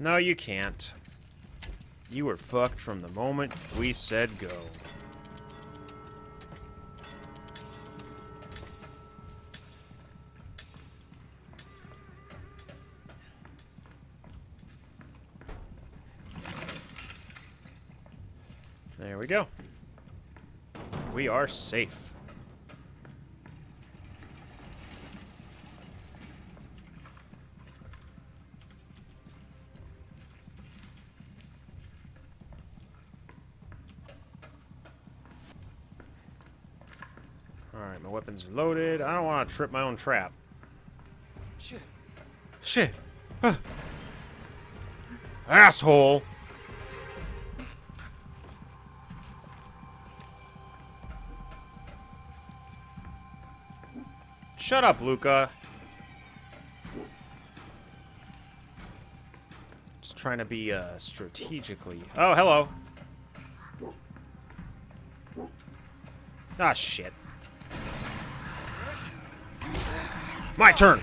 Speaker 1: No, you can't. You were fucked from the moment we said go. There we go. We are safe. Alright, my weapons are loaded. I don't want to trip my own trap.
Speaker 3: Shit.
Speaker 1: Shit. Huh. Asshole. Shut up, Luca. Just trying to be uh, strategically. Oh, hello. Ah, shit. My turn.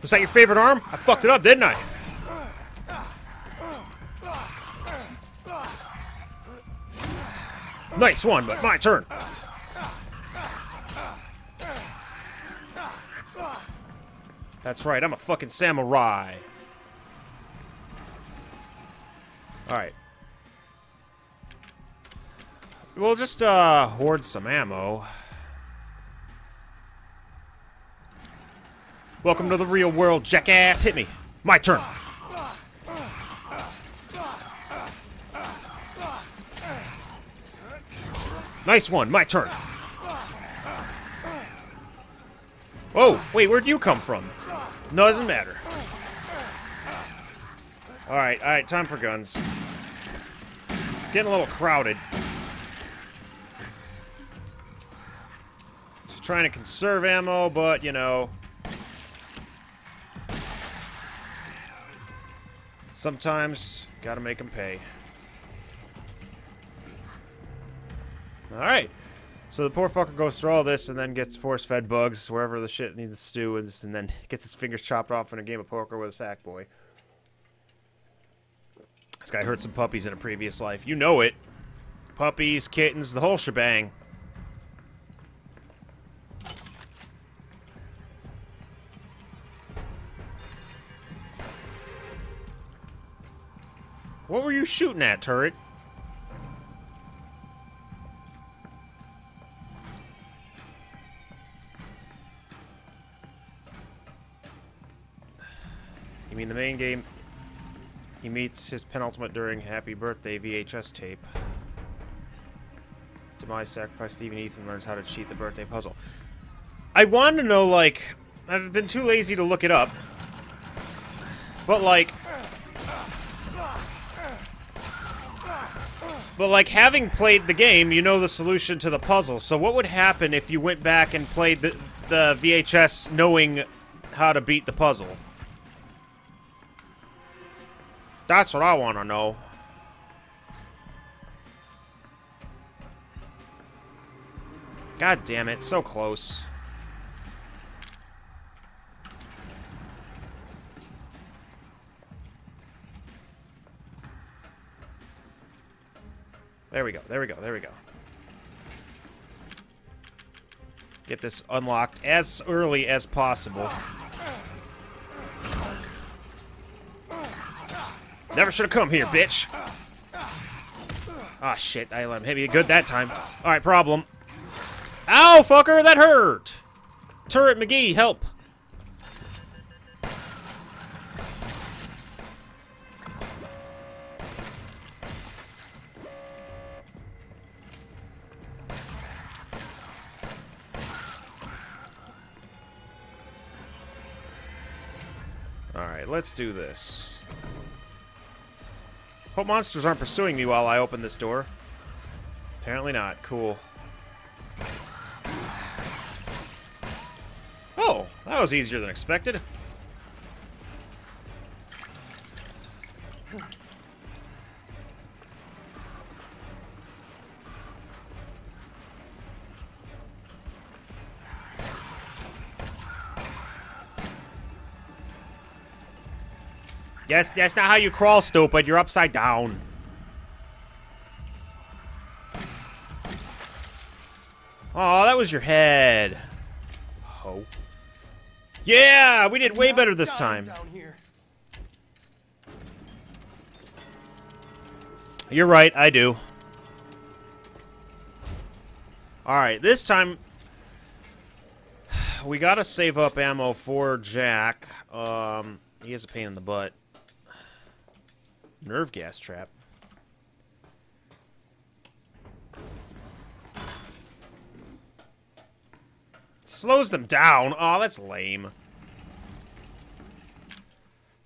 Speaker 1: Was that your favorite arm? I fucked it up, didn't I? Nice one, but my turn. That's right, I'm a fucking samurai. Alright. We'll just, uh, hoard some ammo. Welcome to the real world, jackass. Hit me. My turn. Nice one. My turn. Whoa, wait, where'd you come from? No, doesn't matter. Alright, alright, time for guns. Getting a little crowded. Just trying to conserve ammo, but, you know... Sometimes, gotta make them pay. Alright. So the poor fucker goes through all this and then gets force-fed bugs wherever the shit needs to stew and, and then gets his fingers chopped off in a game of poker with a sack boy. This guy hurt some puppies in a previous life. You know it. Puppies, kittens, the whole shebang. What were you shooting at, turret? Mean the main game? He meets his penultimate during Happy Birthday VHS tape. Demise sacrifice Steve and Ethan learns how to cheat the birthday puzzle. I want to know, like... I've been too lazy to look it up. But, like... But, like, having played the game, you know the solution to the puzzle. So what would happen if you went back and played the, the VHS knowing how to beat the puzzle? That's what I want to know. God damn it, so close. There we go, there we go, there we go. Get this unlocked as early as possible. Never should have come here, bitch. Ah, shit. I let him hit me good that time. Alright, problem. Ow, fucker! That hurt! Turret McGee, help! Alright, let's do this. Hope monsters aren't pursuing me while I open this door. Apparently not. Cool. Oh, that was easier than expected. Yes, that's not how you crawl, stupid. You're upside down. Oh, that was your head. Oh. Yeah, we did way better this time. You're right, I do. Alright, this time... We gotta save up ammo for Jack. Um, he has a pain in the butt. Nerve gas trap. Slows them down. Oh, that's lame.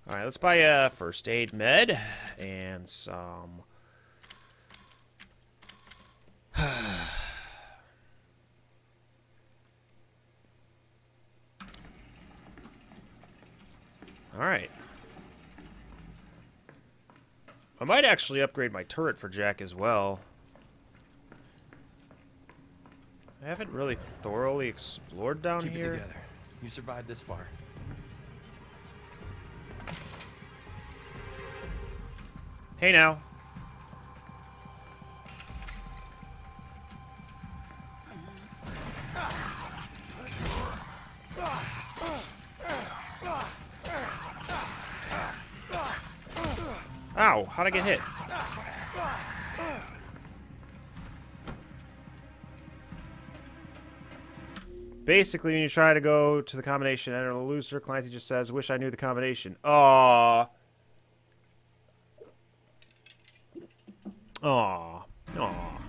Speaker 1: Alright, let's buy a first aid med and some... Alright. I might actually upgrade my turret for Jack as well. I haven't really thoroughly explored down
Speaker 12: Keep
Speaker 1: here.
Speaker 12: it together. You survived this far.
Speaker 1: Hey now. Ow, how'd I get hit? Basically, when you try to go to the combination, enter the loser, Clancy just says, wish I knew the combination. Aww. Aw. Aw.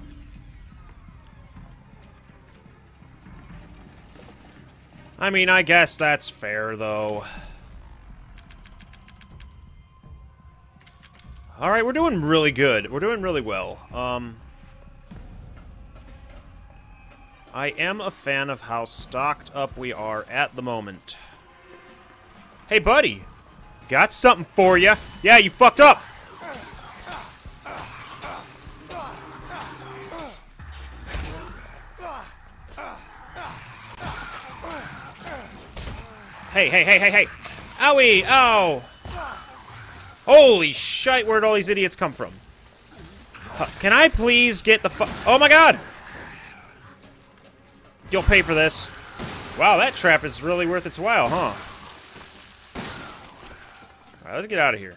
Speaker 1: I mean, I guess that's fair, though. Alright, we're doing really good. We're doing really well. Um... I am a fan of how stocked up we are at the moment. Hey, buddy! Got something for you. Yeah, you fucked up! Hey, hey, hey, hey, hey! Owie! Ow! Holy shite, where'd all these idiots come from? Can I please get the fu- Oh my god! You'll pay for this. Wow, that trap is really worth its while, huh? Alright, let's get out of here.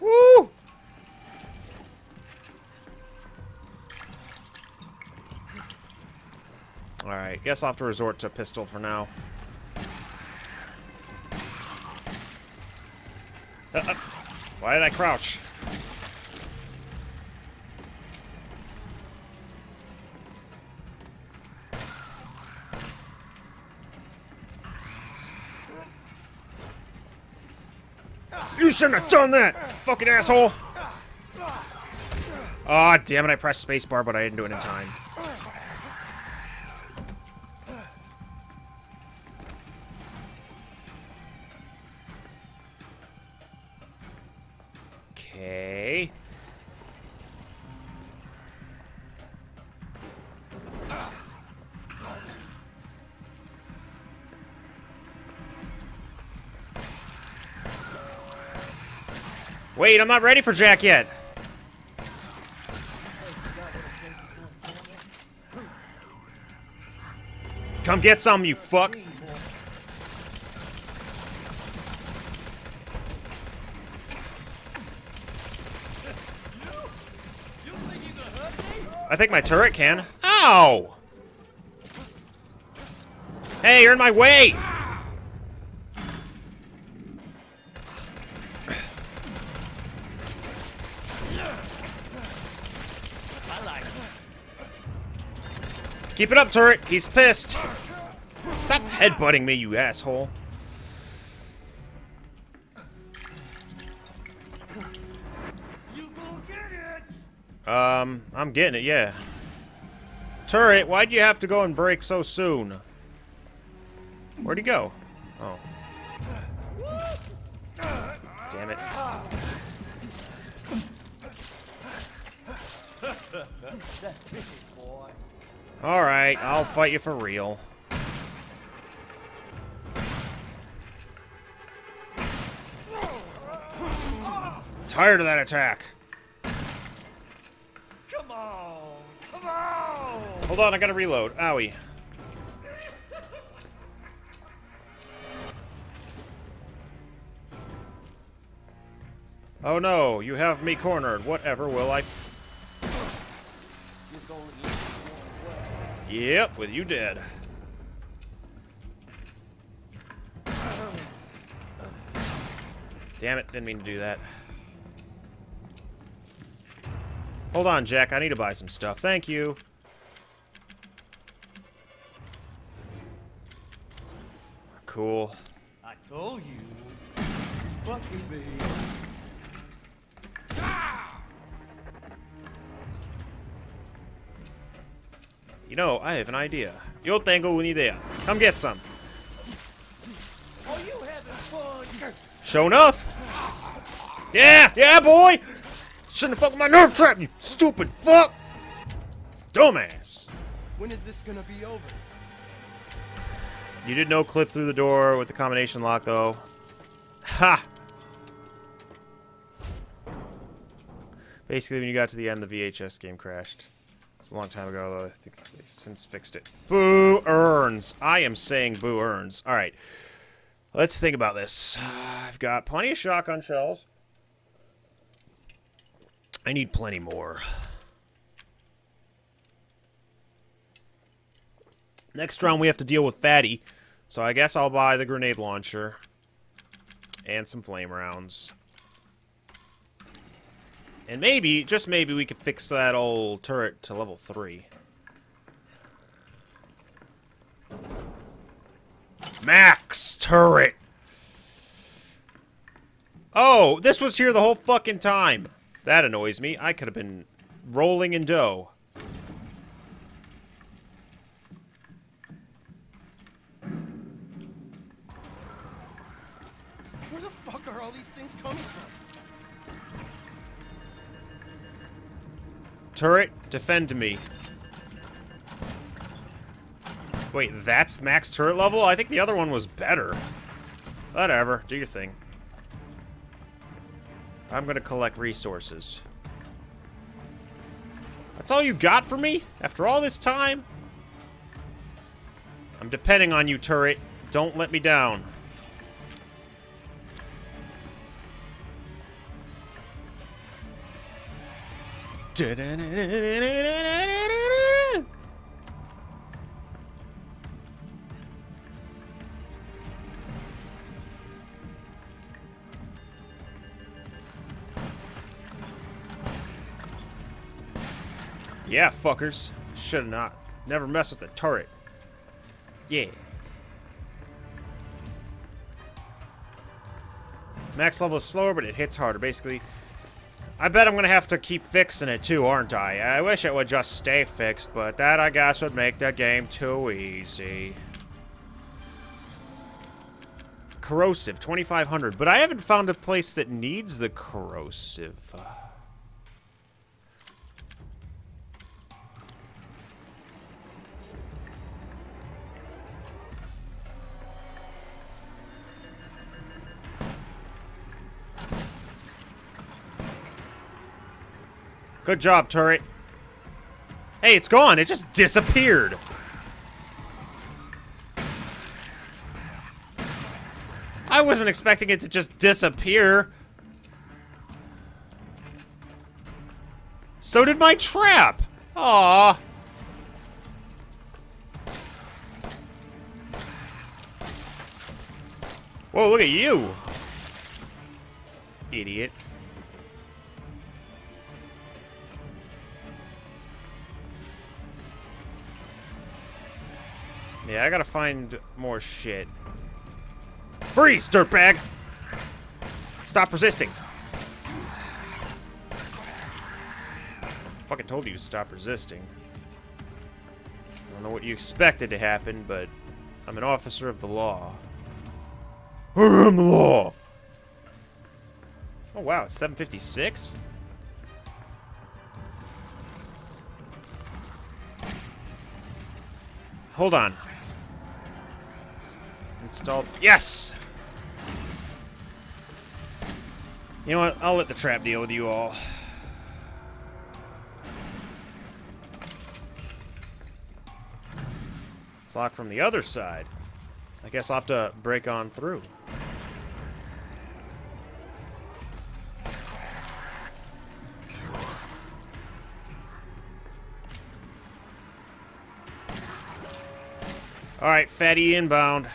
Speaker 1: Woo! Alright, guess I'll have to resort to a pistol for now. Why did I crouch? You shouldn't have done that, fucking asshole! Aw, oh, damn it, I pressed spacebar, but I didn't do it in time. Okay. Wait, I'm not ready for Jack yet. Come get some, you fuck. Think my turret can. Ow! Hey, you're in my way! Keep it up, turret. He's pissed. Stop headbutting me, you asshole. Um, I'm getting it, yeah. Turret, why'd you have to go and break so soon? Where'd he go? Oh. Damn it. Alright, I'll fight you for real. Tired of that attack. Hold on, I gotta reload. Owie. Oh no, you have me cornered. Whatever will I... Yep, with you dead. Damn it, didn't mean to do that. Hold on, Jack. I need to buy some stuff. Thank you. Cool.
Speaker 10: I told you. Fuck with me.
Speaker 1: You know, I have an idea. Yo tengo una idea. Come get some.
Speaker 10: Are you having fun?
Speaker 1: Show enough. Yeah, yeah, boy. Shouldn't have fucked with my nerve trap, you stupid fuck. Dumbass.
Speaker 12: When is this gonna be over?
Speaker 1: You did no clip through the door with the combination lock, though. Ha! Basically, when you got to the end, the VHS game crashed. It's a long time ago, though. I think they've since fixed it. Boo earns. I am saying boo earns. All right. Let's think about this. I've got plenty of shotgun shells. I need plenty more. Next round, we have to deal with Fatty. So I guess I'll buy the grenade launcher. And some flame rounds. And maybe, just maybe, we could fix that old turret to level 3. Max turret! Oh, this was here the whole fucking time. That annoys me. I could have been rolling in dough.
Speaker 12: Where the fuck are from?
Speaker 1: Turret, defend me. Wait, that's max turret level? I think the other one was better. Whatever, do your thing. I'm gonna collect resources. That's all you got for me? After all this time? I'm depending on you, turret. Don't let me down. Yeah, fuckers. Should've not. Never mess with the turret. Yeah. Max level is slower, but it hits harder. Basically, I bet I'm gonna have to keep fixing it too, aren't I? I wish it would just stay fixed, but that, I guess, would make the game too easy. Corrosive, 2500. But I haven't found a place that needs the corrosive. Good job, turret. Hey, it's gone. It just disappeared. I wasn't expecting it to just disappear. So did my trap. Aww. Whoa, look at you. Idiot. Yeah, I gotta find more shit. Freeze, dirtbag! Stop resisting. Fucking told you to stop resisting. I don't know what you expected to happen, but I'm an officer of the law. I am the law! Oh wow, it's 756? Hold on. Installed. Yes! You know what? I'll let the trap deal with you all. It's locked from the other side. I guess I'll have to break on through. Alright, fatty inbound.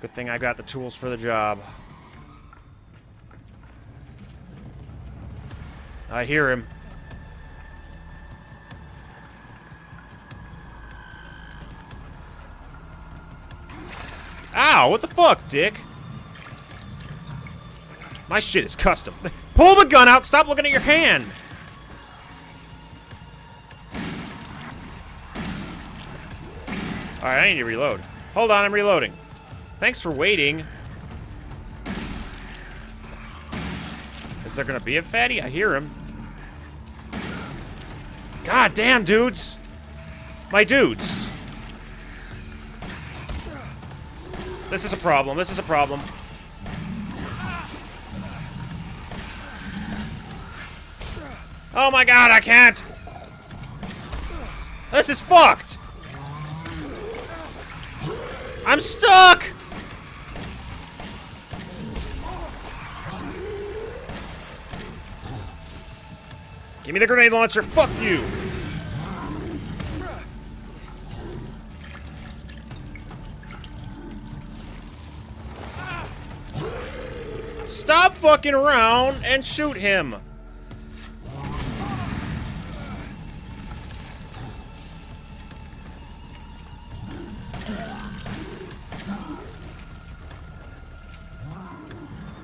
Speaker 1: Good thing I got the tools for the job. I hear him. Ow, what the fuck, dick? My shit is custom. Pull the gun out, stop looking at your hand! Alright, I need to reload. Hold on, I'm reloading. Thanks for waiting. Is there gonna be a fatty? I hear him. God damn, dudes! My dudes! This is a problem. This is a problem. Oh my god, I can't! This is fucked! I'm stuck! Give me the grenade launcher. Fuck you! Stop fucking around and shoot him!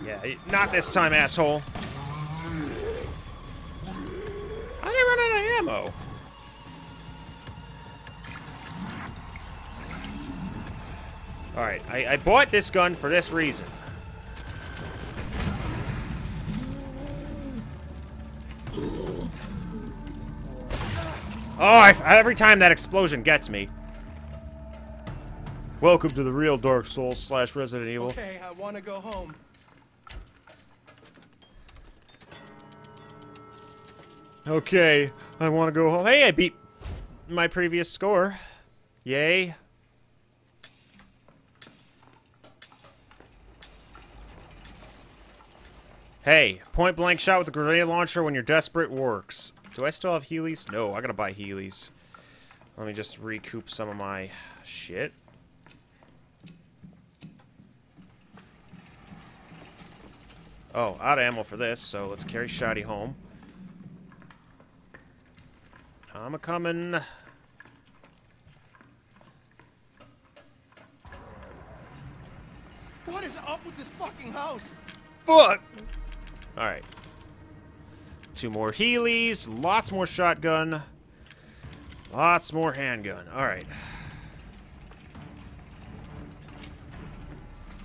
Speaker 1: Yeah, not this time, asshole. Ammo. Alright, I, I bought this gun for this reason. Oh, I, every time that explosion gets me. Welcome to the real Dark Souls slash Resident Evil.
Speaker 12: Okay, I want to go home.
Speaker 1: Okay, I want to go home. Hey, I beat my previous score. Yay. Hey, point blank shot with a grenade launcher when you're desperate works. Do I still have Heelys? No, I gotta buy Heelys. Let me just recoup some of my shit. Oh, out of ammo for this, so let's carry Shoddy home. I'm a coming.
Speaker 12: What is up with this fucking house?
Speaker 1: Fuck! Alright. Two more Heelys, lots more shotgun, lots more handgun. Alright.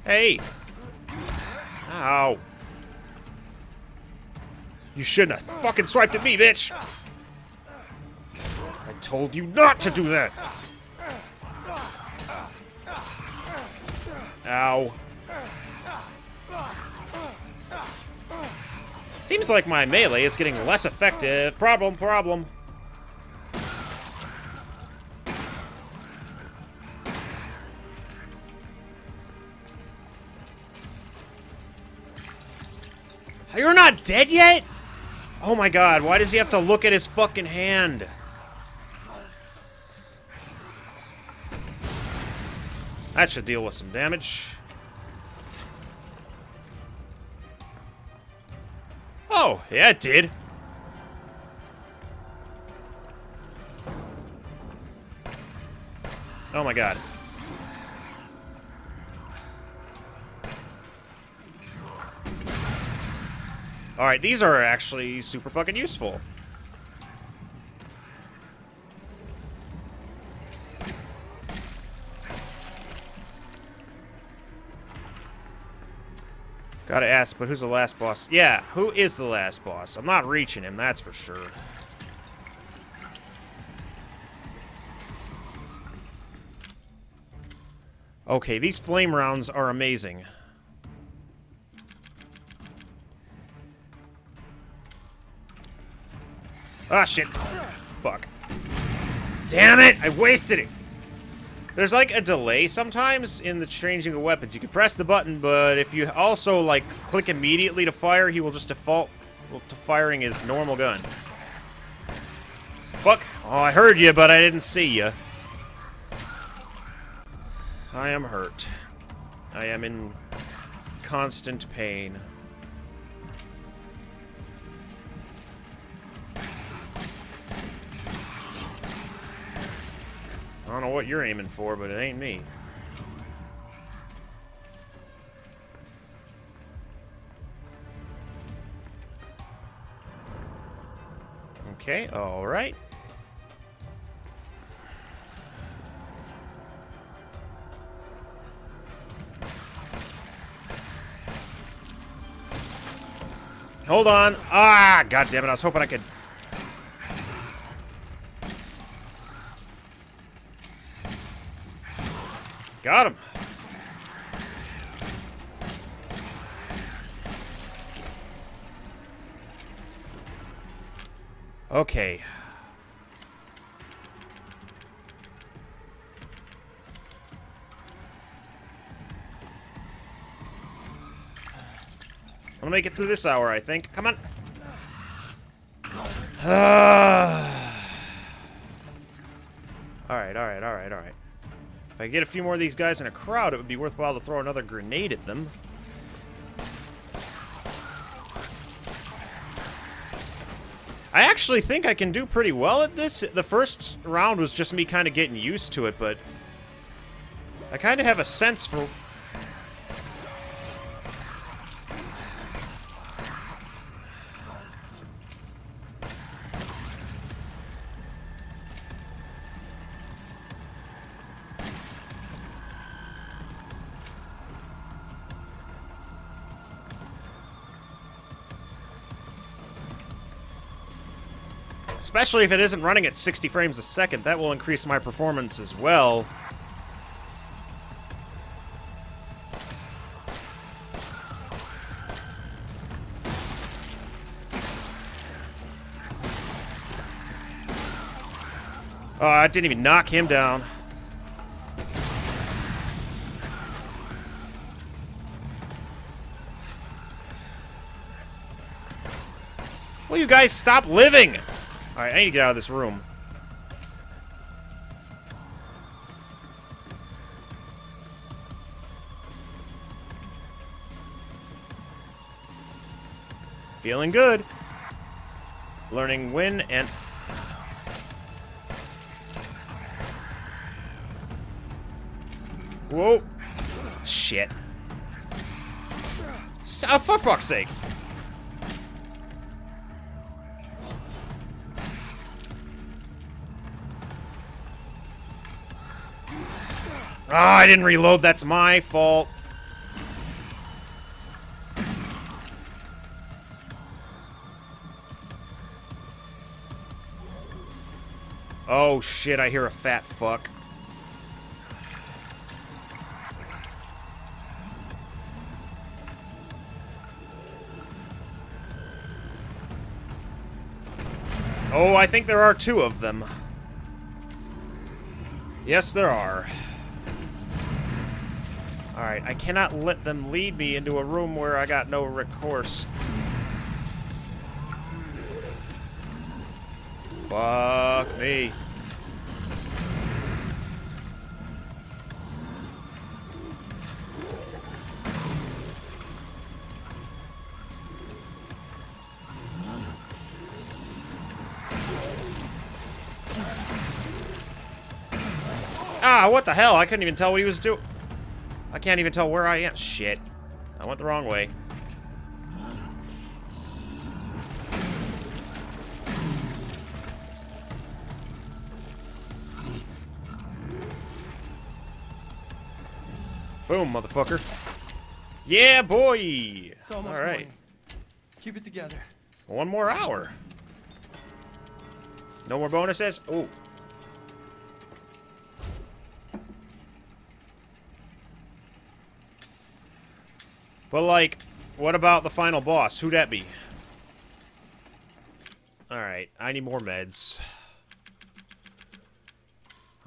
Speaker 1: Hey! Ow. You shouldn't have fucking swiped at me, bitch! Told you not to do that! Ow. Seems like my melee is getting less effective. Problem, problem. You're not dead yet? Oh my god, why does he have to look at his fucking hand? That should deal with some damage. Oh, yeah, it did. Oh my god. Alright, these are actually super fucking useful. Gotta ask, but who's the last boss? Yeah, who is the last boss? I'm not reaching him, that's for sure. Okay, these flame rounds are amazing. Ah, shit. Fuck. Damn it! I wasted it! There's like a delay sometimes in the changing of weapons. You can press the button, but if you also like click immediately to fire, he will just default to firing his normal gun. Fuck. Oh, I heard you, but I didn't see you. I am hurt. I am in constant pain. Don't know what you're aiming for, but it ain't me. Okay, alright. Hold on. Ah, god damn it. I was hoping I could... Got him. Okay. I'm gonna make it through this hour, I think. Come on. alright, alright, alright, alright. If I get a few more of these guys in a crowd, it would be worthwhile to throw another grenade at them. I actually think I can do pretty well at this. The first round was just me kind of getting used to it, but I kind of have a sense for Especially if it isn't running at 60 frames a second, that will increase my performance as well. Oh, I didn't even knock him down. Will you guys stop living? Alright, I need to get out of this room. Feeling good. Learning when and... Whoa. Shit. So, for fuck's sake. Oh, I didn't reload. That's my fault. Oh, shit. I hear a fat fuck. Oh, I think there are two of them. Yes, there are. Alright, I cannot let them lead me into a room where I got no recourse. Fuck me. Ah, what the hell? I couldn't even tell what he was doing. I can't even tell where I am. Shit. I went the wrong way. Boom, motherfucker. Yeah, boy!
Speaker 12: It's almost
Speaker 1: All right.
Speaker 12: morning. Keep it together.
Speaker 1: One more hour. No more bonuses? Oh. But, like, what about the final boss? Who'd that be? Alright, I need more meds.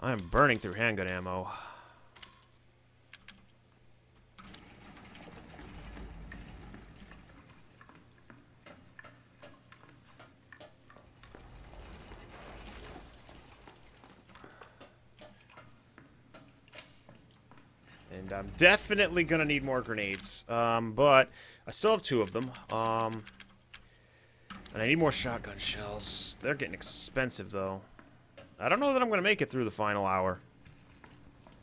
Speaker 1: I'm burning through handgun ammo. And I'm definitely gonna need more grenades. Um, but I still have two of them. Um, and I need more shotgun shells. They're getting expensive, though. I don't know that I'm gonna make it through the final hour.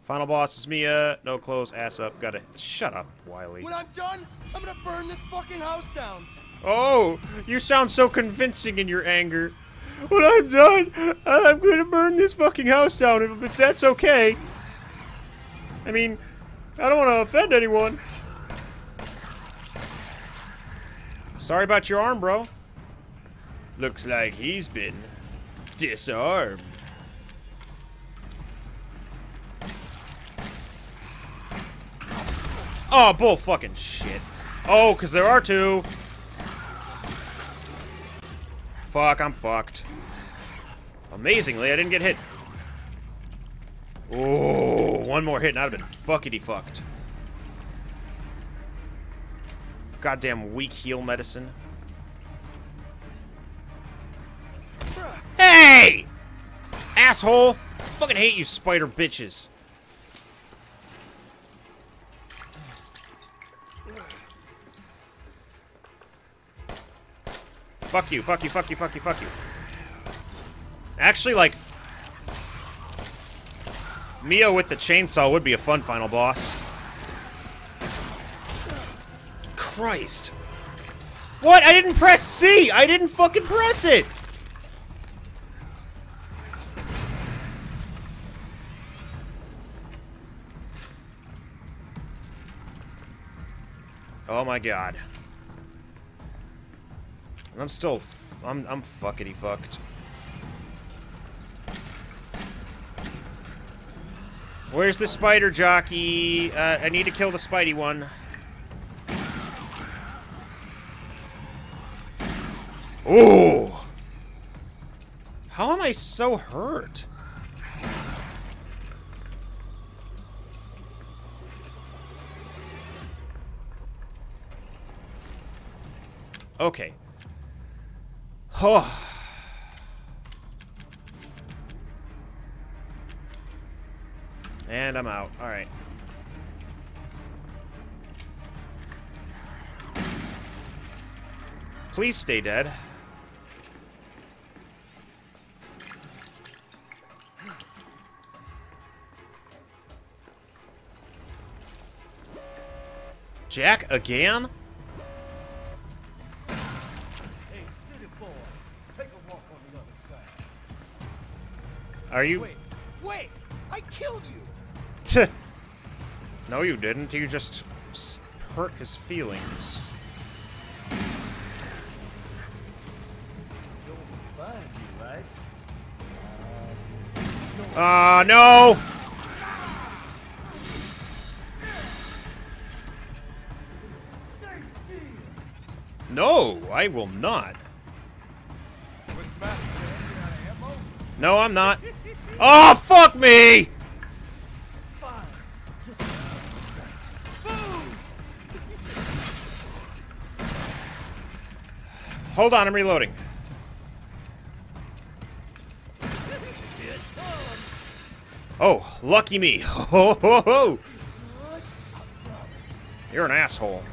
Speaker 1: Final boss is Mia. No clothes, ass up. Gotta shut up, Wiley.
Speaker 12: When I'm done, I'm gonna burn this fucking house down.
Speaker 1: Oh, you sound so convincing in your anger. When I'm done, I'm gonna burn this fucking house down if, if that's okay. I mean, I don't want to offend anyone. Sorry about your arm, bro. Looks like he's been disarmed. Oh, bull fucking shit. Oh, because there are two. Fuck, I'm fucked. Amazingly, I didn't get hit. Oh, one more hit and I'd have been fuckity fucked. Goddamn weak heal medicine. Hey! Asshole! Fucking hate you spider bitches. Fuck you, fuck you, fuck you, fuck you, fuck you. Actually, like... Mia with the chainsaw would be a fun final boss. Christ. What? I didn't press C! I didn't fucking press it! Oh my god. I'm still... I'm, I'm fuckity fucked. Where's the spider jockey? Uh, I need to kill the spidey one. Ooh! How am I so hurt? Okay. Oh. And I'm out. Alright. Please stay dead. Jack again? Are you?
Speaker 10: Wait, wait! I killed you!
Speaker 1: No, you didn't. You just hurt his feelings. Ah, uh, no! No, I will not. No, I'm not. Oh, fuck me! Hold on, I'm reloading. Oh, lucky me. Ho, ho, ho. You're an asshole.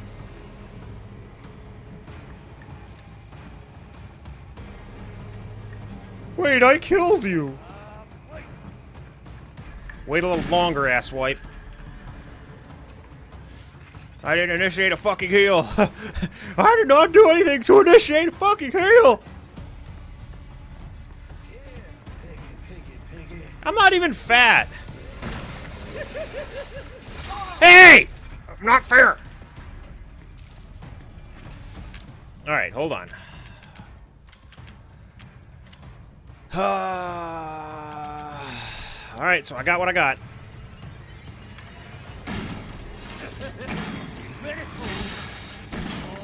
Speaker 1: Wait, I killed you! Wait a little longer, asswipe. I didn't initiate a fucking heal. I did not do anything to initiate a fucking heal! I'm not even fat! Hey! Not fair! Alright, hold on. Alright, so I got what I got.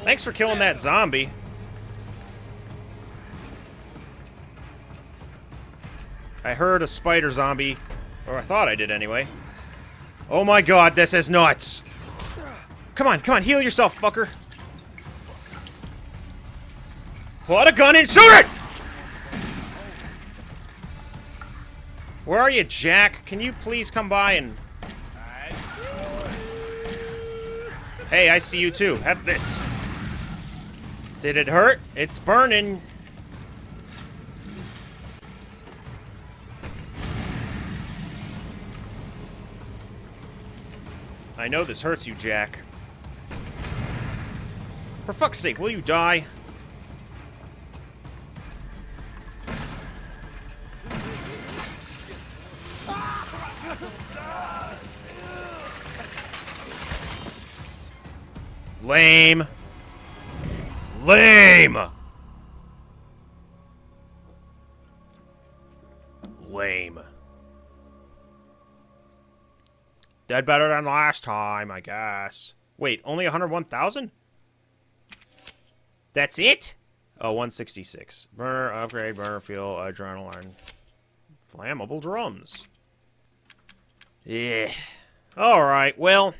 Speaker 1: Thanks for killing that zombie. I heard a spider zombie. Or I thought I did anyway. Oh my god, this is nuts! Come on, come on, heal yourself, fucker! Pull out a gun and shoot it! Where are you, Jack? Can you please come by and... Hey, I see you too. Have this. Did it hurt? It's burning. I know this hurts you, Jack. For fuck's sake, will you die? Lame. Lame! Lame. Dead better than last time, I guess. Wait, only 101,000? That's it? Oh, 166. Burner, upgrade, burner fuel, adrenaline. Flammable drums. Yeah. Alright, well.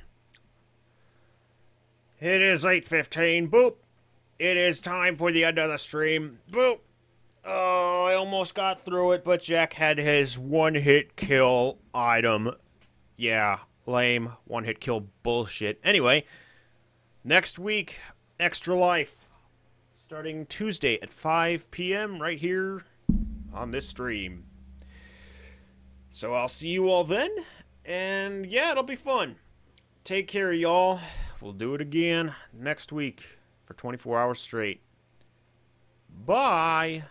Speaker 1: It is 8.15. Boop. It is time for the end of the stream. Boop. Oh, I almost got through it, but Jack had his one-hit kill item. Yeah, lame. One-hit kill bullshit. Anyway, next week, Extra Life. Starting Tuesday at 5 p.m. right here on this stream. So I'll see you all then. And yeah, it'll be fun. Take care, y'all. We'll do it again next week for 24 hours straight. Bye.